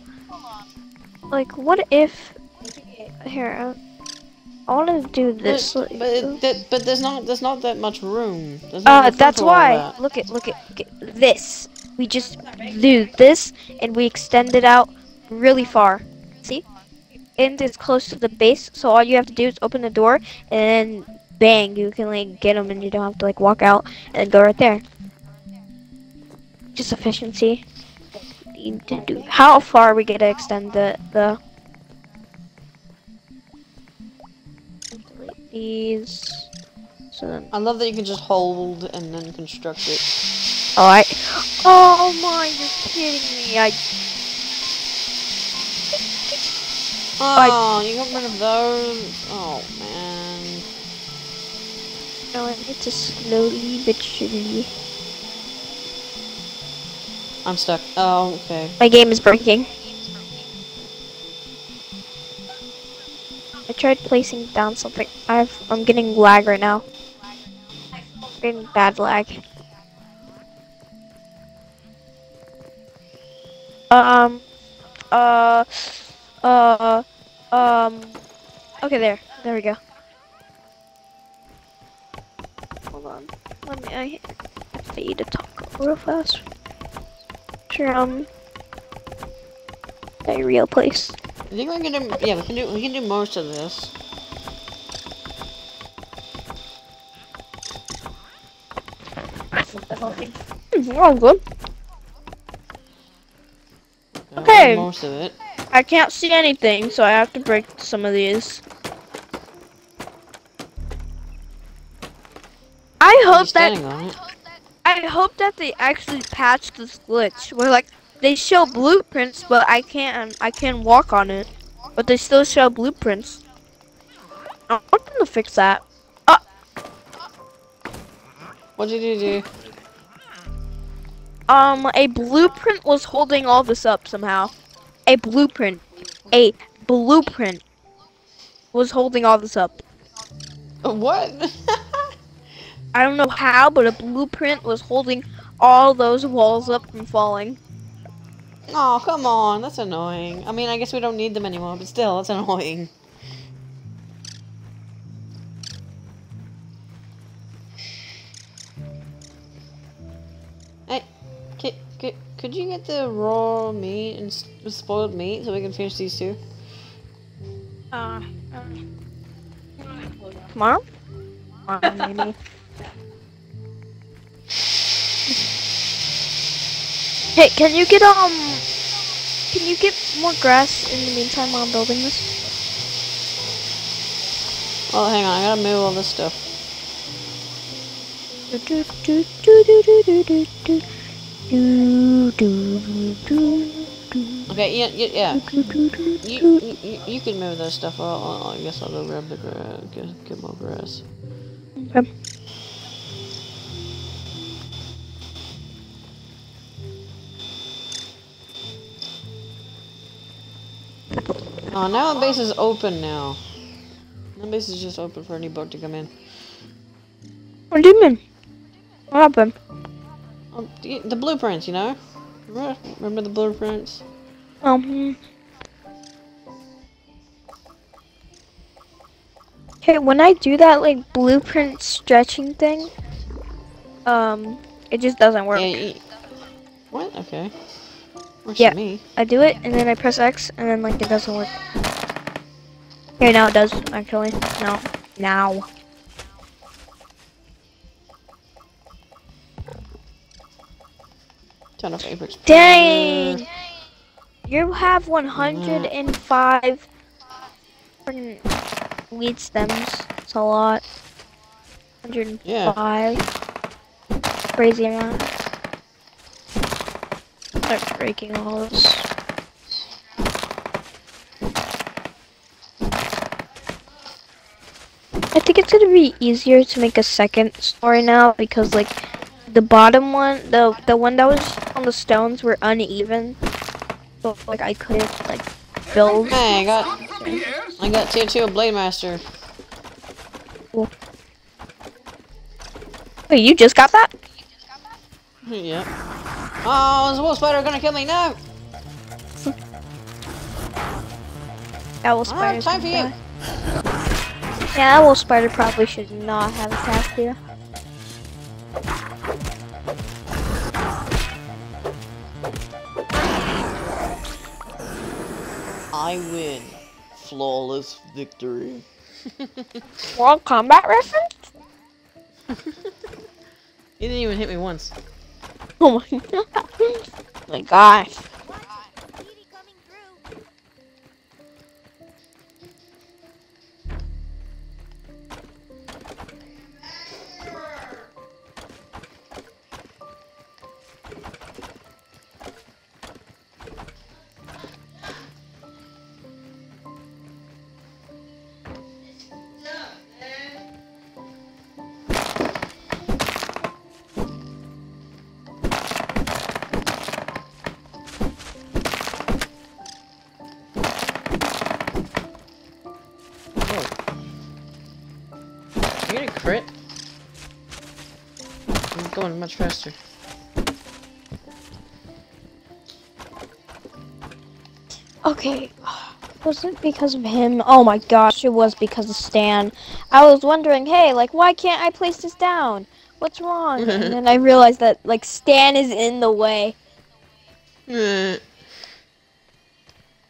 Like, what if? Here, uh, I want to do this. But but, it, that, but there's not there's not that much room. Uh, that's why. that. Look at, look at, look at this. We just do this, and we extend it out really far. See? And it's close to the base, so all you have to do is open the door, and then bang, you can like get them, and you don't have to like walk out and go right there. Just efficiency. Need to do. How far are we gonna extend the the? These. So then, I love that you can just hold and then construct it. Alright. Oh my, you're kidding me. I, Oh, you got rid of those? Oh, man. no, I need to slowly but surely. I'm stuck. Oh, okay. My game is breaking. I tried placing down something. I've, I'm getting lag right now. getting bad lag. Um, uh, uh, um, okay, there. There we go. Hold on. Let me, I have to eat a taco real fast. Um, diarrhea place. I think we're gonna, Yeah, we can do. We can do most of this. Oh, good. Okay. Most of it. I can't see anything, so I have to break some of these. I hope that standing on it? I hope that they actually patch this glitch where like they show blueprints, but I can't I can't walk on it, but they still show blueprints. I want them to fix that. What did you do? Um, a blueprint was holding all this up somehow. A blueprint, a blueprint was holding all this up. What? *laughs* I don't know how, but a blueprint was holding all those walls up from falling. Oh, come on. That's annoying. I mean, I guess we don't need them anymore, but still, that's *laughs* annoying. Hey, could, could, could you get the raw meat and s- spoiled meat so we can finish these two? Uh, tomorrow? Tomorrow, maybe. Hey, can you get um? Can you get more grass in the meantime while I'm building this? Oh, hang on. I gotta move all this stuff. Okay, yeah, yeah, yeah. You, you, you can move that stuff. I'll, I'll, I guess I'll go grab the grass. Get, get more grass. Okay. Oh, now the base is open now. The base is just open for any boat to come in. What do you mean? What happened? Oh, the, the blueprints, you know? Remember, remember the blueprints? Um. Okay, when I do that like blueprint stretching thing, um, it just doesn't work. Yeah. What? Okay. Works Yeah. me. I do it and then I press X and then like it doesn't work. Okay, now it does actually. No, now. Ton of apex. Dang! You have 105 freaking weed stems. It's a lot. 105. Yeah. Crazy amount. Start breaking all this. I think it's gonna be easier to make a second story now because like the bottom one, the the one that was on the stones were uneven. So like I couldn't like build. Hey, I got? I got tier two of Blade Master. Wait, you just got that? Yep. Oh, is the wolf spider gonna kill me? No! That wolf I spider. time for you. Yeah, that wolf spider probably should not have attacked you. I win. Flawless victory. *laughs* Mortal Kombat reference? *laughs* He didn't even hit me once. *laughs* Oh my god. my gosh. Much faster. Okay. Was it because of him? Oh my gosh, it was because of Stan. I was wondering, hey, like, why can't I place this down? What's wrong? and *laughs* then I realized that, like, Stan is in the way. Oh,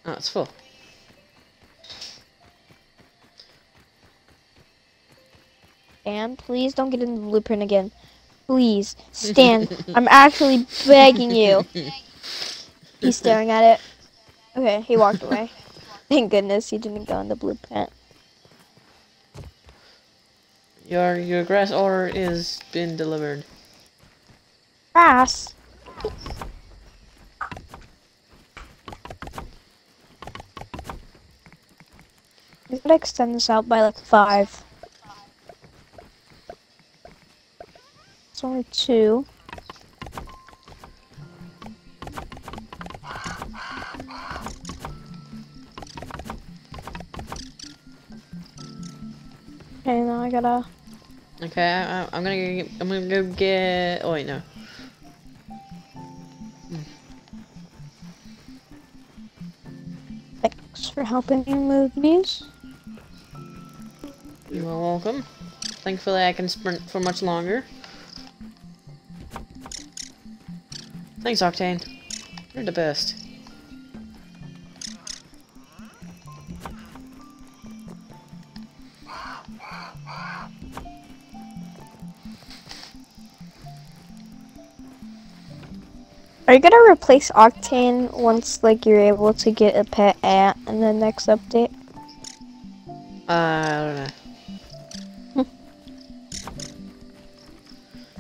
it's full. Stan, please don't get in the blueprint again. Please. Stan, *laughs* I'm actually begging you. *laughs* He's staring at it. Okay, he walked away. *laughs* Thank goodness he didn't go in the blueprint. Your your grass order is been delivered. Grass. We gotta extend this out by like five. Only two. Okay, now I gotta. Okay, I, I'm gonna go get, I'm gonna go get. Oh wait, no. Thanks for helping me move these. You are welcome. Thankfully, I can sprint for much longer. Thanks, Octane. You're the best. Are you gonna replace Octane once like you're able to get a pet ant in the next update? Uh, I don't know.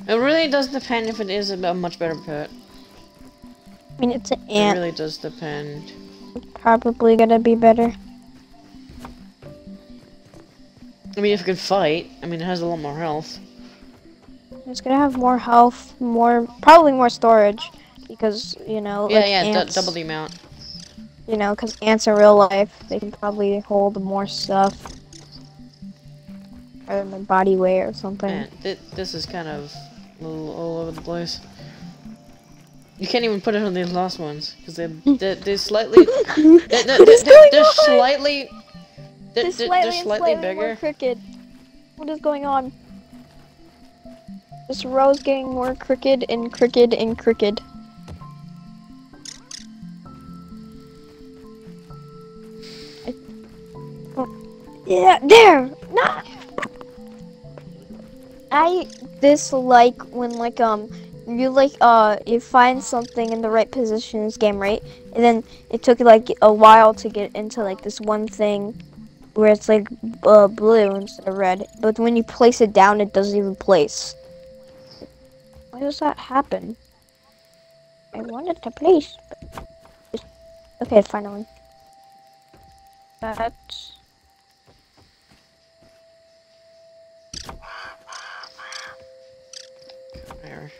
*laughs* it really does depend if it is a much better pet. Mean, it's an It ant. really does depend. Probably gonna be better. I mean, if it can fight, I mean, it has a lot more health. It's gonna have more health, more probably more storage, because you know, yeah, like yeah, ants, double the amount. You know, because ants in real life, they can probably hold more stuff. Or than body weight or something. Man, thi- this is kind of a little all over the place. You can't even put it on these last ones because *laughs* they're, they're they're slightly they're, they're, they're, they're slightly they're, they're, slightly, they're slightly bigger. crooked. What is going on? This row's getting more crooked and crooked and crooked. I- oh, Yeah, there. No. I dislike when like um you like uh you find something in the right position in this game, right? And then it took like a while to get into like this one thing where it's like uh, blue instead of red. But when you place it down, it doesn't even place. Why does that happen? I wanted to place. just- Okay, finally. That's. There.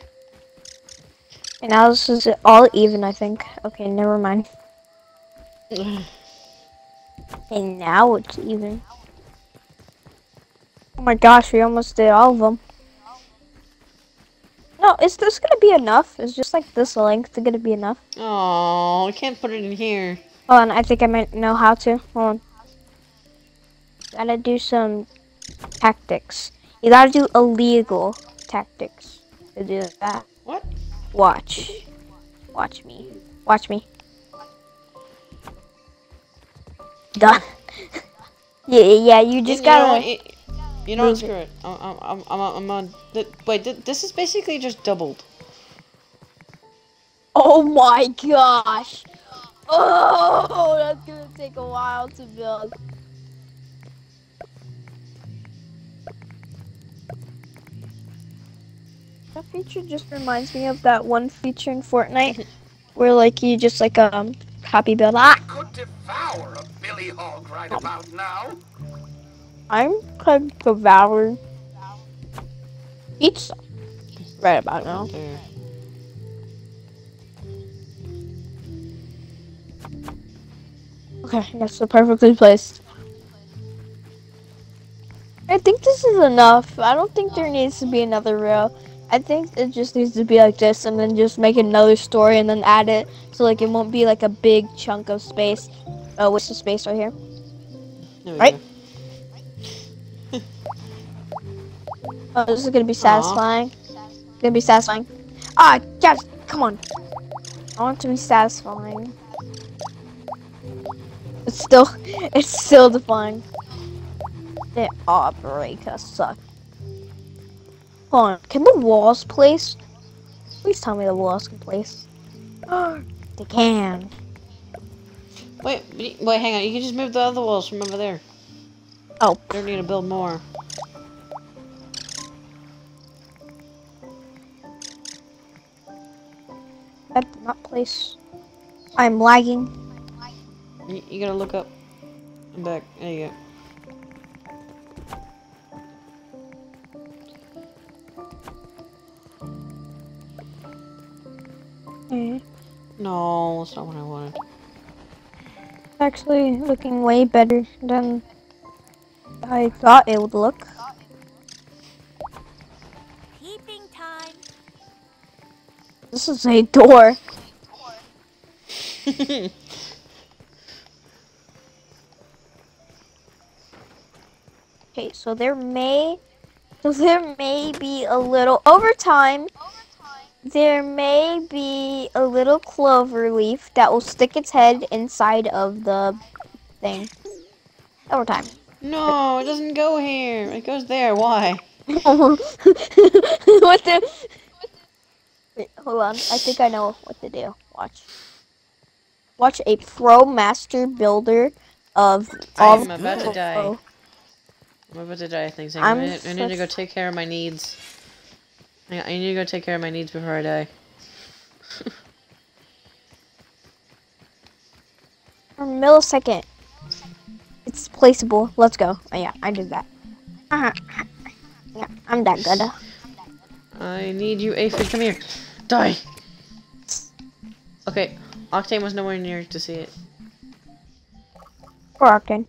And now this is all even, I think. Okay, never mind. *sighs* And now it's even. Oh my gosh, we almost did all of them. No, is this gonna be enough? Is just like this length gonna be enough? Oh, I can't put it in here. Hold on, I think I might know how to. Hold on. Gotta do some tactics. You gotta do illegal tactics to do that. What? Watch. Watch me. Watch me. Done. *laughs* yeah, yeah, you just you gotta. what? You, you know what? Screw it. I'm I'm I'm I'm, I'm on. th- Wait, th- this is basically just doubled. Oh my gosh! Oh, that's gonna take a while to build. That feature just reminds me of that one feature in Fortnite *laughs* where like you just like um copy build. Ah, Could devour a billy hog right about now. I'm kind of devoured. Eat some. Right about now. There. Okay, that's the perfectly placed. I think this is enough. I don't think there needs to be another row. I think it just needs to be like this, and then just make another story, and then add it so like it won't be like a big chunk of space. Oh, what's the space right here? Right? Oh, this is gonna be satisfying. Gonna be satisfying. Ah, guys, come on. I want it to be satisfying. It's still, *laughs* it's still defying. The operator suck. Hold on, can the walls place? Please tell me the walls can place. they can. Wait, wait, hang on. You can just move the other walls from over there. Oh, You don't need to build more. that did not place. I'm lagging. You, you gotta look up I'm back. There you go. Eh, No, that's not what I wanted. It's actually looking way better than I thought it would look. Peeping time. This is a door. *laughs* Okay, so there may, so there may be a little over time. There may be a little clover leaf that will stick its head inside of the thing. Over time. no, it doesn't go here. It goes there. Why? *laughs* what the? Wait, hold on. I think I know what to do. Watch. Watch a pro master builder of all. I'm about to die. I'm about to die. I think. Need, I need to go take care of my needs. I, I need to go take care of my needs before I die. For *laughs* a millisecond. It's placeable. Let's go. Oh yeah, I did that. Uh-huh. Yeah, I'm that good. I need you, Aphid. Come here. Die. Okay, Octane was nowhere near to see it. Poor Octane.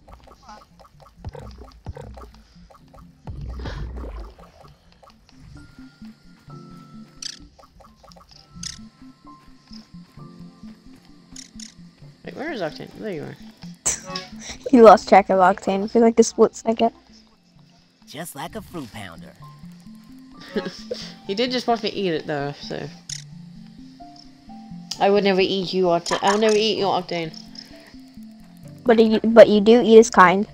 Wait, where is Octane? There you are. *laughs* He lost track of Octane for like a split second. Just like a fruit pounder. *laughs* He did just watch me to eat it though, so. I would never eat you, Octane. I would never eat you, Octane. But you, but you do eat his kind.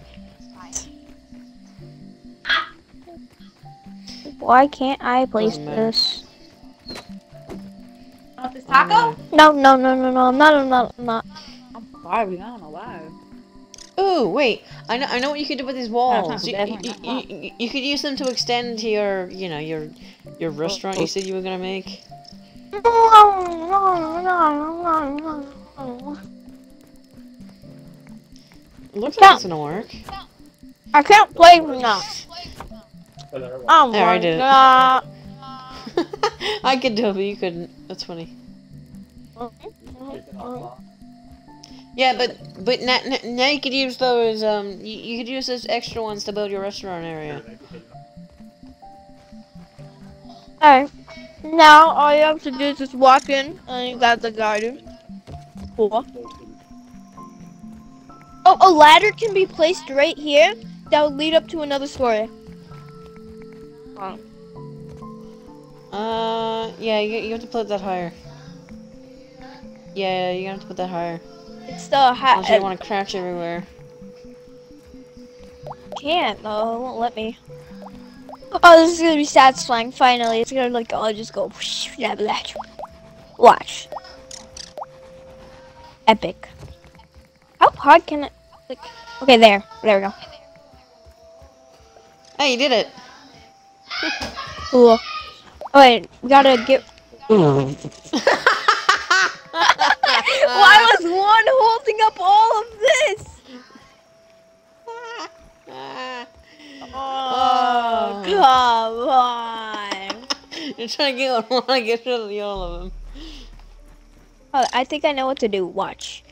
Why can't I place Doesn't this? Want this taco? No, no, no, no, no. I'm not. I'm not. I'm not. I'm sorry, I don't know why. Ooh, wait. I know. I know what you could do with these walls. You, you, you, you, you could use them to extend to your, you know, your, your restaurant. You oh, oh. said you were gonna make. Looks like it's gonna work. I can't play now. Oh There, I did it. god. *laughs* I could do it, but you couldn't. That's funny. Yeah, but but now, now you could use those. Um, you, you could use those extra ones to build your restaurant area. Alright. Now all you have to do is just walk in and you got the garden. Cool. Oh, a ladder can be placed right here that would lead up to another story. Uh, yeah, you, you have to put that higher. Yeah, you have to put that higher. It's the ha- Unless you uh, want to crouch everywhere. can't though. It won't let me. Oh, this is gonna be satisfying. Finally, it's gonna like oh, just go. *laughs* whoosh, blah, blah. Watch. Epic. How hard can it? Like, okay, there. There we go. Hey, you did it. Cool. Oh, wait, we gotta get. *laughs* *laughs* *laughs* Why was one holding up all of this? *laughs* Oh, oh, come on. *laughs* You're trying to get want to get rid of the all of them. Oh, I think I know what to do. Watch.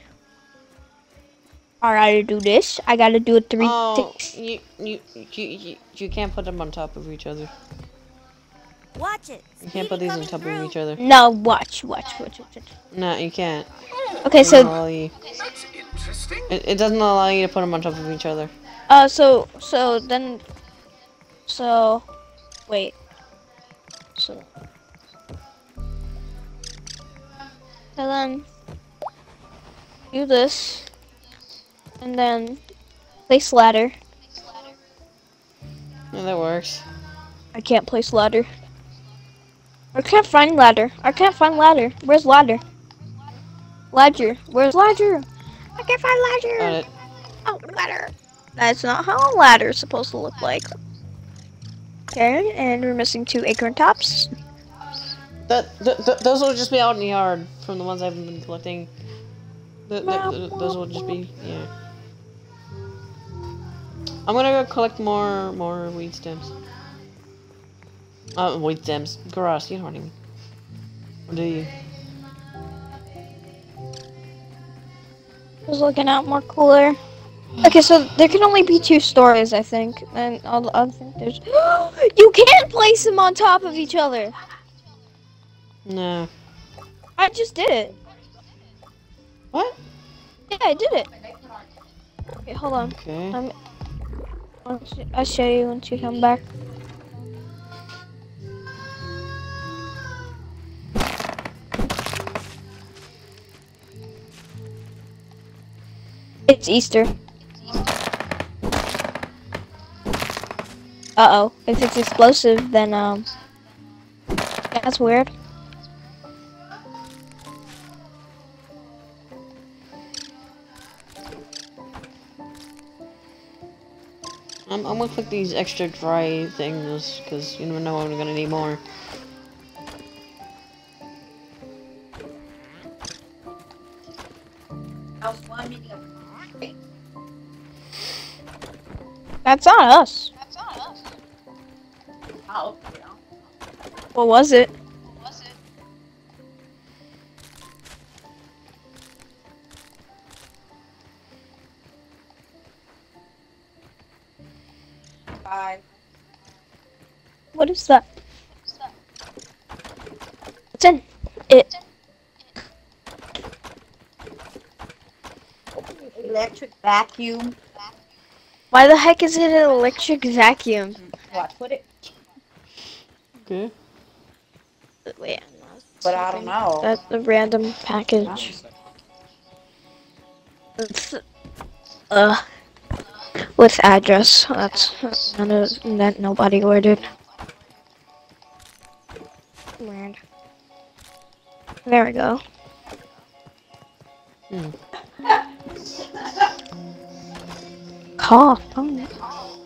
Alright, I gotta do this. I gotta do a three. Oh, you, you you you you can't put them on top of each other. Watch it. You can't put these on top of each other. No, watch, watch, watch, watch. watch. No, you can't. Okay, so you- That's interesting. It, it doesn't allow you to put them on top of each other. uh, so so then, so, wait, so, so then, do this, and then place ladder. Yeah, that works. I can't place ladder. I can't find ladder. I can't find ladder. Where's ladder? Ladder. Where's ladder? I can't find ladder. Oh, ladder. That's not how a ladder is supposed to look like. Okay, and we're missing two acorn tops. That th- th- those will just be out in the yard from the ones I've been collecting. Th- those will just be yeah. I'm gonna go collect more more weed stems. Uh, weed stems, grass. You know what I mean? Or do you? Just looking out more cooler. Okay, so there can only be two stories, I think, and I'll, I'll think there's. *gasps* you can't place them on top of each other. No. I just did it. What? Yeah, I did it. Okay, hold on. Okay. Um, I'll I'll show you once you come back. It's Easter. Uh oh. If it's explosive, then um, that's weird. I'm, I'm gonna click these extra dry things because you never know when we're gonna need more. That's not us. What was it? What is that? What's in it? Electric vacuum. Why the heck is it an electric vacuum? What? Put it. Okay. Wait, But I don't know. that's a random package. It's, uh, with address. That's none of that nobody ordered. Weird. There we go. Hmm. Cough. Oh.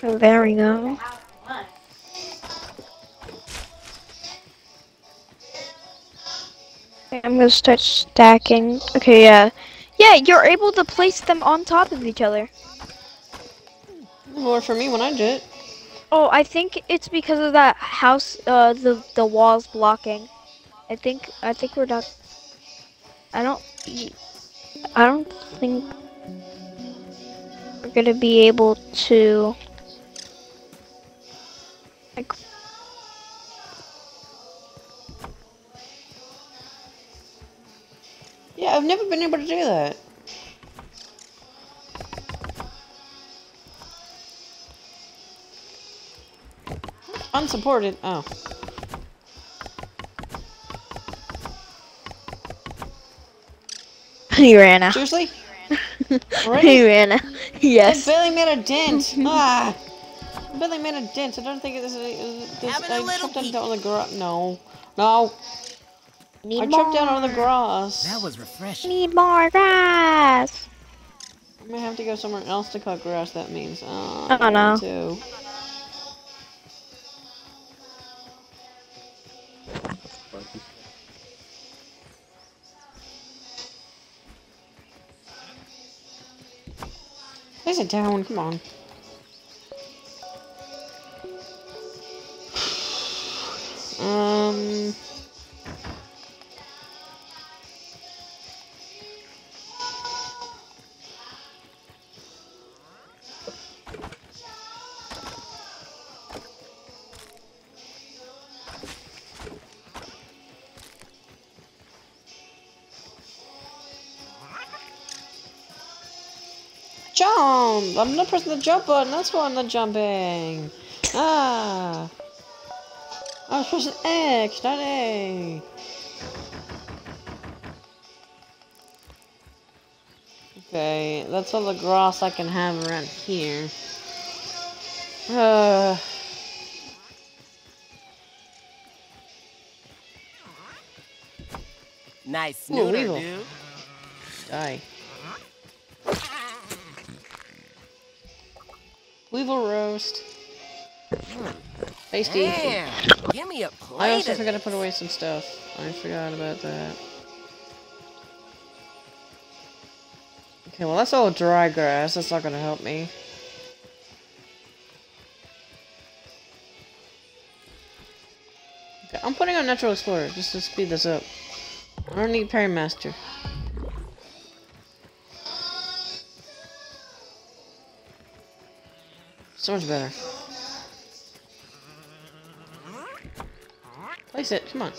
There we go. Okay, I'm gonna start stacking. Okay, yeah. Yeah, you're able to place them on top of each other. More for me when I did it. Oh, I think it's because of that house, uh, the the walls blocking. I think I think we're not. I don't. I don't think we're gonna be able to. Like, Yeah, I've never been able to do that. Unsupported. Oh. He ran out. Seriously? *laughs* he ran out. It Yes. barely made a dent. *laughs* ah. It barely made a dent. I don't think this is. This, Having a I little chopped down on the grass. No. No. Need I more. chopped down on the grass. That was refreshing. Need more grass. I'm gonna have to go somewhere else to cut grass. That means. Uh, I don't know. Too. Place it down. Come on. *sighs* Um. I'm not pressing the jump button, that's why I'm not jumping. Ah! I was pressing X, not A. Okay, that's all the grass I can have around here. Uh, Nice Ooh, weevil. dude. die. Weevil roast. Hmm. Tasty. Damn, give me a plate I also forgot to put away some stuff. I forgot about that. Okay, well that's all dry grass. That's not gonna help me. Okay, I'm putting on Natural Explorer just to speed this up. I don't need Parry Master. So much better. Place it, come on.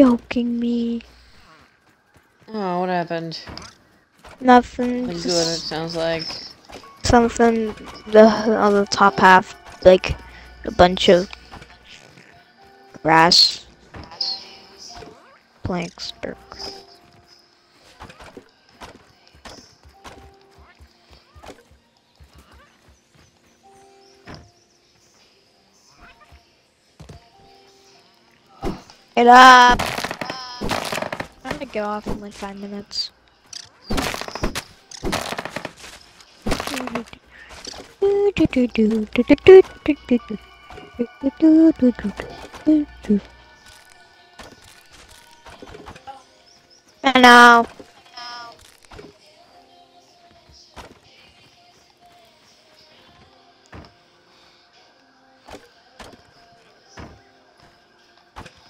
Joking me. Oh, what happened? Nothing. Good, it sounds like. something the on the top half, like a bunch of grass planks. Get up! Get off in like five minutes. Know.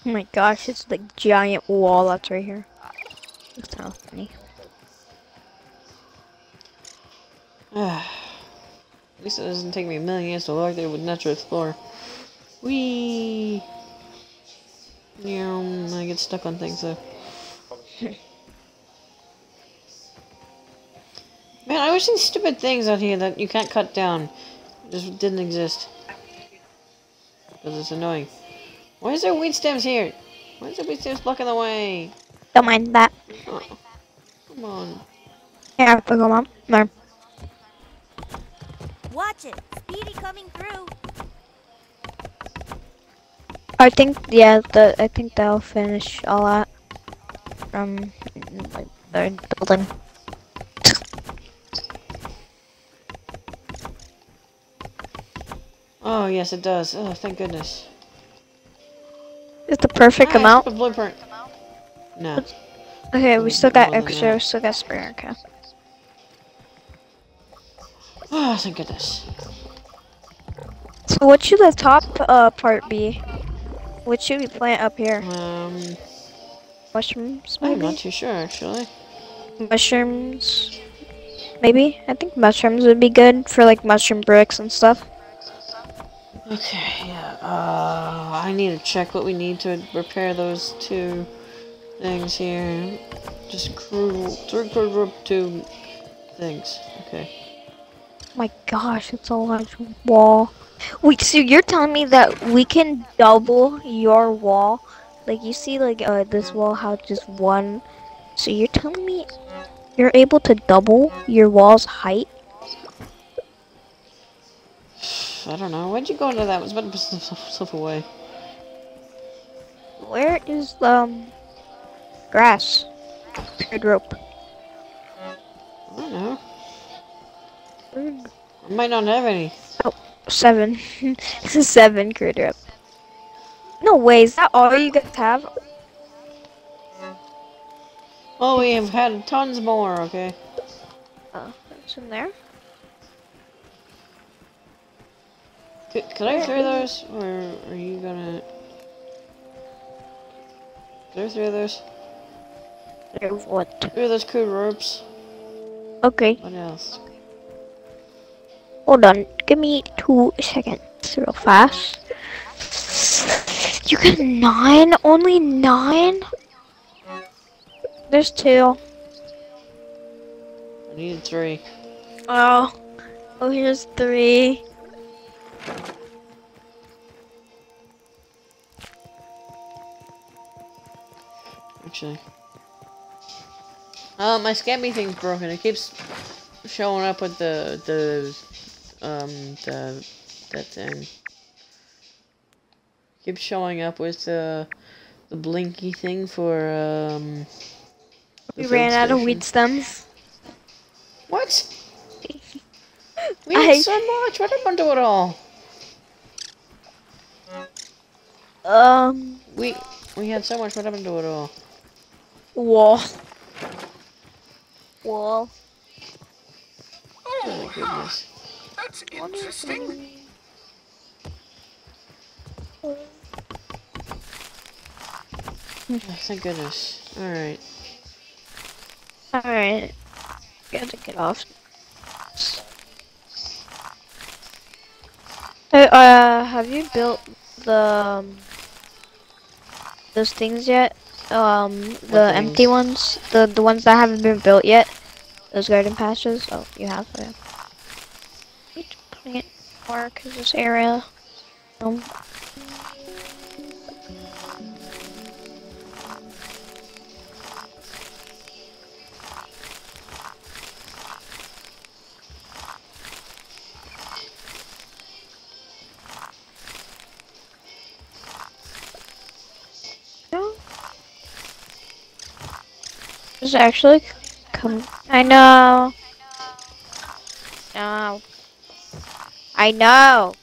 Oh my gosh, it's like giant wall that's right here. That's how funny. *sighs* At least it doesn't take me a million years to walk there with Natural Explorer. Whee! Yeah, um, I get stuck on things though. *laughs* Man, I wish these stupid things out here that you can't cut down just didn't exist. Because it's annoying. Why is there weed stems here? Why is there weed stems blocking the way? Don't mind that. Oh, come on. Yeah, go mom. No. Watch it. Speedy coming through. I think yeah, the I think they'll finish all that from like their building. Oh, yes, it does. Oh, thank goodness. It's the perfect Ah, amount. stupid blueprint. No. Okay, we still got extra. We still got spare. Okay. *sighs* Oh, thank goodness. So what should the top uh part be? What should we plant up here? Um, Mushrooms, I'm not too sure actually. Mushrooms, maybe. I think mushrooms would be good for like mushroom bricks and stuff. Okay, yeah. Uh, I need to check what we need to repair those two things here. Just crude, three crude rope two things. Okay. my gosh, it's a large wall. Wait, so you're telling me that we can double your wall? Like you see like uh this wall how just one so you're telling me you're able to double your wall's height? I don't know. Why'd you go into that? I was about to put stuff stuff away. Where is um grass? Good rope. I don't know. I might not have any. Oh, seven. *laughs* Seven grid rope. No way, is that all you guys have? Oh, we have had tons more. Okay. Oh, it's in there. Could, could I throw those, or are you gonna? Could I throw those? What? Throw those cool ropes. Okay, What else? hold on. Give me two seconds, real fast. You got nine? Only nine? There's two. I need three. Oh. Oh, here's three. Actually. Oh, my scabby thing's broken. It keeps showing up with the the um the that thing. Keeps showing up with the the blinky thing for um. We ran out of weed stems. What? *laughs* We had I- so much. What happened to it all? Um, We we had so much. What happened to it all? wall. Wall. Oh my goodness. That's interesting. Oh, thank goodness. All right. Alright. Gotta get off. Hey, uh, have you built the, um, those things yet? Um, the empty ones? The, the ones that haven't been built yet? Those garden patches? Oh, you have them. Plant more, cause this area, um, Is it actually come? I know. No. I know.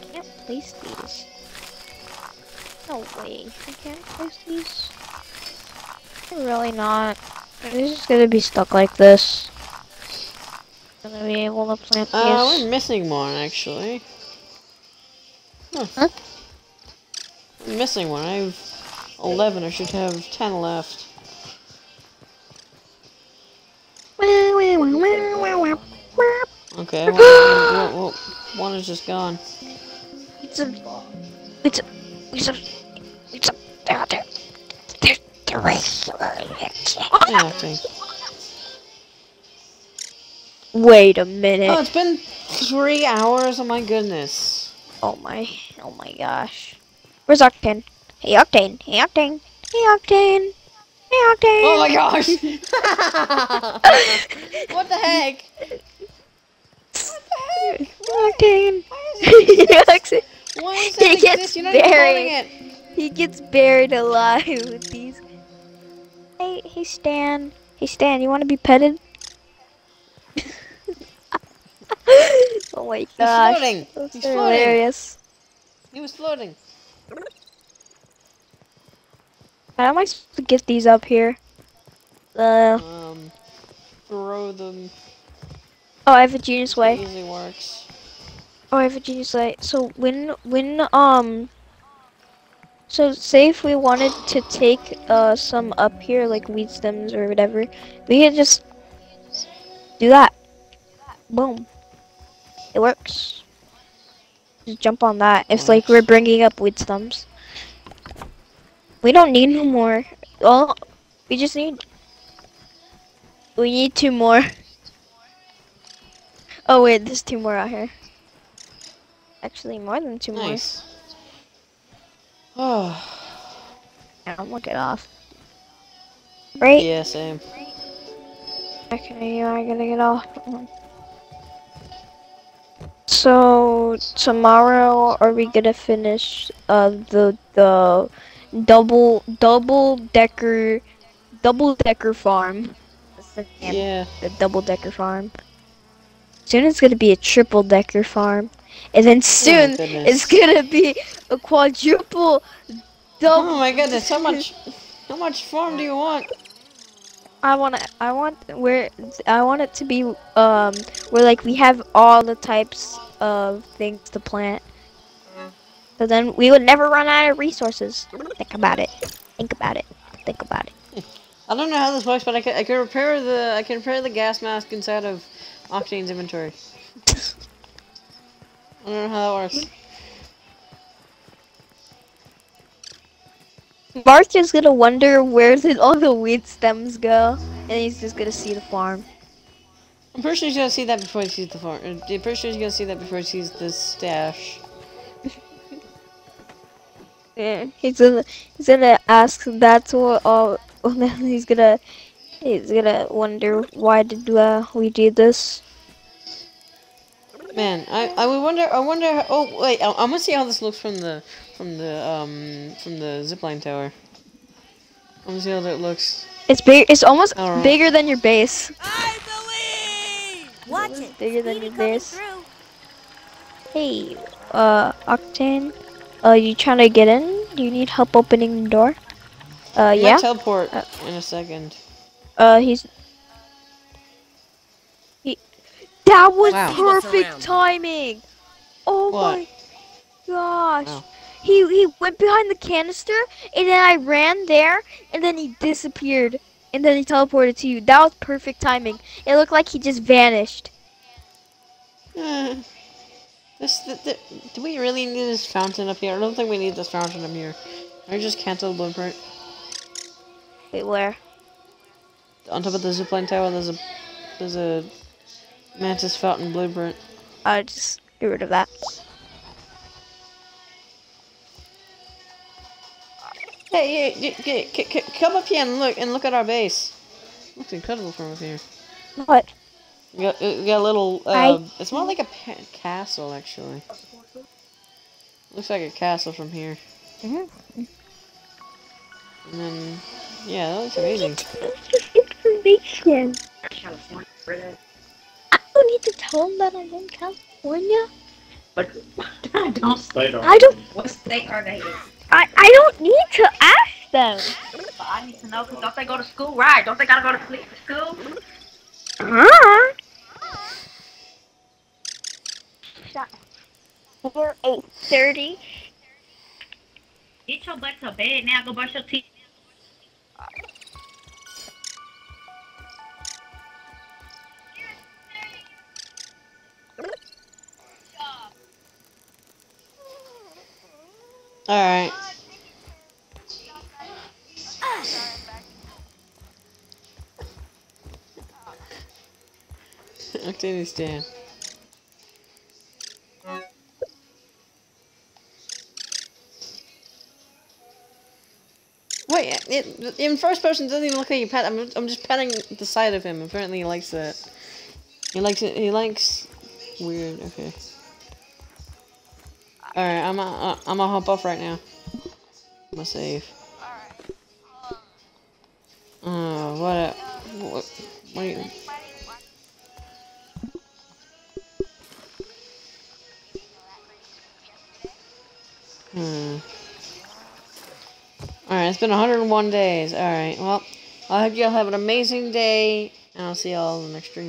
I Can't place these. No way. I can't place these. I'm really not. This is gonna be stuck like this. Gonna be able to plant Uh, these. we're missing one actually. Huh. Huh? We're missing one. I have eleven. I should have ten left. Okay, one, one, one, is just gone. It's a, it's a, it's a, it's a, there, there, there's three. Yeah, okay. Wait a minute. Oh, it's been three hours. Oh my goodness. Oh my, oh my gosh. Where's Octane? Hey Octane, hey Octane, hey Octane, hey Octane. Oh my gosh. *laughs* what the heck? Octane. Octane? Why is *laughs* He that gets exist? You're not even buried. it. He gets buried alive with these. Hey, hey Stan. Hey Stan, you want to be petted? Oh my gosh. floating. That's He's floating. hilarious. He was floating. How am I supposed to get these up here? Uh, Um, throw them. oh, I have a genius way. Easy works. Oh, I have a genius way. So when, when, um, so say if we wanted to take, uh, some up here, like weed stems or whatever, we could just do that. Boom. It works. Just jump on that. It's like we're bringing up weed stems. We don't need no more. All we just need. We need two more. *laughs* Oh wait, there's two more out here. Actually, more than two Nice. Oh, more. Yeah, I'm gonna get off. Right? yeah, same. Okay, you are gonna get off. So tomorrow, are we gonna finish uh the the double double decker double decker farm? The Yeah. the double decker farm. Soon it's gonna be a triple decker farm, and then soon it's gonna be a quadruple double. Oh my goodness, how much, how much farm do you want? I want to. I want where. I want it to be um where like we have all the types of things to plant. So then we would never run out of resources. Think about it. Think about it. Think about it. I don't know how this works, but I can, I can repair the I can repair the gas mask inside of Octane's inventory. I don't know how that works. Mark is gonna wonder where did all the weed stems go, and he's just gonna see the farm. I'm pretty sure he's gonna see that before he sees the farm. I'm pretty sure he's gonna see that before he sees the stash. *laughs* Yeah, he's gonna he's gonna ask that's what all. *laughs* He's gonna he's gonna wonder why did uh, we do this. Man, I I would wonder I wonder. How, oh wait, I, I'm gonna see how this looks from the from the um from the zipline tower. I'm gonna see how that looks. It's big. It's almost bigger than your base. I believe! Watch it. Bigger than your base. through. Hey, uh, Octane, uh, you trying to get in? Do you need help opening the door? Uh, I might yeah. teleport Uh, in a second. Uh, he's. He. That was Wow. Perfect timing. Oh What? my gosh. Wow. He he went behind the canister, and then I ran there, and then he disappeared, and then he teleported to you. That was perfect timing. It looked like he just vanished. Uh, this, th th do we really need this fountain up here? I don't think we need this fountain up here. I just cancel the blueprint. Wait, where? On top of the zipline tower, there's a there's a mantis fountain blueprint. I just get rid of that. Hey, hey, hey, c- c- come up here and look and look at our base. Looks incredible from up here. What? We got, we got a little. I- Uh, it's more like a pa- castle, actually. Looks like a castle from here. Mhm. And then, yeah, that looks amazing. information. I don't need to tell him that I'm in California. But *laughs* don't. I don't. What state are they in? I, I don't need to ask them. But I need to know because don't they go to school? Right? Don't they gotta go to sleep school? Huh? Shut. We're eight thirty. Get your butt to bed now. Go brush your teeth. Alright. Octavius Dan. Wait, it, in first person doesn't even look like you pet. I'm, I'm just petting the side of him. Apparently he likes that. He likes it. He likes weird. Okay. All right, I'm a, uh, I'm gonna hop off right now. I'm gonna save. Oh, what? A, what? What? You, hmm. Alright, it's been 101 days. Alright, well, I hope you all have an amazing day, and I'll see y'all in the next stream.